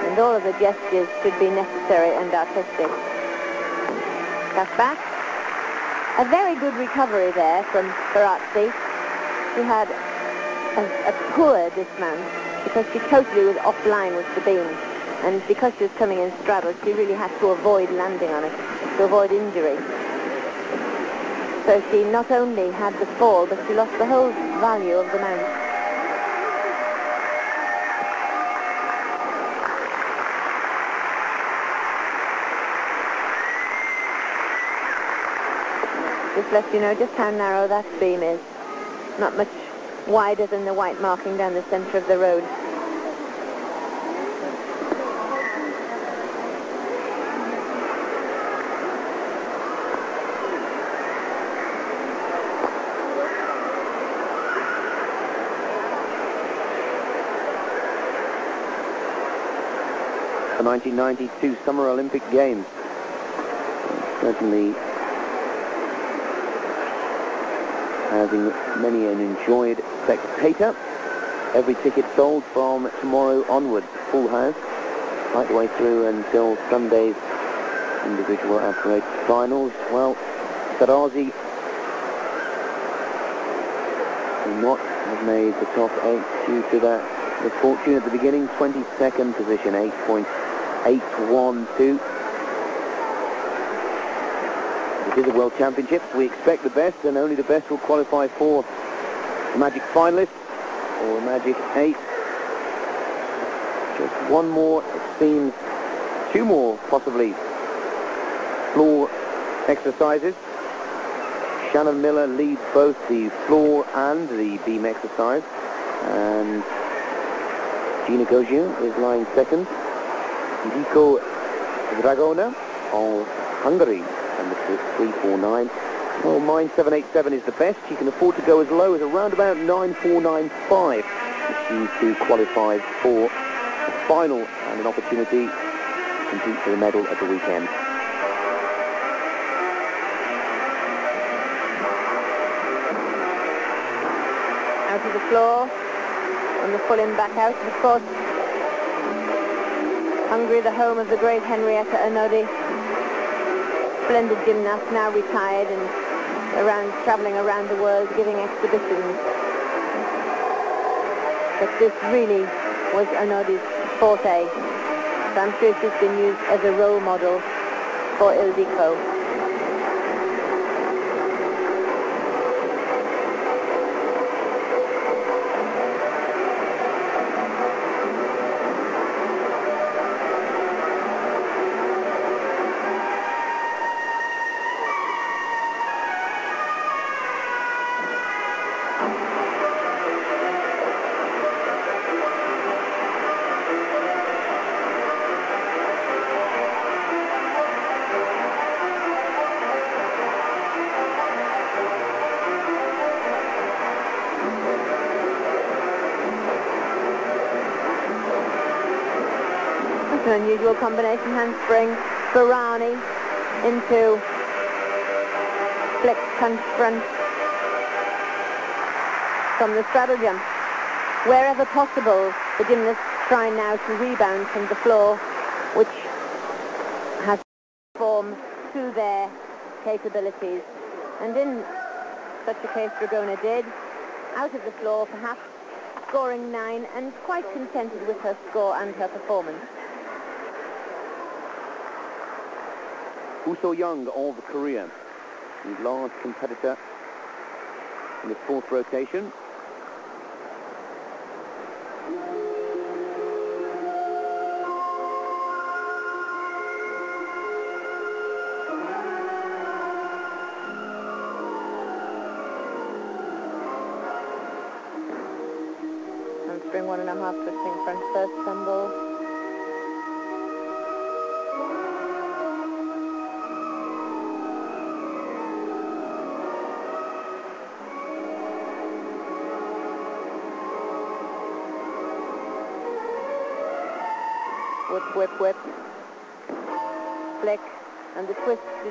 And all of the gestures should be necessary and artistic. Back. A very good recovery there from Ferrazzi. She had a, a poor dismount because she totally was offline with the beam. And because she was coming in straddle, she really had to avoid landing on it to avoid injury. So she not only had the fall, but she lost the whole value of the mount. Let you know just how narrow that beam is. Not much wider than the white marking down the centre of the road. The 1992 Summer Olympic Games. Certainly having many an enjoyed spectator. Every ticket sold from tomorrow onwards, full house, right the way through until Sunday's individual athlete finals. Well, will not have made the top eight due to that misfortune at the beginning. 22nd position, 8.812. It is a World Championships. We expect the best, and only the best will qualify for the Magic finalists or the Magic 8. Just one more, it seems, two more possibly, floor exercises. Shannon Miller leads both the floor and the beam exercise. And Gina Gogean is lying second. Nico Dragona of Hungary and this 349. Well, mine 787 is the best. You can afford to go as low as around about 9495 if you to qualify for a final and an opportunity to compete for the medal at the weekend. Out of the floor, and the full in back out. of the course, Hungary, the home of the great Henrietta Onodi, splendid gymnast, now retired and around traveling around the world giving exhibitions. But this really was Onodi's forte. So I'm sure she's been used as a role model for Ildikó. An unusual combination handspring. Barani into flick front from the straddle jump. Wherever possible, the gymnasts try now to rebound from the floor, which has form to their capabilities. And in such a case, Dragona did. Out of the floor, perhaps, scoring nine and quite contented with her score and her performance. Woo Young of Korea, the last competitor in the fourth rotation.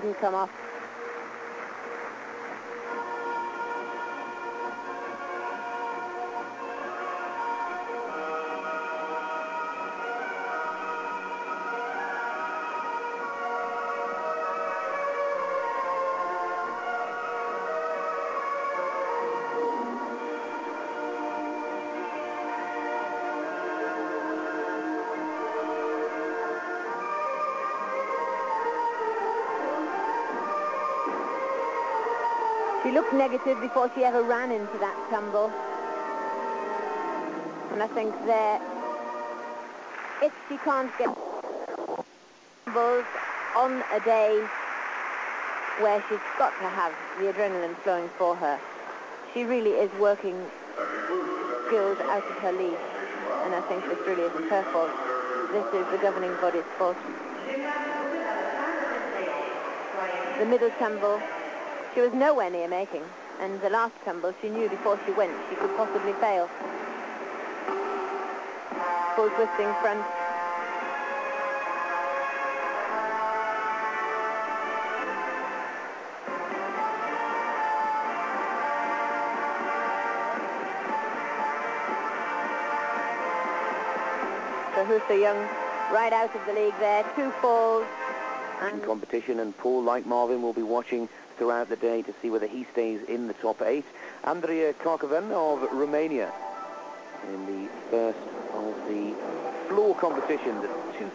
Didn't come off. Negative before she ever ran into that tumble. And I think that if she can't get tumbles on a day where she's got to have the adrenaline flowing for her, she really is working skills out of her league. And I think this really isn't her fault. This is the governing body's fault. The middle tumble she was nowhere near making, and the last tumble she knew before she went she could possibly fail. Full twisting front. So Hoosa Young right out of the league there, two falls. In competition, and Paul, like Marvin, will be watching throughout the day to see whether he stays in the top eight. Andrea Cacovean of Romania in the first of the floor competitions at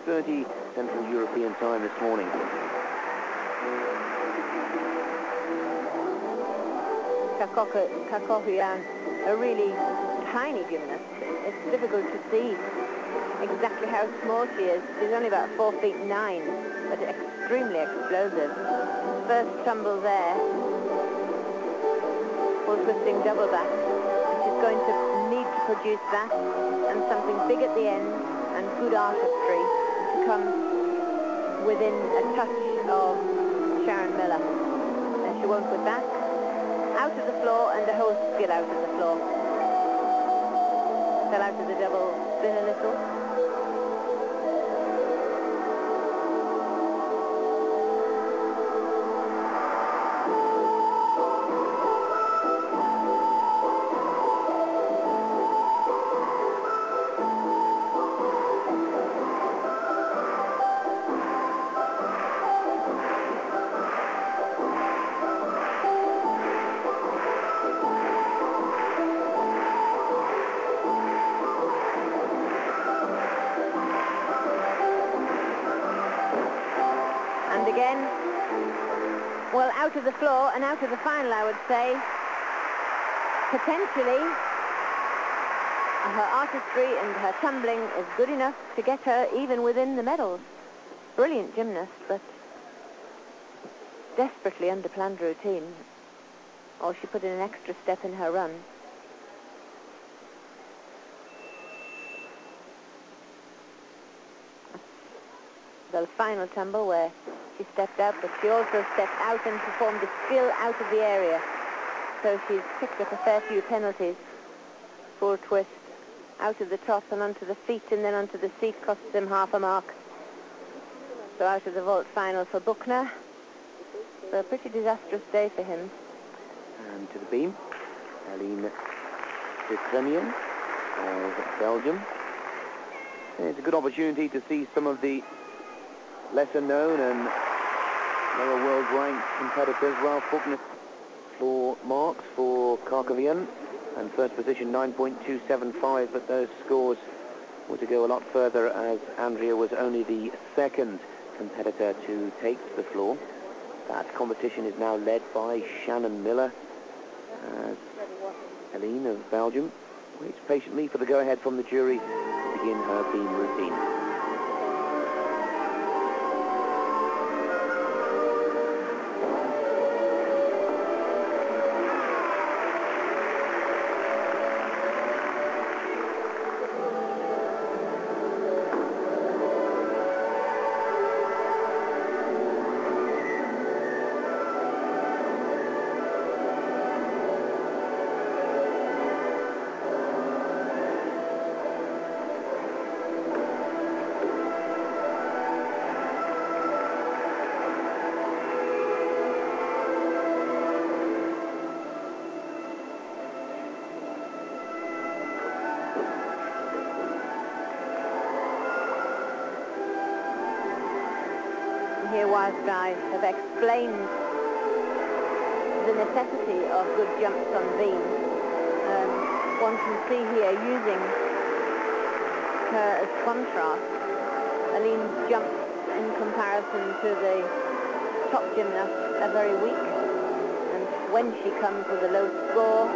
2.30 Central European time this morning. Cacovean, uh, a really tiny gymnast. It's difficult to see exactly how small she is. She's only about four feet nine, but extremely explosive. First tumble there. Full twisting double back. She's going to need to produce that and something big at the end and good artistry to come within a touch of Shannon Miller. And she won't put that. Out of the floor and the whole skill out of the floor. Fell out of the double spin a little. The floor and out of the final, I would say. Potentially, her artistry and her tumbling is good enough to get her even within the medals. Brilliant gymnast, but desperately underplanned routine. Or she put in an extra step in her run. The final tumble where she stepped out, but she also stepped out and performed a skill out of the area. So she's picked up a fair few penalties. Full twist, out of the top and onto the feet and then onto the seat costs him half a mark. So out of the vault final for Buchner. So a pretty disastrous day for him. And to the beam, Aline Detremian of Belgium. It's a good opportunity to see some of the lesser known and lower world ranked competitors. Ralph Buchner for marks for Cacovean and first position 9.275 but those scores were to go a lot further as Andrea was only the second competitor to take the floor. That competition is now led by Shannon Miller as Helene of Belgium waits patiently for the go-ahead from the jury to begin her beam routine. Have explained the necessity of good jumps on beam, um, one can see here using her as contrast. Aline's jumps in comparison to the top gymnast are very weak and when she comes with a low score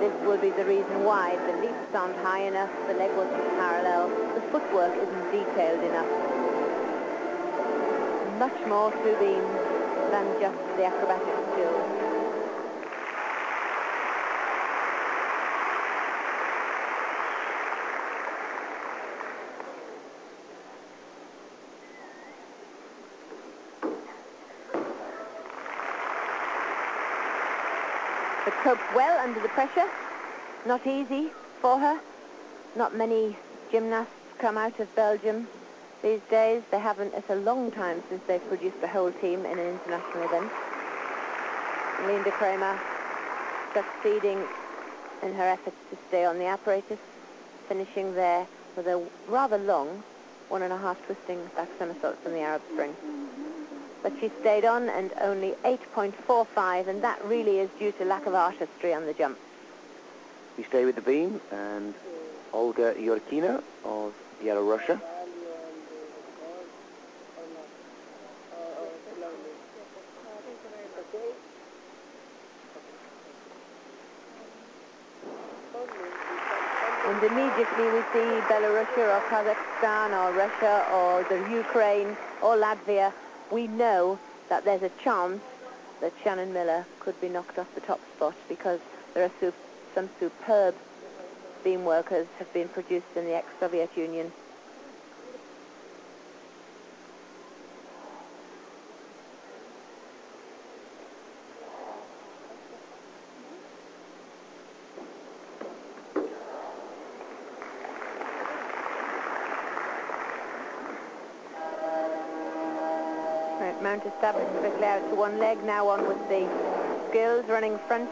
this will be the reason why. The leaps aren't high enough, the leg wasn't parallel, the footwork isn't detailed enough. Much more to beam than just the acrobatic skills. but coped well under the pressure. Not easy for her. Not many gymnasts come out of Belgium these days. They haven't. It's a long time since they've produced a whole team in an international event. Linda Kramer succeeding in her efforts to stay on the apparatus, finishing there with a rather long one and a half twisting back somersaults from the Arab Spring but she stayed on and only 8.45 and that really is due to lack of artistry on the jump. We stay with the beam and Olga Yurkina of Belorussia. And immediately we see Belarusia or Kazakhstan or Russia or the Ukraine or Latvia we know that there's a chance that Shannon Miller could be knocked off the top spot because there are some superb beam workers have been produced in the ex-Soviet Union. Established quickly out to one leg, now on with the skills, running front,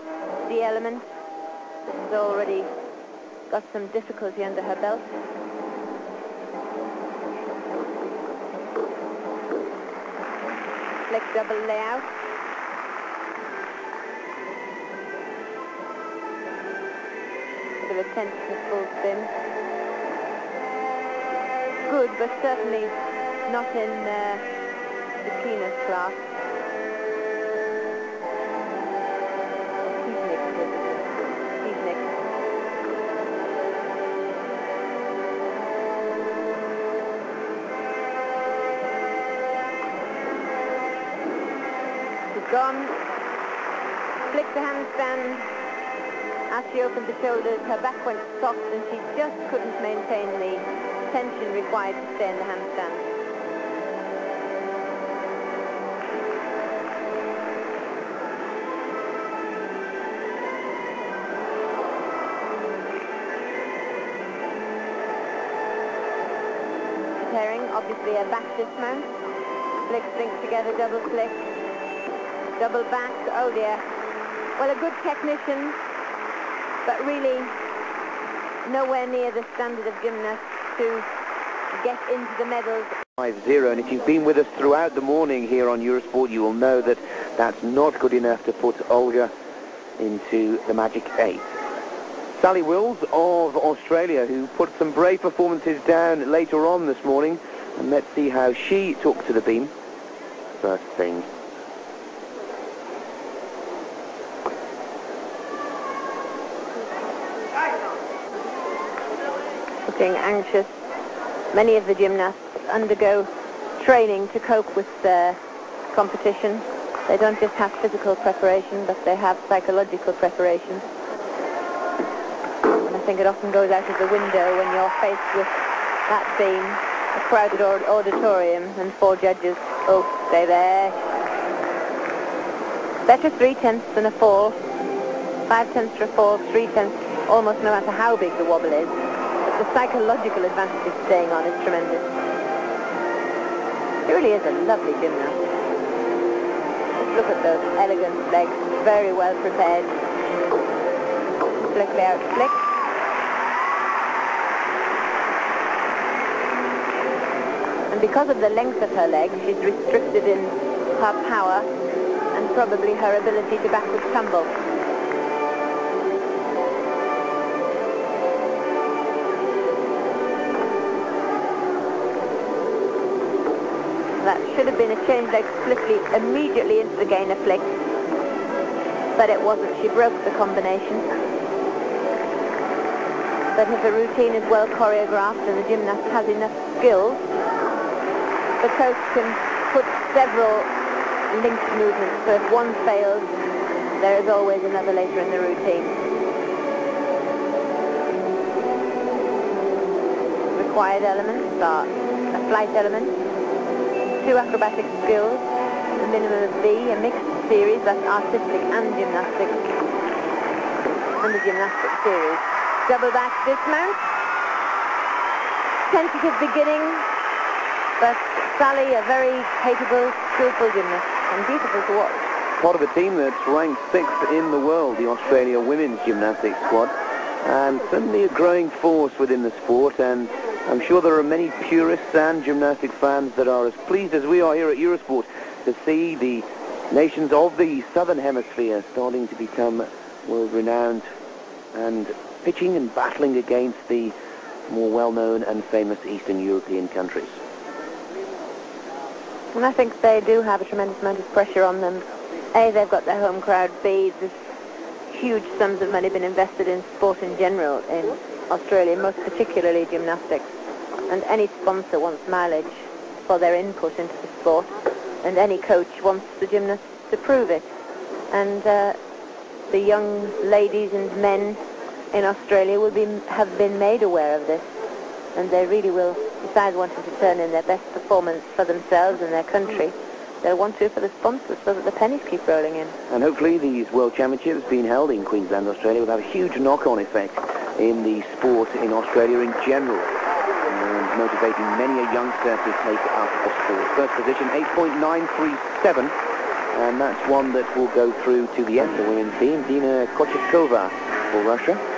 the element. Has already got some difficulty under her belt. Flick double layout. Bit of a tentative full spin. Good, but certainly not in uh, the cleanest class. She's gone. Flicked the handstand. As she opened the shoulders, her back went soft and she just couldn't maintain the tension required to stay in the handstand. Obviously a back dismount. Flick, slink together, double flick. Double back, oh dear. Well, a good technician, but really nowhere near the standard of gymnasts to get into the medals. 5-0, and if you've been with us throughout the morning here on Eurosport, you will know that that's not good enough to put Olga into the Magic 8. Sally Wills of Australia, who put some brave performances down later on this morning, and let's see how she took to the beam first thing. Looking anxious. Many of the gymnasts undergo training to cope with the competition. They don't just have physical preparation, but they have psychological preparation. And I think it often goes out of the window when you're faced with that beam a crowded auditorium and four judges. Oh, stay there. Better three-tenths than a fall. Five-tenths for a fall, three-tenths almost no matter how big the wobble is. But the psychological advantage of staying on is tremendous. It really is a lovely gymnast. Just look at those elegant legs, very well prepared. Flick out, flick. Because of the length of her leg, she's restricted in her power and probably her ability to backwards tumble. That should have been a change leg swiftly immediately into the gainer flick. But it wasn't. She broke the combination. But if a routine is well choreographed and the gymnast has enough skills, the coach can put several linked movements. So if one fails, there is always another later in the routine. Required elements are a flight element, two acrobatic skills, a minimum of B, a mixed series, that's artistic and gymnastic, and the gymnastic series. Double back dismount. Tentative beginning, but Sally, a very capable, skillful gymnast, and beautiful to watch. Part of a team that's ranked sixth in the world, the Australia women's gymnastics squad, and certainly a growing force within the sport, and I'm sure there are many purists and gymnastic fans that are as pleased as we are here at Eurosport to see the nations of the southern hemisphere starting to become world-renowned and pitching and battling against the more well-known and famous Eastern European countries. And I think they do have a tremendous amount of pressure on them. A, they've got their home crowd. B, there's huge sums of money been invested in sport in general in Australia, most particularly gymnastics. And any sponsor wants mileage for their input into the sport. And any coach wants the gymnasts to prove it. And uh, the young ladies and men in Australia will be, have been made aware of this. And they really will, besides wanting to turn in their best performance for themselves and their country, they'll want to for the sponsors so that the pennies keep rolling in. And hopefully these World Championships being held in Queensland, Australia, will have a huge knock-on effect in the sport in Australia in general, and motivating many a youngster to take up the sport. First position, 8.937, and that's one that will go through to the end, the women's team, Dina Kochetkova for Russia.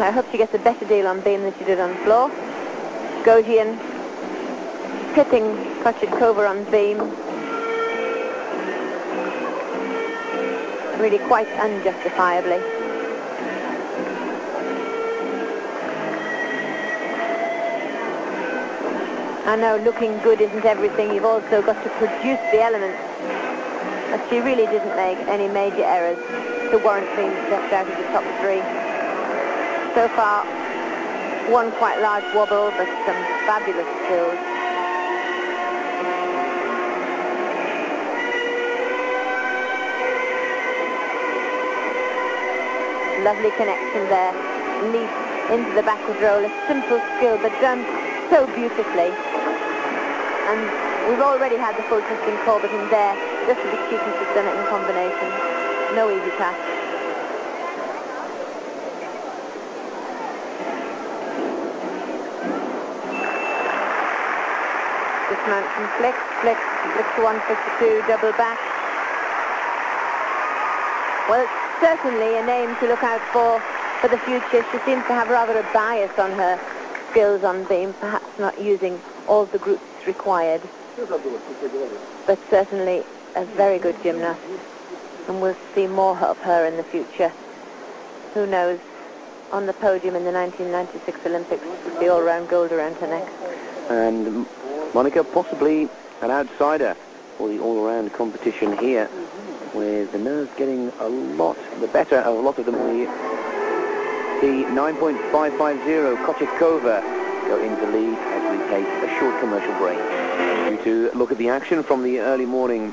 I hope she gets a better deal on beam than she did on floor. Gogean pitting Kochetkova on beam. Really quite unjustifiably. I know looking good isn't everything. You've also got to produce the elements. But she really didn't make any major errors to warrant being left out of the top three. So far, one quite large wobble, but some fabulous skills. Lovely connection there. Leap into the backward roll. A simple skill, but done so beautifully. And we've already had the full twisting Corbett in there. Just to cheeky she's done it in combination. No easy task. Dismount from flick, flick, flick to one, flick to two, double back. Well, certainly a name to look out for for the future. She seems to have rather a bias on her skills on beam, perhaps not using all the groups required. But certainly a very good gymnast. And we'll see more of her in the future. Who knows, on the podium in the 1996 Olympics the all-round gold around her neck. And Monica possibly an outsider for the all-around competition here, with the nerves getting a lot the better of a lot of them. We see 9.550 Kochetkova go into lead as we take a short commercial break. You To look at the action from the early morning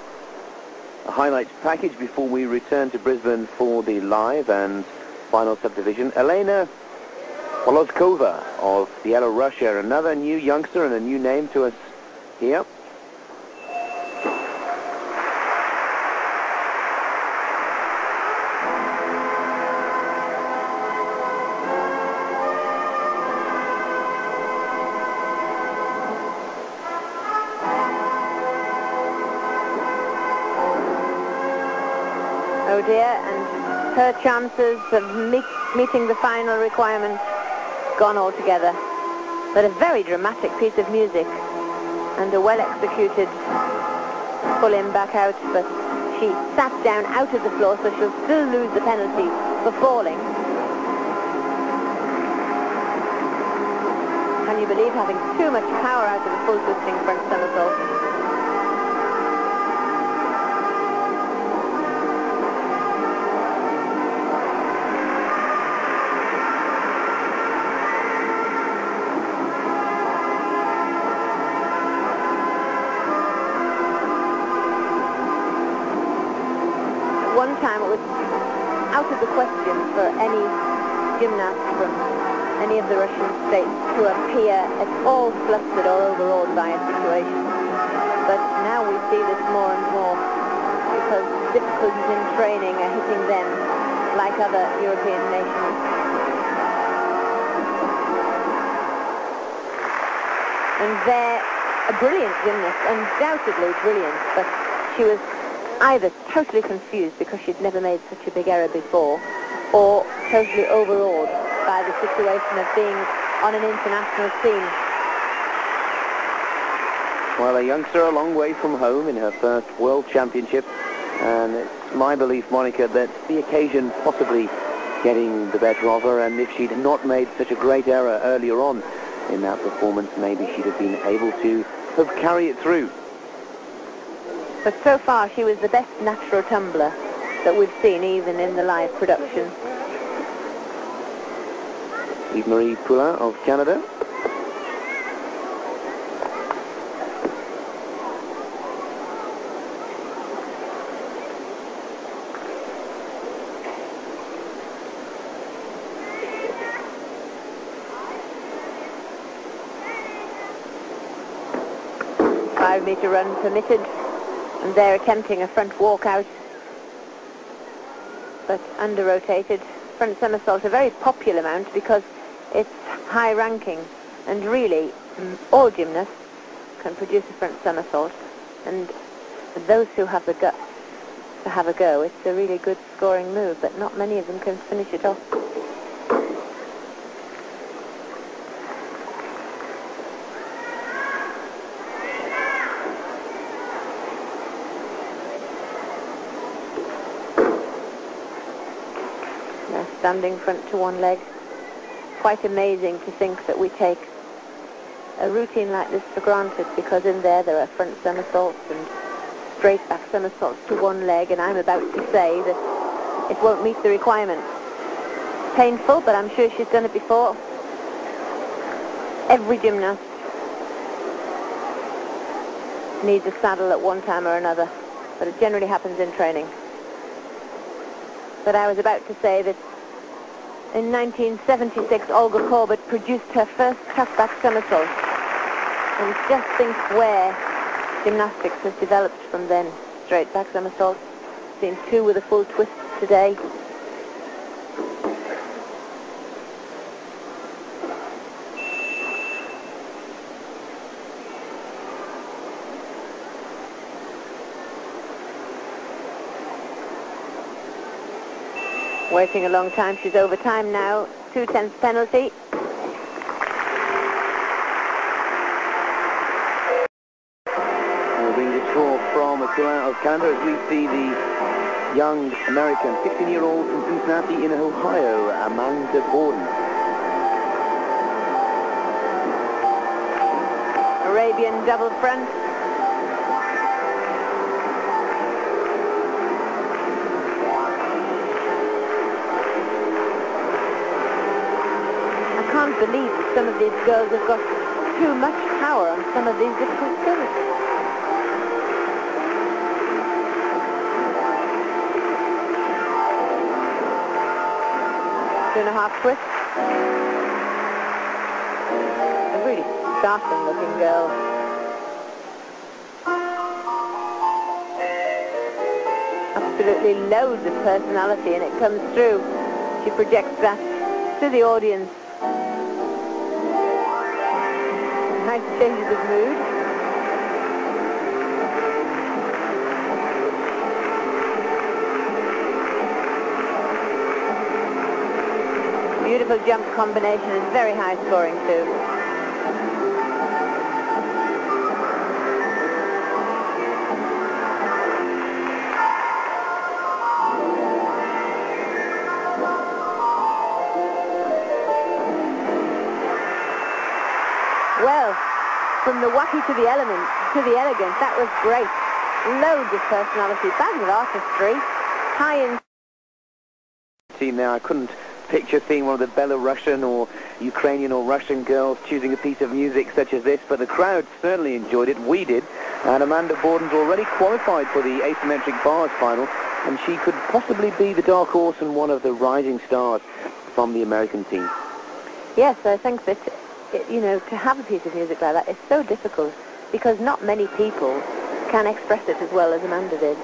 highlights package before we return to Brisbane for the live and final subdivision. Elena Polozkova of the Belorussia, another new youngster and a new name to us here. Oh dear, and her chances of meet, meeting the final requirement gone altogether. But a very dramatic piece of music and a well-executed pull-in back out, but she sat down out of the floor, so she'll still lose the penalty for falling. Can you believe having too much power out of a full twisting front somersault? Appear at all flustered or overawed by a situation. But now we see this more and more because difficulties in training are hitting them like other European nations. And they're a brilliant gymnast, undoubtedly brilliant, but she was either totally confused because she'd never made such a big error before, or totally overawed by the situation of being on an international scene. Well, a youngster a long way from home in her first World Championship, and it's my belief, Monica, that the occasion possibly getting the better of her, and if she'd not made such a great error earlier on in that performance, maybe she'd have been able to have carried it through. But so far, she was the best natural tumbler that we've seen even in the live production. Yves-Marie Poulain of Canada. Five metre run permitted. And they're attempting a front walk out but under-rotated front somersault, a very popular mount because it's high ranking and really mm, all gymnasts can produce a front somersault and those who have the guts to have a go, it's a really good scoring move, but not many of them can finish it off. standing front to one leg. Quite amazing to think that we take a routine like this for granted because in there there are front somersaults and straight back somersaults to one leg and I'm about to say that it won't meet the requirements. Painful, but I'm sure she's done it before. Every gymnast needs a saddle at one time or another, but it generally happens in training. But I was about to say that in 1976, Olga Korbut produced her first cutback somersault. And just think where gymnastics has developed from then. Straight back somersault. Seen two with a full twist today. Waiting a long time. She's over time now. Two-tenths penalty. We'll bring the score from Poulain of Canada as we see the young American 16-year-old from Cincinnati in Ohio, Amanda Borden. Arabian double front. Believe that some of these girls have got too much power on some of these difficult skills. Two and a half twists. A really startling looking girl. Absolutely loads of personality and it comes through. She projects that to the audience changes of mood. Beautiful jump combination and very high scoring too. To the element to the elegant, that was great. Loads of personality, band of artistry, high in team there. I couldn't picture seeing one of the Belarusian or Ukrainian or Russian girls choosing a piece of music such as this, but the crowd certainly enjoyed it. We did. And Amanda Borden's already qualified for the asymmetric bars final, and she could possibly be the dark horse and one of the rising stars from the American team. Yes, I think that, it, you know, to have a piece of music like that is so difficult because not many people can express it as well as Amanda did.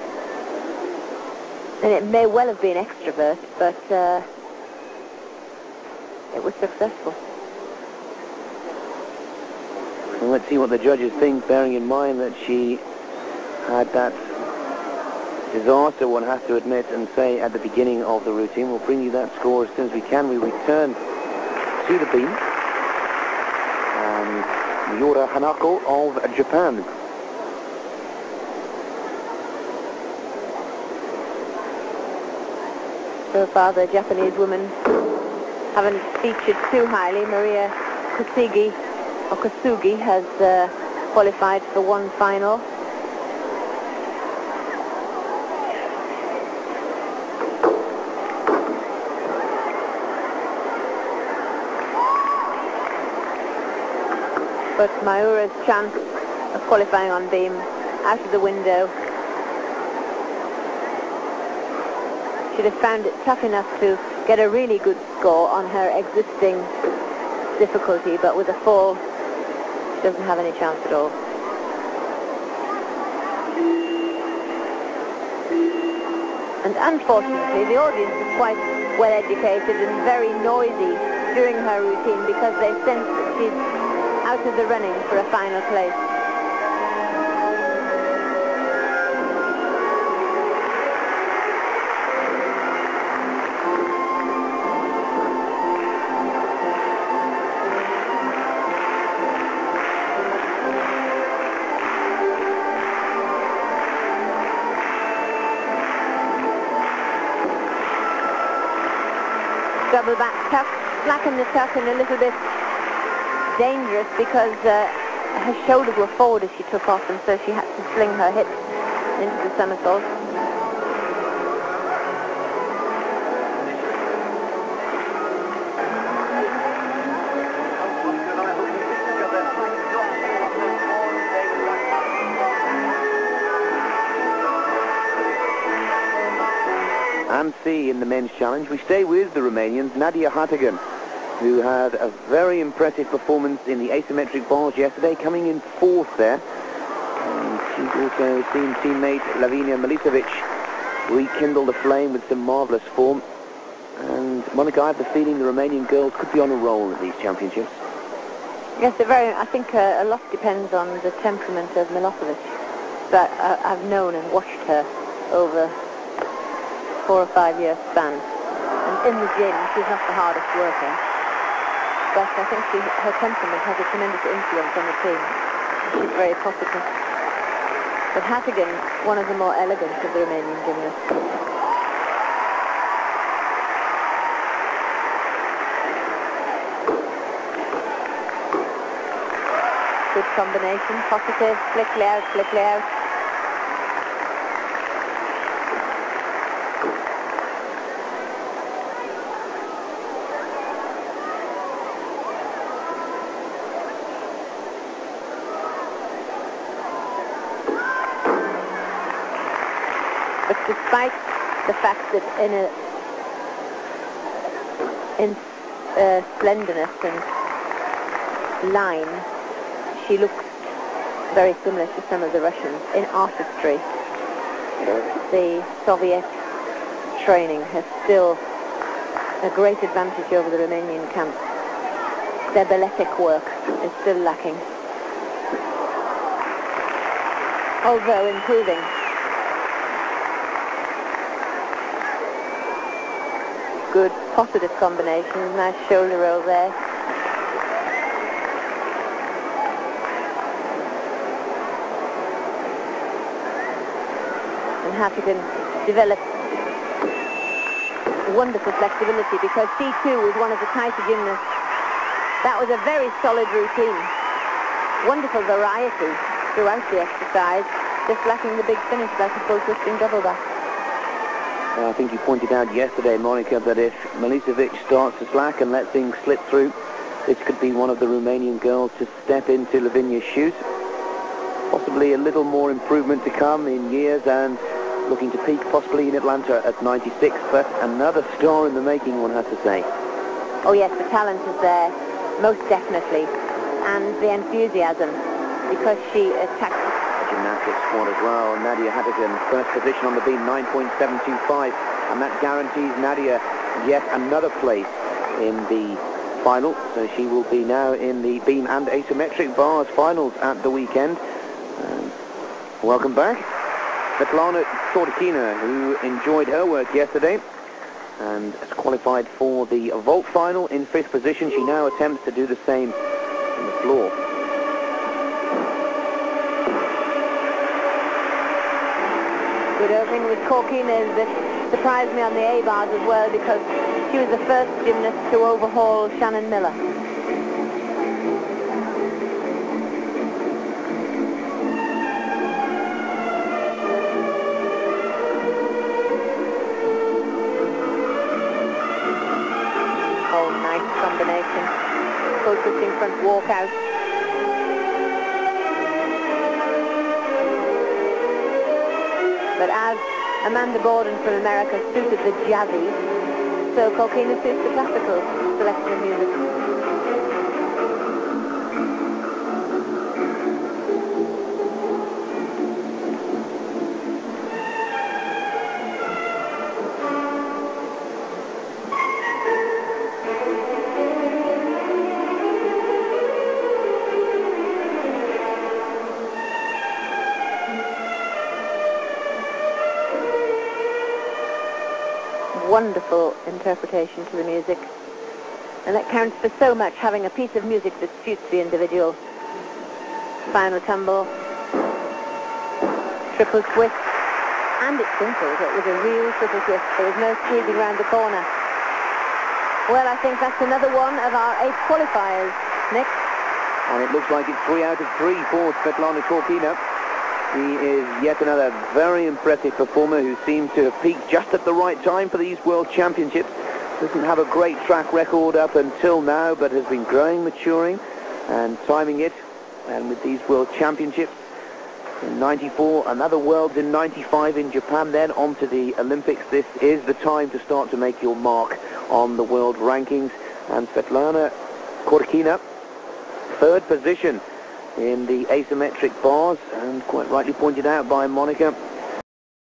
And it may well have been extrovert, but uh, it was successful. Well, let's see what the judges think, bearing in mind that she had that disaster, one has to admit, and say at the beginning of the routine. We'll bring you that score as soon as we can. We return to the beam. Miura Hanako of Japan. So far, the Japanese women haven't featured too highly. Maria Kosugi, or has uh, qualified for one final. But Miura's chance of qualifying on beam out of the window. She'd have found it tough enough to get a really good score on her existing difficulty, but with a fall, she doesn't have any chance at all. And unfortunately, the audience is quite well educated and very noisy during her routine because they sense that she's out of the running for a final place. double back tuck, slacken the tuck and a little bit dangerous because uh, her shoulders were forward as she took off and so she had to sling her hips into the somersault. And C in the men's challenge. We stay with the Romanians, Nadia Hatagan, who had a very impressive performance in the asymmetric bars yesterday, coming in fourth there. And she's also seen teammate Lavinia Milosovici rekindle the flame with some marvellous form. And Monica, I have the feeling the Romanian girls could be on a roll at these championships. Yes, very. I think uh, a lot depends on the temperament of Milosovici. But uh, I've known and watched her over four or five year span. And in the gym, she's not the hardest worker. But I think she, her temperament has a tremendous influence on the team. She's very positive. But Hatagan, one of the more elegant of the Romanian gymnasts. Good combination, positive, flick out, flick out. But despite the fact that in a in uh, slenderness and line, she looks very similar to some of the Russians in artistry. The Soviet training has still a great advantage over the Romanian camp. Their balletic work is still lacking. Although improving. Good positive combination. Nice shoulder roll there. And Hatagan developed wonderful flexibility because C2 was one of the tighter gymnasts. That was a very solid routine. Wonderful variety throughout the exercise, just lacking the big finish like a full twisting double back. Uh, I think you pointed out yesterday, Monica, that if Milosovici starts to slack and let things slip through, this could be one of the Romanian girls to step into Lavinia's shoes. Possibly a little more improvement to come in years and looking to peak possibly in Atlanta at 96, but another star in the making, one has to say. Oh yes, the talent is there, most definitely, and the enthusiasm, because she attacks gymnastics squad as well. Nadia Hatagan, first position on the beam, 9.725, and that guarantees Nadia yet another place in the final. So she will be now in the beam and asymmetric bars finals at the weekend. Um, welcome back. Svetlana Khorkina, who enjoyed her work yesterday and has qualified for the vault final in fifth position. She now attempts to do the same on the floor. Good opening with Khorkina that surprised me on the A-bars as well because she was the first gymnast to overhaul Shannon Miller. Oh, nice combination. Twisting front walkout. But as Amanda Borden from America suited the jazzy, so Khorkina suits the classical selection of music. Interpretation to the music. And that counts for so much, having a piece of music that suits the individual. Final tumble, triple twist, and it's simple. It was a real triple twist. There was no squeezing around the corner. Well, I think that's another one of our eight qualifiers. Nick? And it looks like it's three out of three for Svetlana Khorkina. He is yet another very impressive performer who seems to have peaked just at the right time for these World Championships. Doesn't have a great track record up until now, but has been growing, maturing, and timing it. And with these World Championships in 94, another Worlds in 95 in Japan, then on to the Olympics. This is the time to start to make your mark on the world rankings. And Svetlana Khorkina, third position in the asymmetric bars, and quite rightly pointed out by Monica,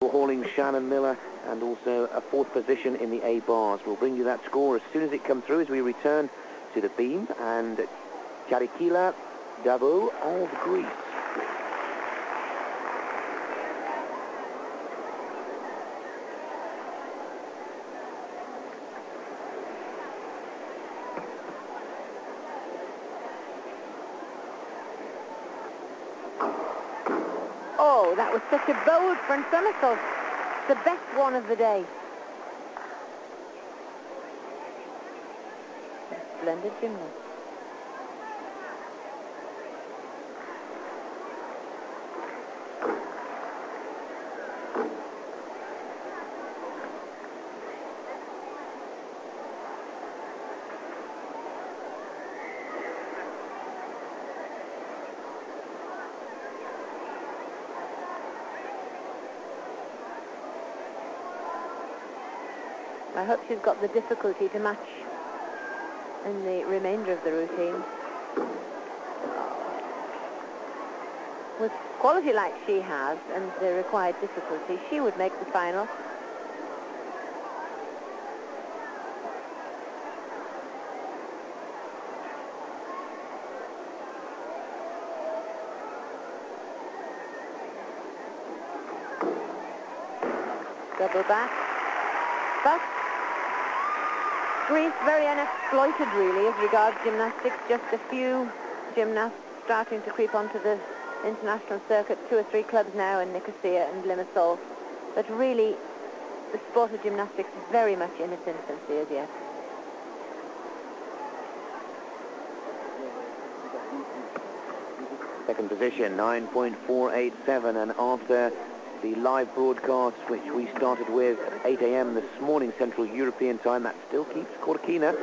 We're hauling Shannon Miller, and also a fourth position in the A bars. We'll bring you that score as soon as it comes through as we return to the beam, and Charikila Davo of Greece. Oh, that was such a bold front somersault. The best one of the day. Splendid gymnast. I hope she's got the difficulty to match in the remainder of the routine. With quality like she has and the required difficulty, she would make the final. Double back. But Greece very unexploited really as regards gymnastics. Just a few gymnasts starting to creep onto the international circuit. Two or three clubs now in Nicosia and Limassol. But really, the sport of gymnastics is very much in its infancy as yet. Second position, 9.487, and after the live broadcast, which we started with at 8 a.m. this morning, Central European time, that still keeps Khorkina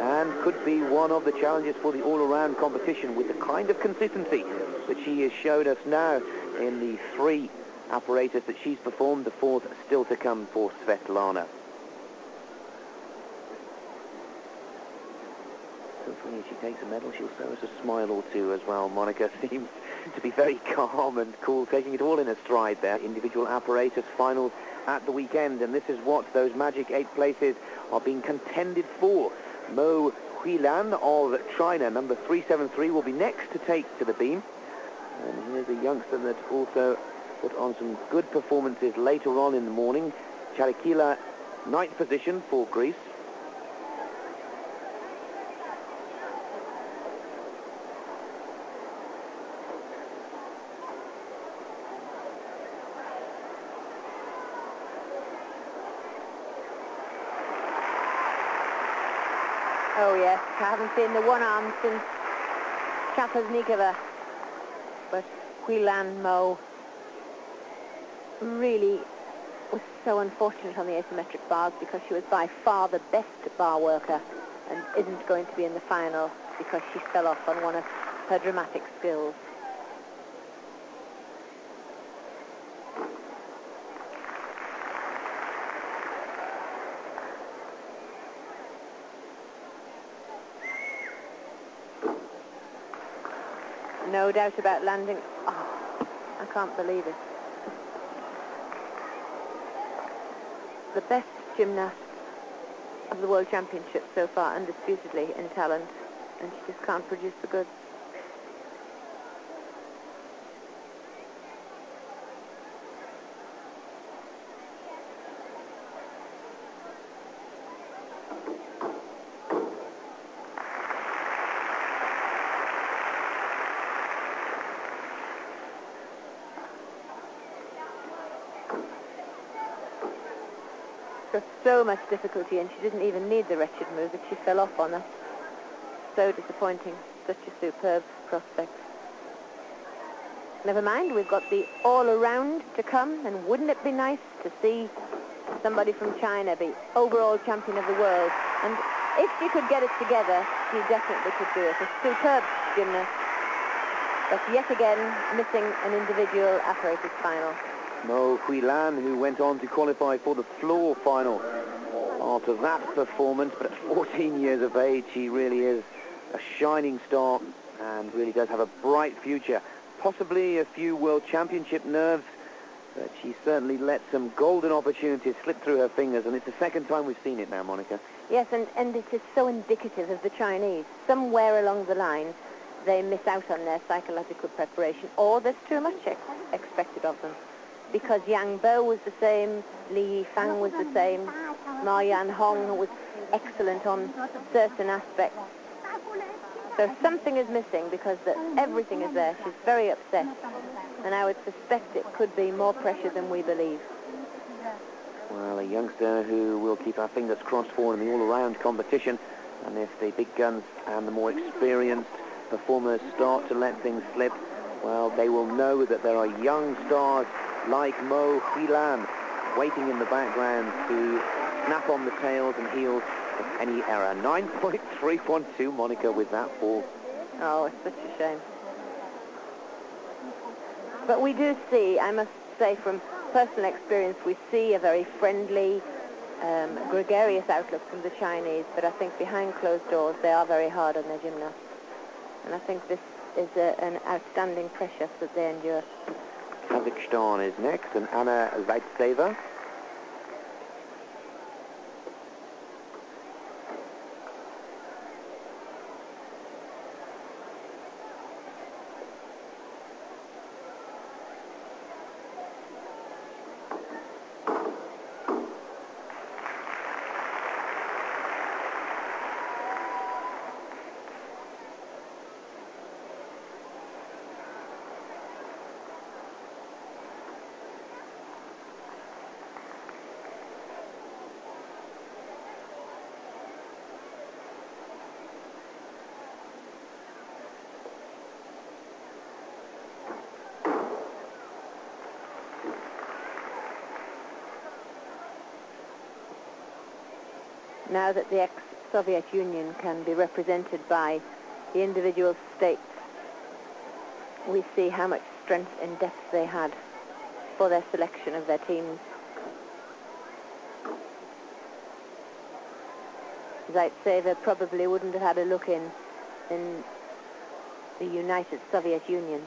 and could be one of the challenges for the all-around competition with the kind of consistency that she has showed us now in the three apparatus that she's performed, the fourth still to come for Svetlana. If she takes a medal, she'll show us a smile or two as well. Monica seems to be very calm and cool, taking it all in a stride there. Individual apparatus finals at the weekend, and this is what those magic eight places are being contended for. Mo Huilan of China, number 373, will be next to take to the beam. And here's a youngster that also put on some good performances later on in the morning. Charikila, ninth position for Greece. Oh yes, I haven't seen the one arm since Shaposhnikova. But Huilan Mo really was so unfortunate on the asymmetric bars because she was by far the best bar worker and isn't going to be in the final because she fell off on one of her dramatic skills. No doubt about landing. Oh, I can't believe it. The best gymnast of the World Championship so far, undisputedly in talent, and she just can't produce the goods. Got so much difficulty and she didn't even need the wretched move that she fell off on. That's so disappointing. Such a superb prospect. Never mind, we've got the all-around to come, and wouldn't it be nice to see somebody from China be overall champion of the world? And if she could get it together, she definitely could do it. A superb gymnast, but yet again missing an individual apparatus final. Mo Huilan, who went on to qualify for the floor final after that performance, but at 14 years of age, he really is a shining star and really does have a bright future. Possibly a few World Championship nerves, but she certainly let some golden opportunities slip through her fingers, and it's the second time we've seen it now, Monica. Yes, and, and it is so indicative of the Chinese. Somewhere along the line, they miss out on their psychological preparation, or there's too much ex expected of them. Because Yang Bo was the same, Li Fang was the same, Ma Yan Hong was excellent on certain aspects. So something is missing because the, everything is there. She's very upset. And I would suspect it could be more pressure than we believe. Well, a youngster who will keep our fingers crossed for in the all-around competition. And if the big guns and the more experienced performers start to let things slip, well, they will know that there are young stars like Mo Huilan waiting in the background to snap on the tails and heels of any error. 9.312, Monica, with that fall. Oh, it's such a shame. But we do see, I must say from personal experience, we see a very friendly, um, gregarious outlook from the Chinese, but I think behind closed doors they are very hard on their gymnasts. And I think this is a, an outstanding pressure that they endure. Kazakhstan is next, and Anna Zaitseva. Now that the ex-Soviet Union can be represented by the individual states, we see how much strength and depth they had for their selection of their teams. Zaitseva probably wouldn't have had a look in in the United Soviet Union.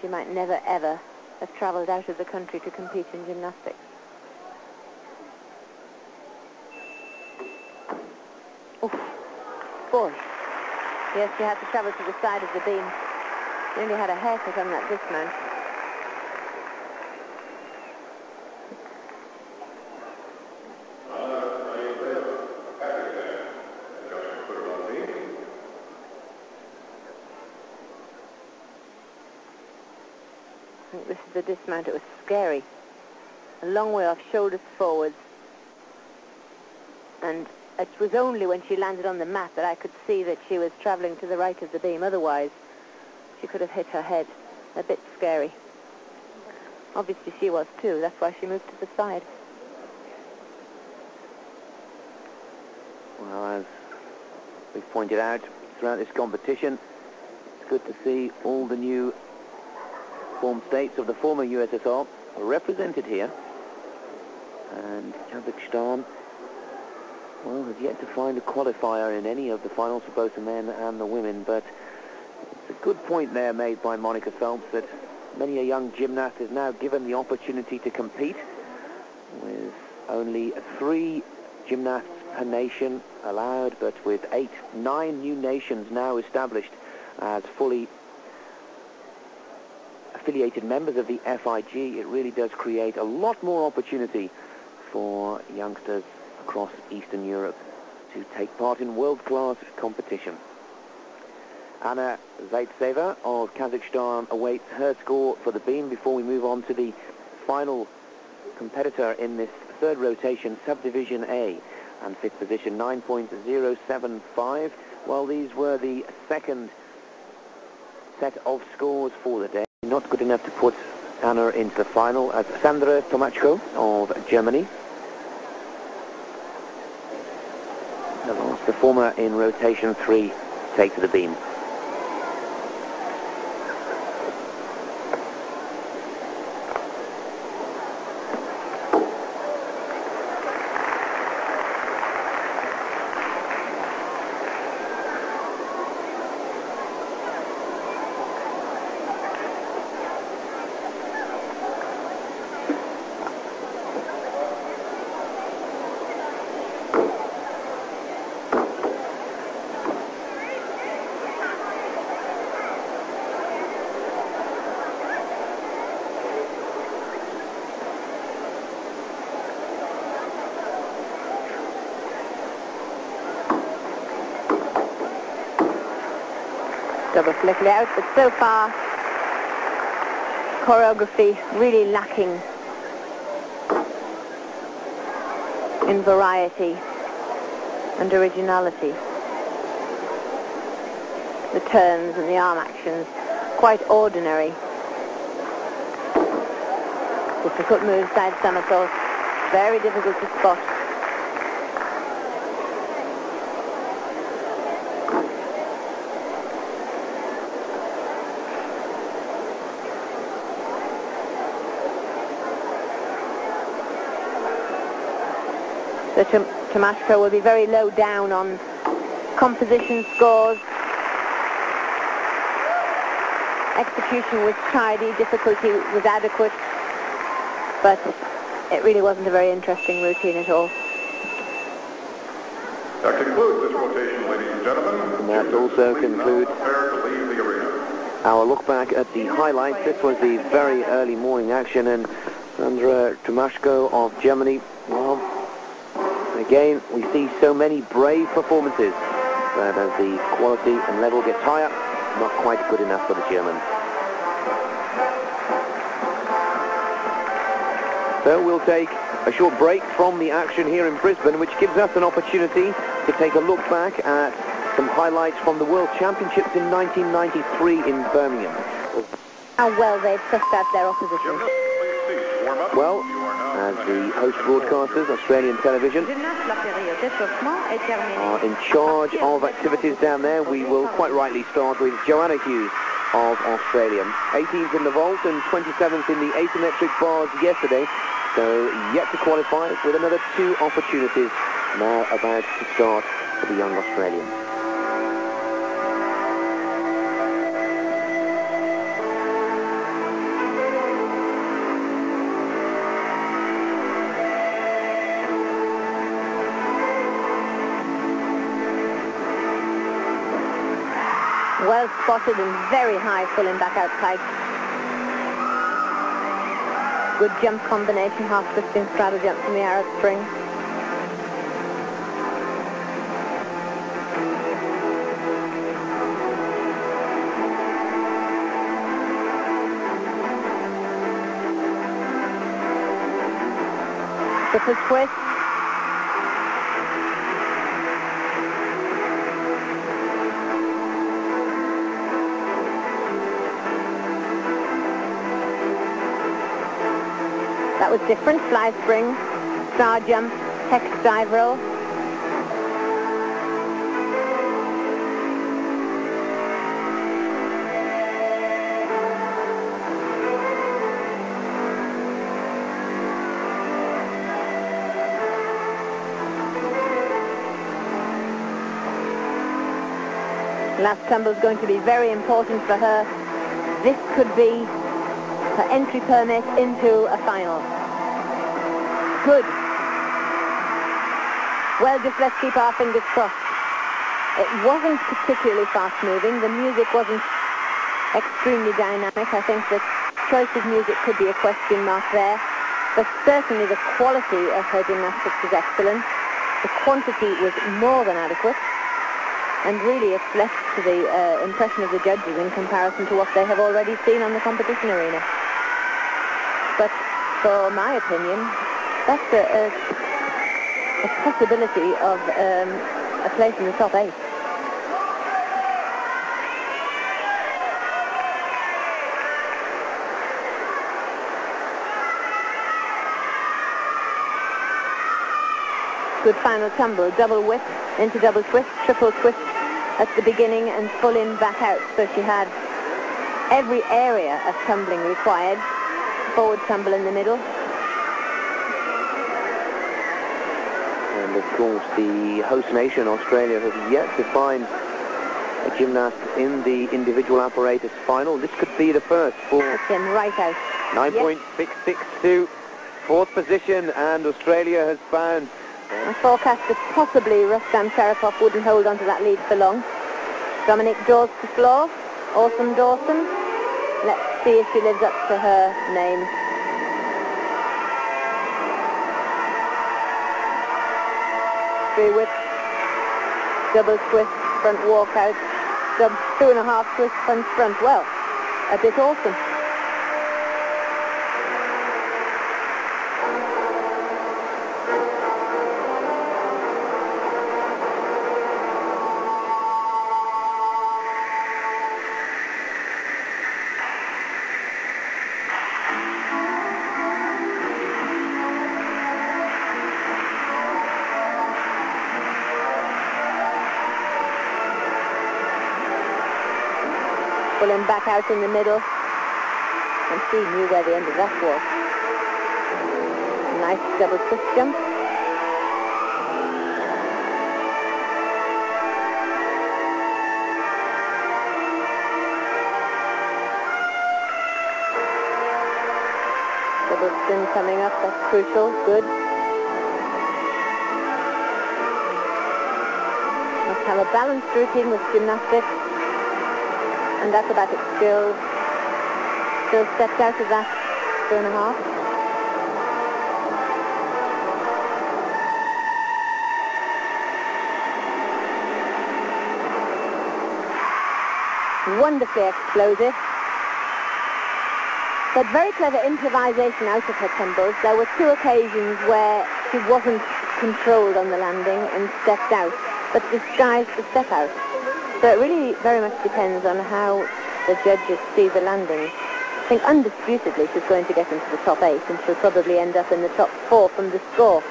She might never ever have travelled out of the country to compete in gymnastics. Oof. Boy. Yes, she had to travel to the side of the beam. She only had a haircut on that dismount. I think this is the dismount. It was scary. A long way off, shoulders forwards. And it was only when she landed on the mat that I could see that she was travelling to the right of the beam. Otherwise, she could have hit her head. A bit scary. Obviously she was too. That's why she moved to the side. Well, as we've pointed out throughout this competition, it's good to see all the new formed states of the former USSR represented here. And Kazakhstan, well, has yet to find a qualifier in any of the finals for both the men and the women, but it's a good point there made by Monica Phelps that many a young gymnast is now given the opportunity to compete with only three gymnasts per nation allowed, but with eight, nine new nations now established as fully affiliated members of the FIG, it really does create a lot more opportunity for youngsters across Eastern Europe to take part in world-class competition. Anna Zaitseva of Kazakhstan awaits her score for the beam before we move on to the final competitor in this third rotation, Subdivision A, and fifth position 9.075. Well, these were the second set of scores for the day. Not good enough to put Anna into the final as Sandra Tomachko of Germany. The former in rotation three take to the beam. Flickly out, but so far choreography really lacking in variety and originality. The turns and the arm actions, quite ordinary. Difficult moves, side somersault, very difficult to spot. So Tomashko will be very low down on composition scores. Execution was tidy, difficulty was adequate, but it really wasn't a very interesting routine at all. That concludes this rotation, ladies and gentlemen. And that also concludes our look back at the highlights. This was the very early morning action, and Sandra Tomashko of Germany, well, again, we see so many brave performances, but as the quality and level gets higher, not quite good enough for the Germans. So we'll take a short break from the action here in Brisbane, which gives us an opportunity to take a look back at some highlights from the World Championships in 1993 in Birmingham. How well they've sussed out their opposition. Well, as the host broadcasters, Australian television, are in charge of activities down there. We will quite rightly start with Joanna Hughes of Australia. 18th in the vault and 27th in the asymmetric bars yesterday. So yet to qualify with another two opportunities now about to start for the young Australian. Well spotted and very high full and back out pike. Good jump combination, half twisting straddle jump from the Arab spring. Triple twist. That was different. Fly spring, star jump, hex dive roll. Last tumble is going to be very important for her. This could be her entry permit into a final. Good. Well, just let's keep our fingers crossed. It wasn't particularly fast-moving. The music wasn't extremely dynamic. I think the choice of music could be a question mark there. But certainly the quality of her gymnastics was excellent. The quantity was more than adequate. And really it's left to the uh, impression of the judges in comparison to what they have already seen on the competition arena. But for my opinion, that's a, a, a possibility of um, a place in the top eight. Good final tumble, double whip into double twist, triple twist at the beginning and full in back out. So she had every area of tumbling required. Forward tumble in the middle. Of course, the host nation, Australia, have yet to find a gymnast in the individual apparatus final. This could be the first for him right out. 9.662, fourth position, and Australia has found I forecast that possibly Rustam Sharapov wouldn't hold on to that lead for long. Dominique Dawes to floor. Awesome Dawesome. Let's see if she lives up to her name. Three whip. Double twist, front walkout. Dub two and a half twist, front front. Well, a bit awesome. Back out in the middle. And she knew where the end of that was. Nice double twist jump. Double spin coming up, that's crucial, good. Must have a balanced routine with gymnastics and that's about it. Still still stepped out of that two and a half. Wonderfully explosive. But very clever improvisation out of her tumbles. There were two occasions where she wasn't controlled on the landing and stepped out, but disguised the step out. So it really very much depends on how the judges see the landing. I think undisputedly she's going to get into the top eight and she'll probably end up in the top four from the score.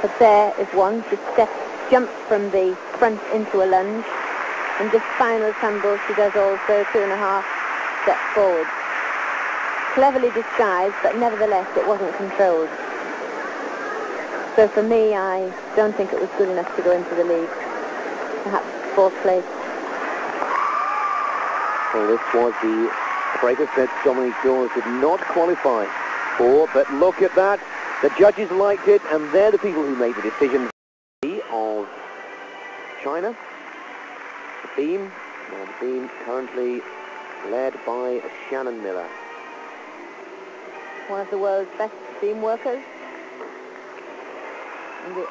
But there is one. She steps, jumps from the front into a lunge. And this final tumble, she does also two and a half steps forward. Cleverly disguised, but nevertheless it wasn't controlled. So for me, I don't think it was good enough to go into the league. Perhaps fourth place. Well, this was the greatest that Dominique Dawes did not qualify for, but look at that. The judges liked it, and they're the people who made the decision of China. Beam, well, the beam currently led by Shannon Miller. One of the world's best beam workers. And the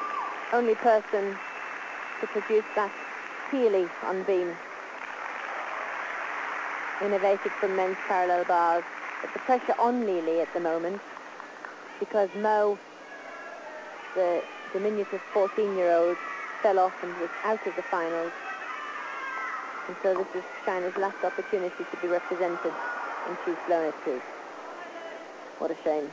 only person to produce that Healy on beam. Innovated from men's parallel bars. But the pressure on Lu Li at the moment because Mo, the diminutive 14-year-old, fell off and was out of the finals. And so this is China's last opportunity to be represented, in blown too. What a shame.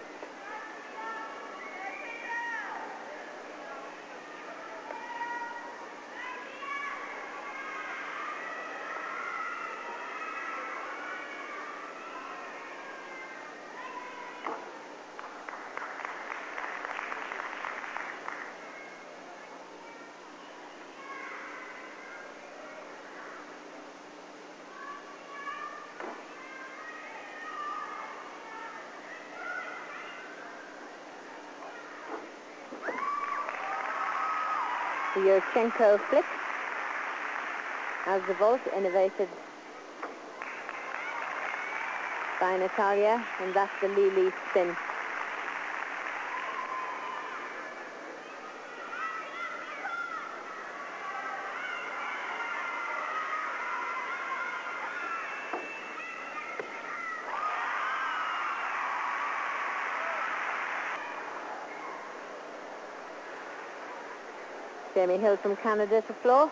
Yurchenko flick as the vault innovated by Natalia, and that's the Lu Li spin. Jamie Hill from Canada to floor.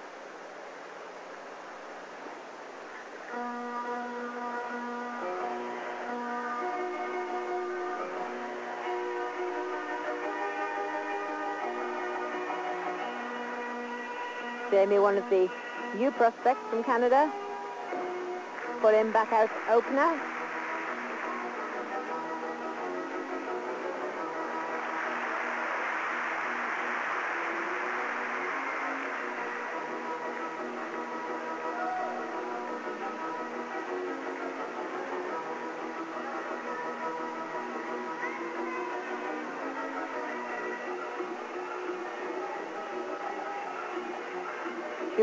Jamie, one of the new prospects from Canada. Put him back out opener.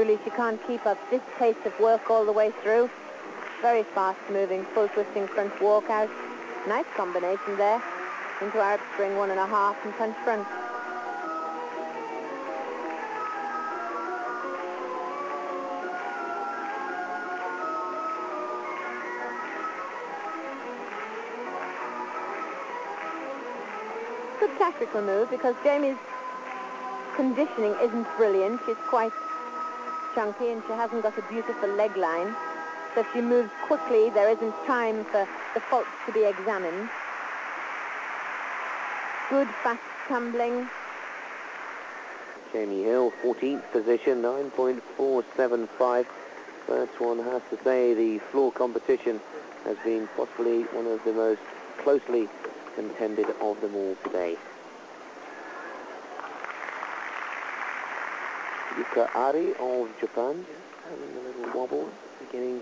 Surely she can't keep up this pace of work all the way through. Very fast moving, full twisting front walkout. Nice combination there. Into Arab spring one and a half and punch front. Good tactical move because Jamie's conditioning isn't brilliant. She's quite chunky and she hasn't got a beautiful leg line. So if she moves quickly, there isn't time for the faults to be examined. Good fast tumbling. Jamie Hill, 14th position, 9.475. First one has to say the floor competition has been possibly one of the most closely contended of them all today. Yuka Arai of Japan having a little wobble beginning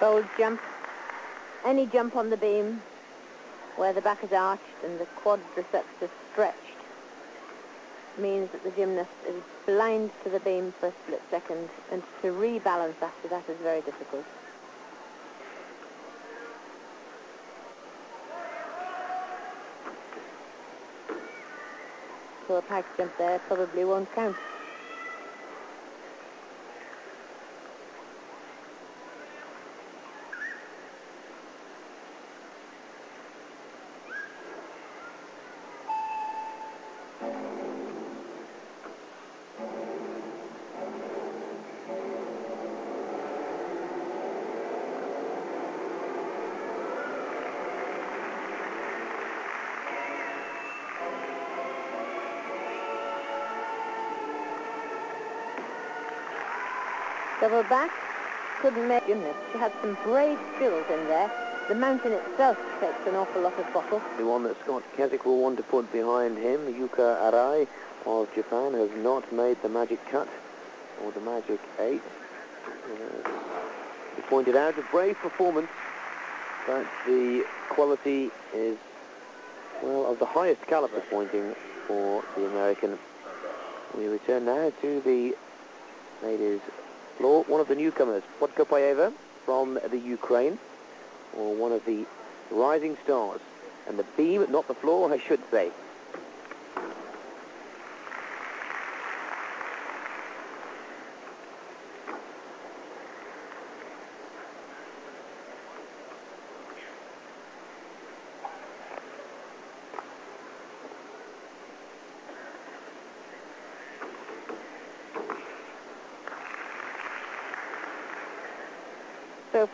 Bold jump. Any jump on the beam where the back is arched and the quadriceps is stretched means that the gymnast is blind to the beam for a split second, and to rebalance after that is very difficult. So a pike jump there probably won't count. Back, couldn't make gymnast. She had some brave skills in there. The mountain itself takes an awful lot of bottle. The one that Scott Keswick will want to put behind him, Yuka Arai of Japan, has not made the magic cut or the magic eight. Uh, he pointed out a brave performance, but the quality is, well, of the highest caliber pointing for the American. We return now to the ladies floor. One of the newcomers, Podkopayeva from the Ukraine or one of the rising stars. And the beam, not the floor, I should say.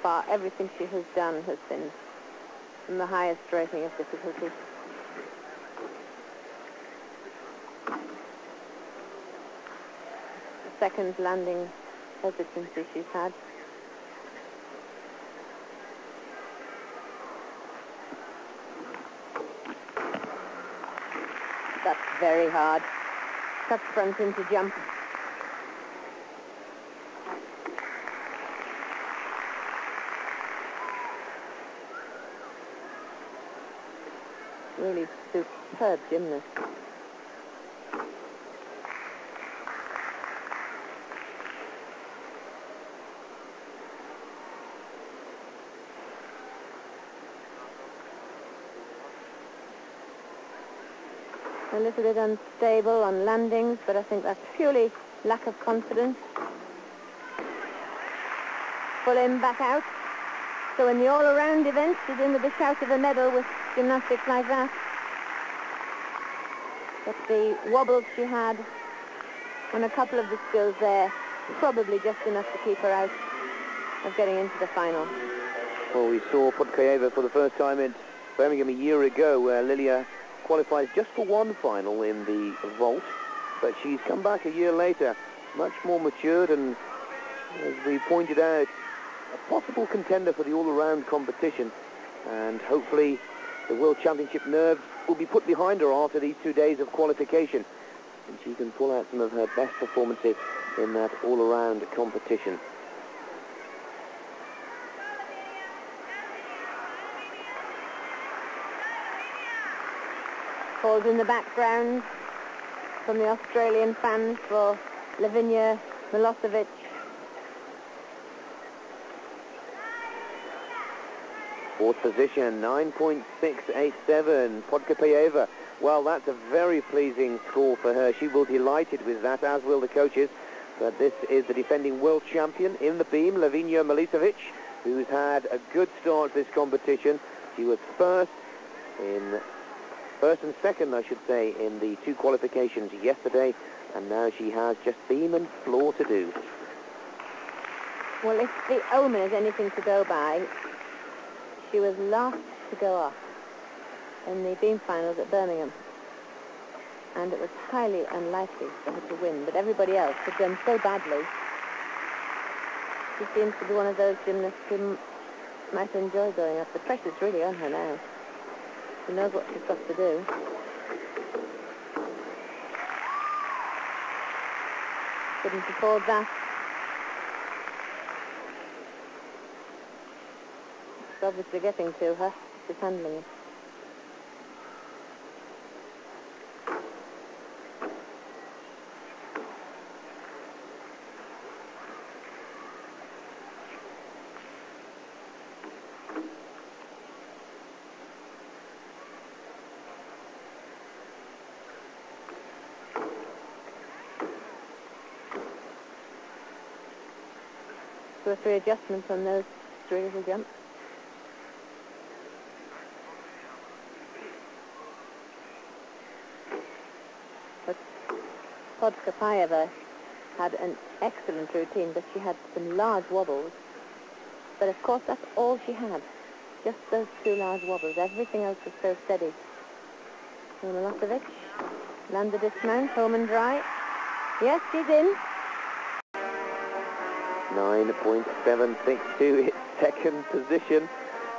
Far, everything she has done has been in the highest rating of difficulty. The second landing hesitancy she's had. That's very hard. Cut front into jump. Really superb gymnast. A little bit unstable on landings, but I think that's purely lack of confidence. Pull him back out. So in the all-around event, she's in with a shout of a medal with gymnastics like that. But the wobbles she had and a couple of the skills there, probably just enough to keep her out of getting into the final. Well, we saw Podkopayeva for the first time at Birmingham a year ago, where Lilia qualifies just for one final in the vault. But she's come back a year later, much more matured and, as we pointed out, a possible contender for the all-around competition. And hopefully the World Championship nerves will be put behind her after these two days of qualification. And she can pull out some of her best performances in that all-around competition. Calls in the background from the Australian fans for Lavinia Milosovici. Fourth position, 9.687, Podkopayeva. Well, that's a very pleasing score for her. She will be delighted with that, as will the coaches. But this is the defending world champion in the beam, Lavinia Milosovici, who's had a good start to this competition. She was first in, first and second, I should say, in the two qualifications yesterday, and now she has just beam and floor to do. Well, if the omen is anything to go by, she was last to go off in the beam finals at Birmingham. And it was highly unlikely for her to win, but everybody else had done so badly. She seems to be one of those gymnasts who might enjoy going up. The pressure's really on her now. She knows what she's got to do. Couldn't afford that. It's obviously getting to her. She's handling it. two or three adjustments on those three little jumps. Podkopayeva had an excellent routine, but she had some large wobbles. But of course, that's all she had. Just those two large wobbles. Everything else was so steady. Milosovici landed dismount, home and dry. Yes, she's in. 9.762 its second position.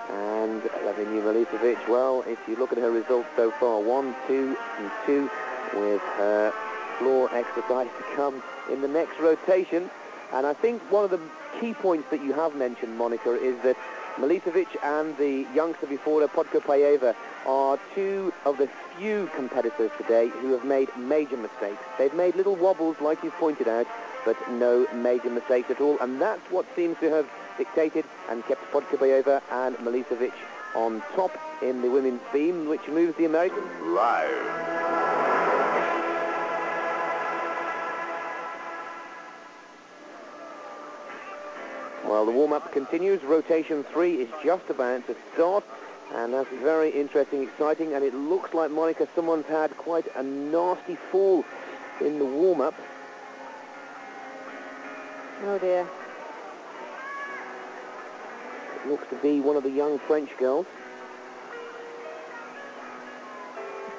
And Lavinia Milosovici, well, if you look at her results so far, one, two, and two, with her floor exercise to come in the next rotation. And I think one of the key points that you have mentioned, Monica, is that Milosovici and the youngster before her, Podkopayeva, are two of the few competitors today who have made major mistakes. They've made little wobbles, like you've pointed out, but no major mistakes at all. And that's what seems to have dictated and kept Podkopayeva and Milosovici on top in the women's theme, which moves the Americans. Live. Well, the warm-up continues. Rotation three is just about to start. And that's very interesting, exciting. And it looks like, Monica, someone's had quite a nasty fall in the warm-up. Oh dear. It looks to be one of the young French girls.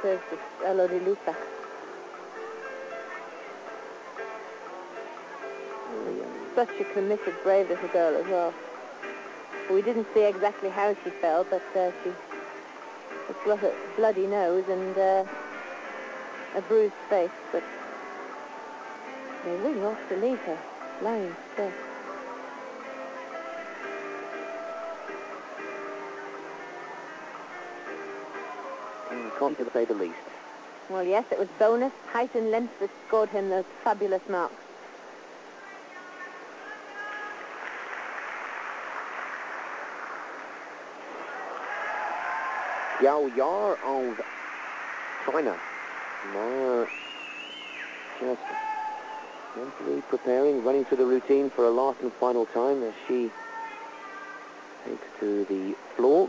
This is Elodie Lussac. Such a committed, brave little girl as well. We didn't see exactly how she fell, but uh, she has got a bloody nose and uh, a bruised face, but they really ought to leave her lying still. Can't say the least. Well, yes, it was bonus, height and length that scored him those fabulous marks. Yao Yar of China. Now just mentally preparing, running through the routine for a last and final time as she takes to the floor.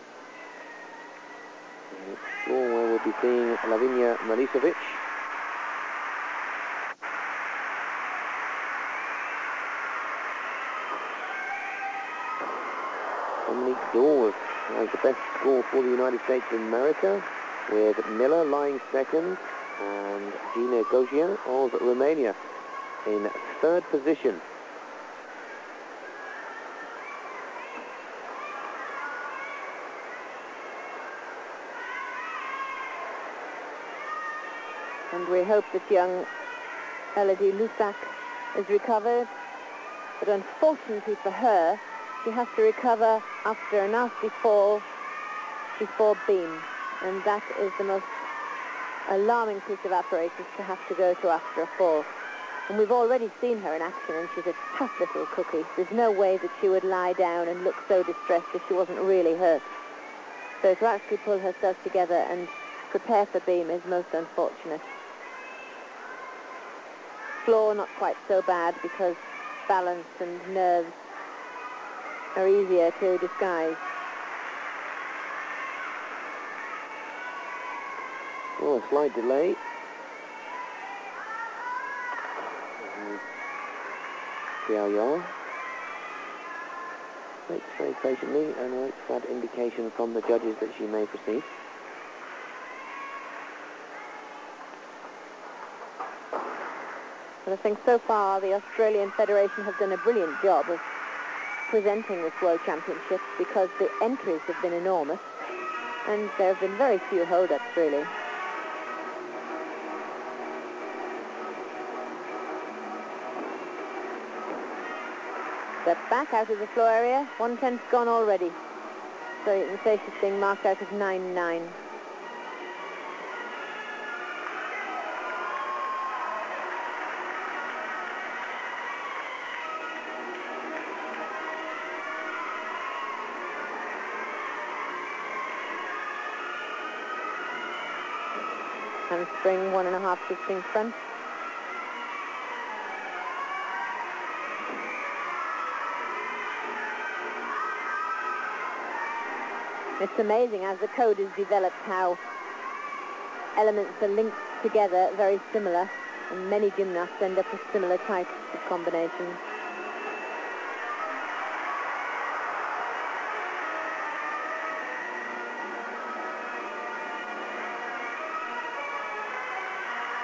The floor where we'll be seeing Lavinia Milosovici. Dominique Dawes the best score for the United States of America, with Miller lying second and Gina Gogean of Romania in third position. And we hope that young Elodie Lussac is recovered. But unfortunately for her, she has to recover after a nasty fall before beam. And that is the most alarming piece of apparatus to have to go to after a fall. And we've already seen her in action, and she's a tough little cookie. There's no way that she would lie down and look so distressed if she wasn't really hurt. So to actually pull herself together and prepare for beam is most unfortunate. Floor not quite so bad because balance and nerves are easier to disguise. Oh, a slight delay. Xiao Yao waits very patiently and waits that indication from the judges that she may proceed. But I think so far the Australian Federation have done a brilliant job of presenting this World Championship because the entries have been enormous and there have been very few hold-ups really. Step back out of the floor area, one tenth gone already. So you can say she's being marked out as 9-9. Bring one and a half. It's amazing as the code is developed how elements are linked together very similar and many gymnasts end up with similar types of combinations.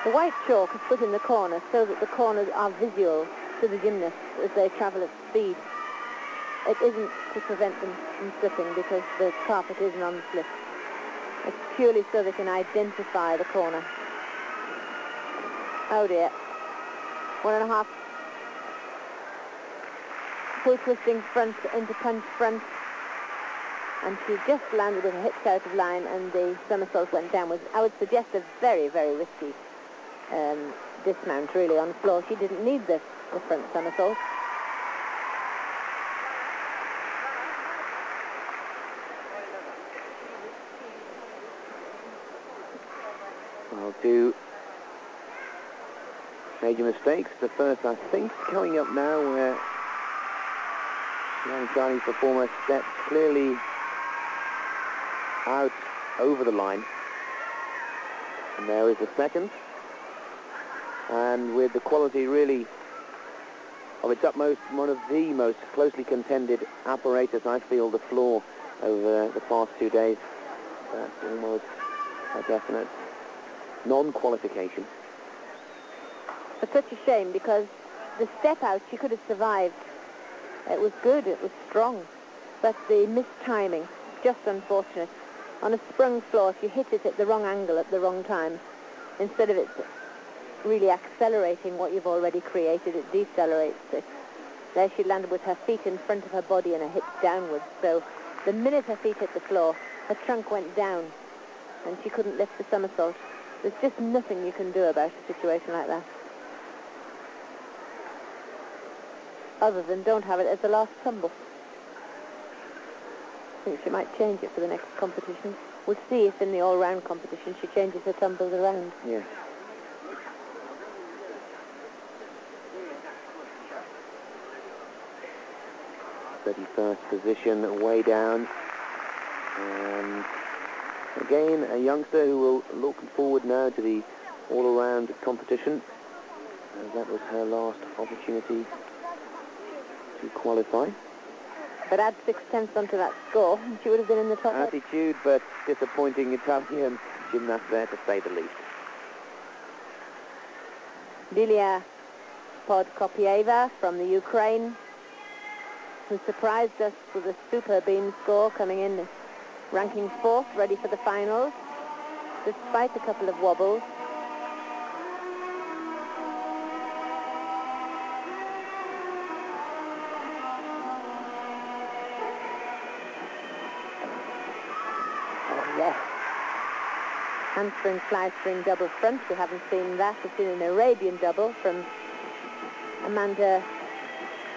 The white chalk is put in the corner so that the corners are visual to the gymnasts as they travel at speed. It isn't to prevent them from slipping because the carpet is non-slip. It's purely so they can identify the corner. Oh dear. One and a half. Full twisting front into punch front. And she just landed with her hips out of line and the somersault went downwards. I would suggest a very, very risky um, dismount really on the floor. She didn't need the, the front somersault. Well, two major mistakes. The first, I think, coming up now where young Chinese performer steps clearly out over the line. And there is the second and with the quality really of its utmost, one of the most closely contended apparatus, I feel, the floor over the past two days. That's almost a definite non-qualification. It's such a shame because the step out, she could have survived. It was good, it was strong, but the mistiming, just unfortunate. On a sprung floor, if you hit it at the wrong angle at the wrong time, instead of it really accelerating what you've already created. It decelerates it. There she landed with her feet in front of her body and her hips downwards. So the minute her feet hit the floor, her trunk went down and she couldn't lift the somersault. There's just nothing you can do about a situation like that. Other than don't have it as the last tumble. I think she might change it for the next competition. We'll see if in the all-round competition she changes her tumbles around. Yeah. 31st position, way down. And again, a youngster who will look forward now to the all-around competition. And that was her last opportunity to qualify. But add six tenths onto that score, and she would have been in the top. Attitude, but disappointing Italian gymnast there, to say the least. Lilia Podkopayeva from the Ukraine who surprised us with a super beam score coming in ranking fourth, ready for the finals, despite a couple of wobbles. Oh, yes. Handspring, fly spring, double front. We haven't seen that. We've seen an Arabian double from Amanda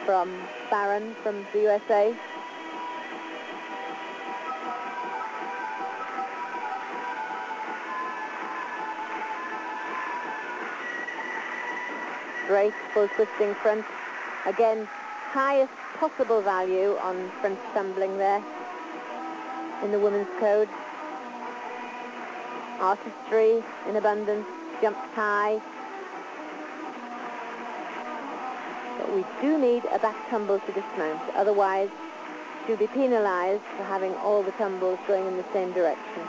from Borden from the USA. Great full twisting front. Again, highest possible value on front tumbling there in the women's code. Artistry in abundance, jumped high, we do need a back tumble to dismount. Otherwise, she'll be penalized for having all the tumbles going in the same direction.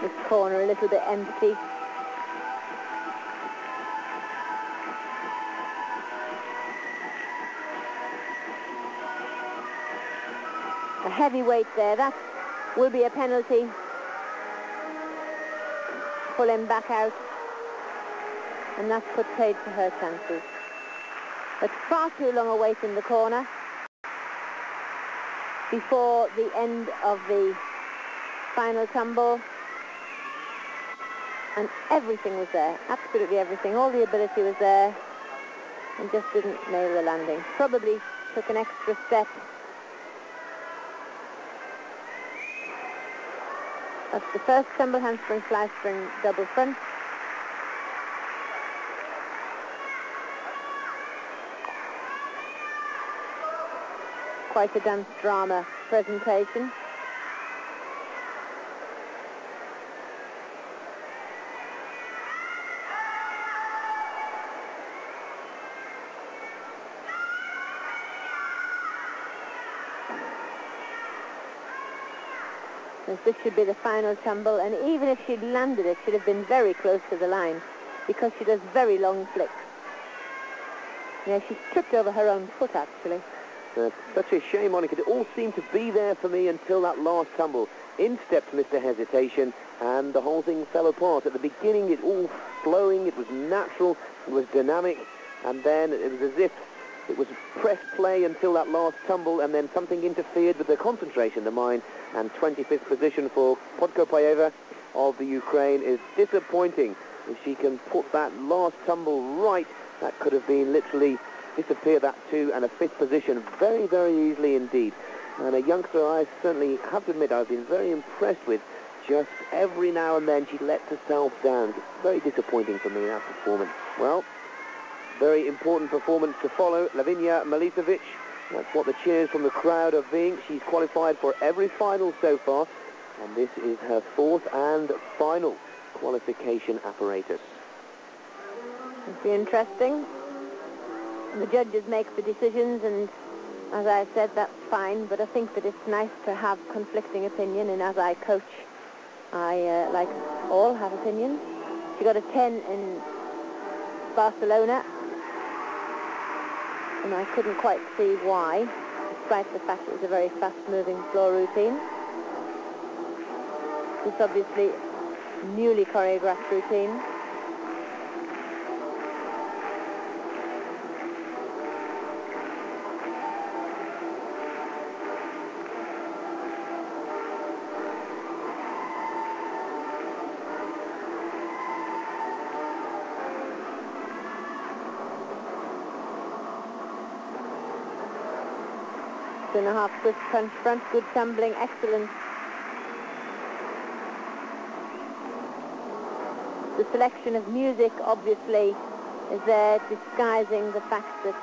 This corner a little bit empty. A heavy weight there. That will be a penalty pull him back out. And that's put paid for her chances. But far too long a wait in the corner before the end of the final tumble. And everything was there, absolutely everything. All the ability was there and just didn't nail the landing. Probably took an extra step That's the first tumble handspring, fly spring, double front. quite a dance drama presentation. This should be the final tumble, and even if she'd landed it, she'd have been very close to the line because she does very long flicks. Yeah, she tripped over her own foot, actually. Uh, such a shame, Monica. It all seemed to be there for me until that last tumble. In stepped Mr. Hesitation, and the whole thing fell apart. At the beginning, it all flowing, it was natural, it was dynamic, and then it was as if it was press play until that last tumble, and then something interfered with the concentration, the mine, and 25th position for Podkopayeva of the Ukraine is disappointing. If she can put that last tumble right, that could have been literally disappear that too, and a fifth position very, very easily indeed. And a youngster I certainly have to admit I've been very impressed with. Just every now and then she lets herself down. It's very disappointing for me, that performance. Well, very important performance to follow. Lavinia Milosovici, that's what the cheers from the crowd are being. She's qualified for every final so far, and this is her fourth and final qualification apparatus. It'll be interesting. The judges make the decisions, and as I said, that's fine, but I think that it's nice to have conflicting opinion, and as I coach, I, uh, like all, have opinions. She got a 10 in Barcelona, and I couldn't quite see why, despite the fact it was a very fast-moving floor routine. It's obviously newly choreographed routine. And a half Swiss punch front, good tumbling, excellent. The selection of music obviously is there disguising the fact that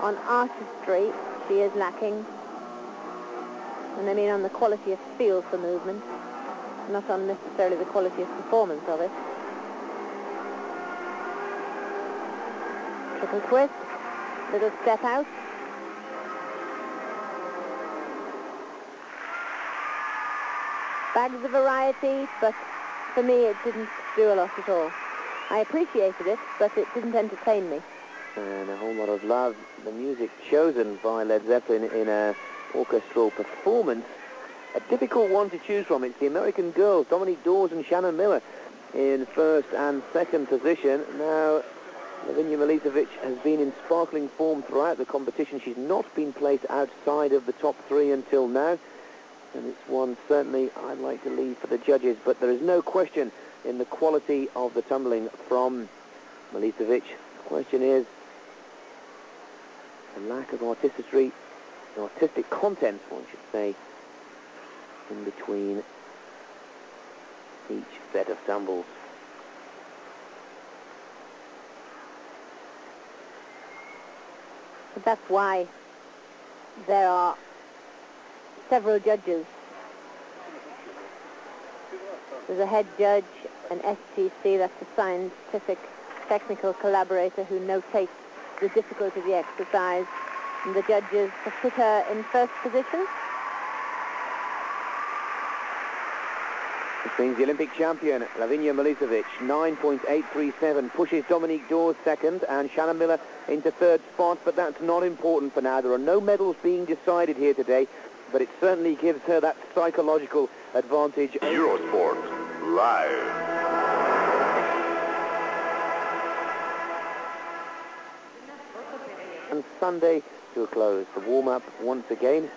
on artistry she is lacking. And I mean on the quality of feel for movement, not on necessarily the quality of performance of it. Triple twist, little step out. Bags of variety, but for me it didn't do a lot at all. I appreciated it, but it didn't entertain me. And a whole lot of love. The music chosen by Led Zeppelin in a orchestral performance. A difficult one to choose from. It's the American girls, Dominique Dawes and Shannon Miller, in first and second position. Now, Lavinia Milosovici has been in sparkling form throughout the competition. She's not been placed outside of the top three until now and it's one certainly I'd like to leave for the judges, but there is no question in the quality of the tumbling from Milosovici. The question is the lack of artistry, artistic content, one should say, in between each set of tumbles. But that's why there are several judges. There's a head judge, an STC, that's a scientific technical collaborator who notates the difficulty of the exercise. And the judges have put her in first position. This means the Olympic champion, Lavinia Milosovici, 9.837, pushes Dominique Dawes second and Shannon Miller into third spot, but that's not important for now. There are no medals being decided here today but it certainly gives her that psychological advantage. Eurosport Live. And Sunday to a close. The warm-up once again.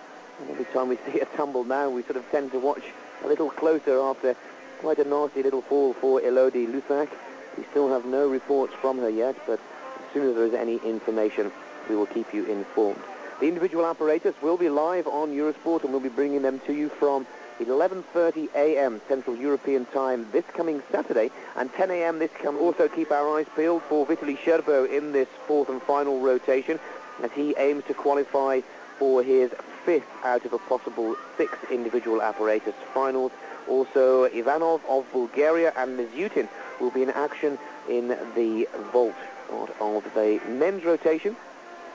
Every time we see a tumble now, we sort of tend to watch a little closer after quite a nasty little fall for Elodie Lussac. We still have no reports from her yet, but as soon as there is any information, we will keep you informed. The individual apparatus will be live on Eurosport and we'll be bringing them to you from 11.30 a.m. Central European Time this coming Saturday and 10 a.m. this come. Also keep our eyes peeled for Vitaly Sherbo in this fourth and final rotation as he aims to qualify for his fifth out of a possible six individual apparatus finals. Also, Ivanov of Bulgaria and Misutin will be in action in the vault part of the men's rotation.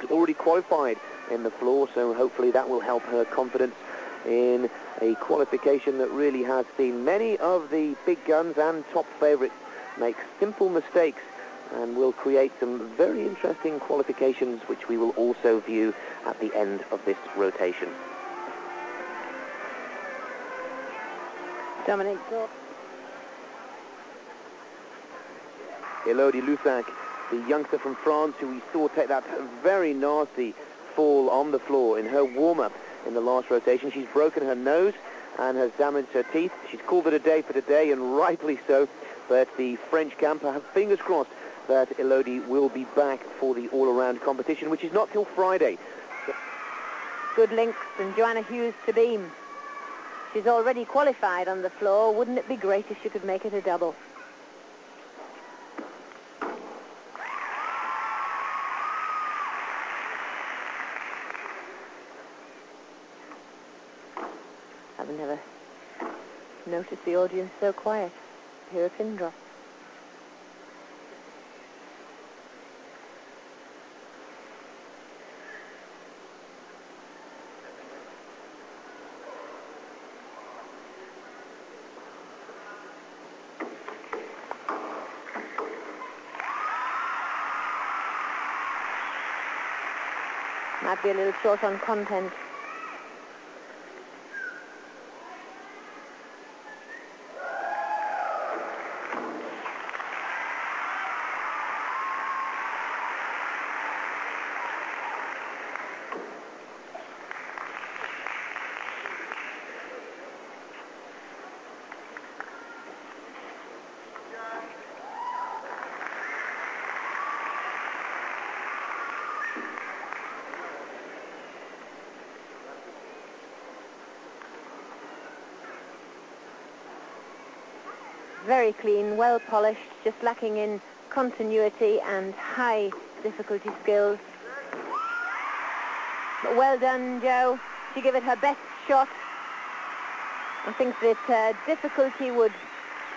Already qualified in the floor, so hopefully that will help her confidence in a qualification that really has seen many of the big guns and top favourites make simple mistakes and will create some very interesting qualifications which we will also view at the end of this rotation. Dominic Elodie Lussac, the youngster from France who we saw take that very nasty fall on the floor in her warm-up in the last rotation. She's broken her nose and has damaged her teeth. She's called it a day for today, and rightly so. But the French camper have fingers crossed that Elodie will be back for the all-around competition, which is not till Friday. Good links from Joanna Hughes to beam. She's already qualified on the floor. Wouldn't it be great if she could make it a double? I've never noticed the audience so quiet. Hear a pin drop. Might be a little short on content. Very clean, well polished, just lacking in continuity and high difficulty skills. But well done, Joe. She gave it her best shot. I think that uh, difficulty would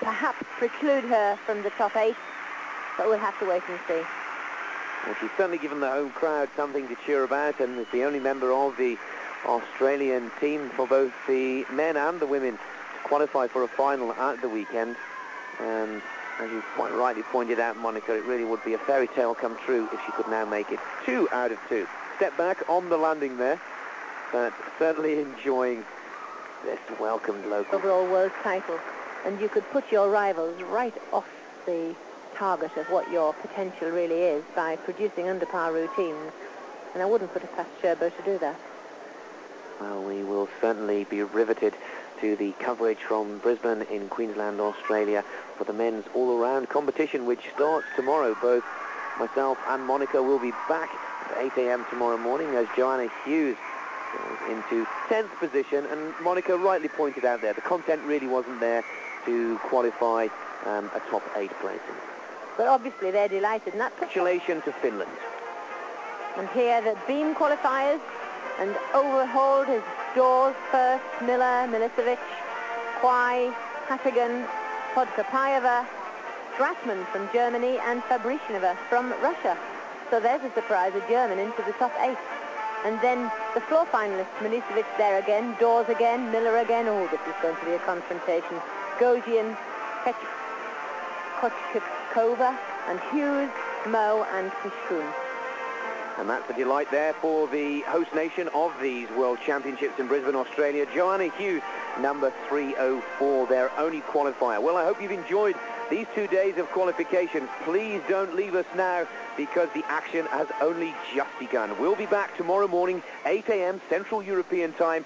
perhaps preclude her from the top eight, but we'll have to wait and see. Well, she's certainly given the home crowd something to cheer about and is the only member of the Australian team for both the men and the women to qualify for a final at the weekend. And as you quite rightly pointed out, Monica, it really would be a fairy tale come true if she could now make it two out of two. Step back on the landing there, but certainly enjoying this welcomed local. Overall world title. And you could put your rivals right off the target of what your potential really is by producing under par routines. And I wouldn't put it past Sherbo to do that. Well, we will certainly be riveted to the coverage from Brisbane in Queensland, Australia for the men's all-around competition, which starts tomorrow. Both myself and Monica will be back at 8 a.m. tomorrow morning as Joanna Hughes goes into 10th position. And Monica rightly pointed out there, the content really wasn't there to qualify um, a top eight placing. But obviously they're delighted. And that's Congratulations to Finland. And here the beam qualifiers and overhauled his doors first, Miller, Milosovici, Kwai, Hatagan, Podkopayeva, Stratman from Germany and Fabrichnova from Russia. So there's a surprise, a German into the top eight. And then the floor finalists, Milosovici there again, Dawes again, Miller again. Oh, this is going to be a confrontation. Gogean, Kochetkova, and Hughes, Mo, and Piskun. And that's a delight there for the host nation of these World Championships in Brisbane, Australia. Joanna Hughes, number 304, their only qualifier. Well, I hope you've enjoyed these two days of qualification. Please don't leave us now because the action has only just begun. We'll be back tomorrow morning, 8 a.m. Central European Time.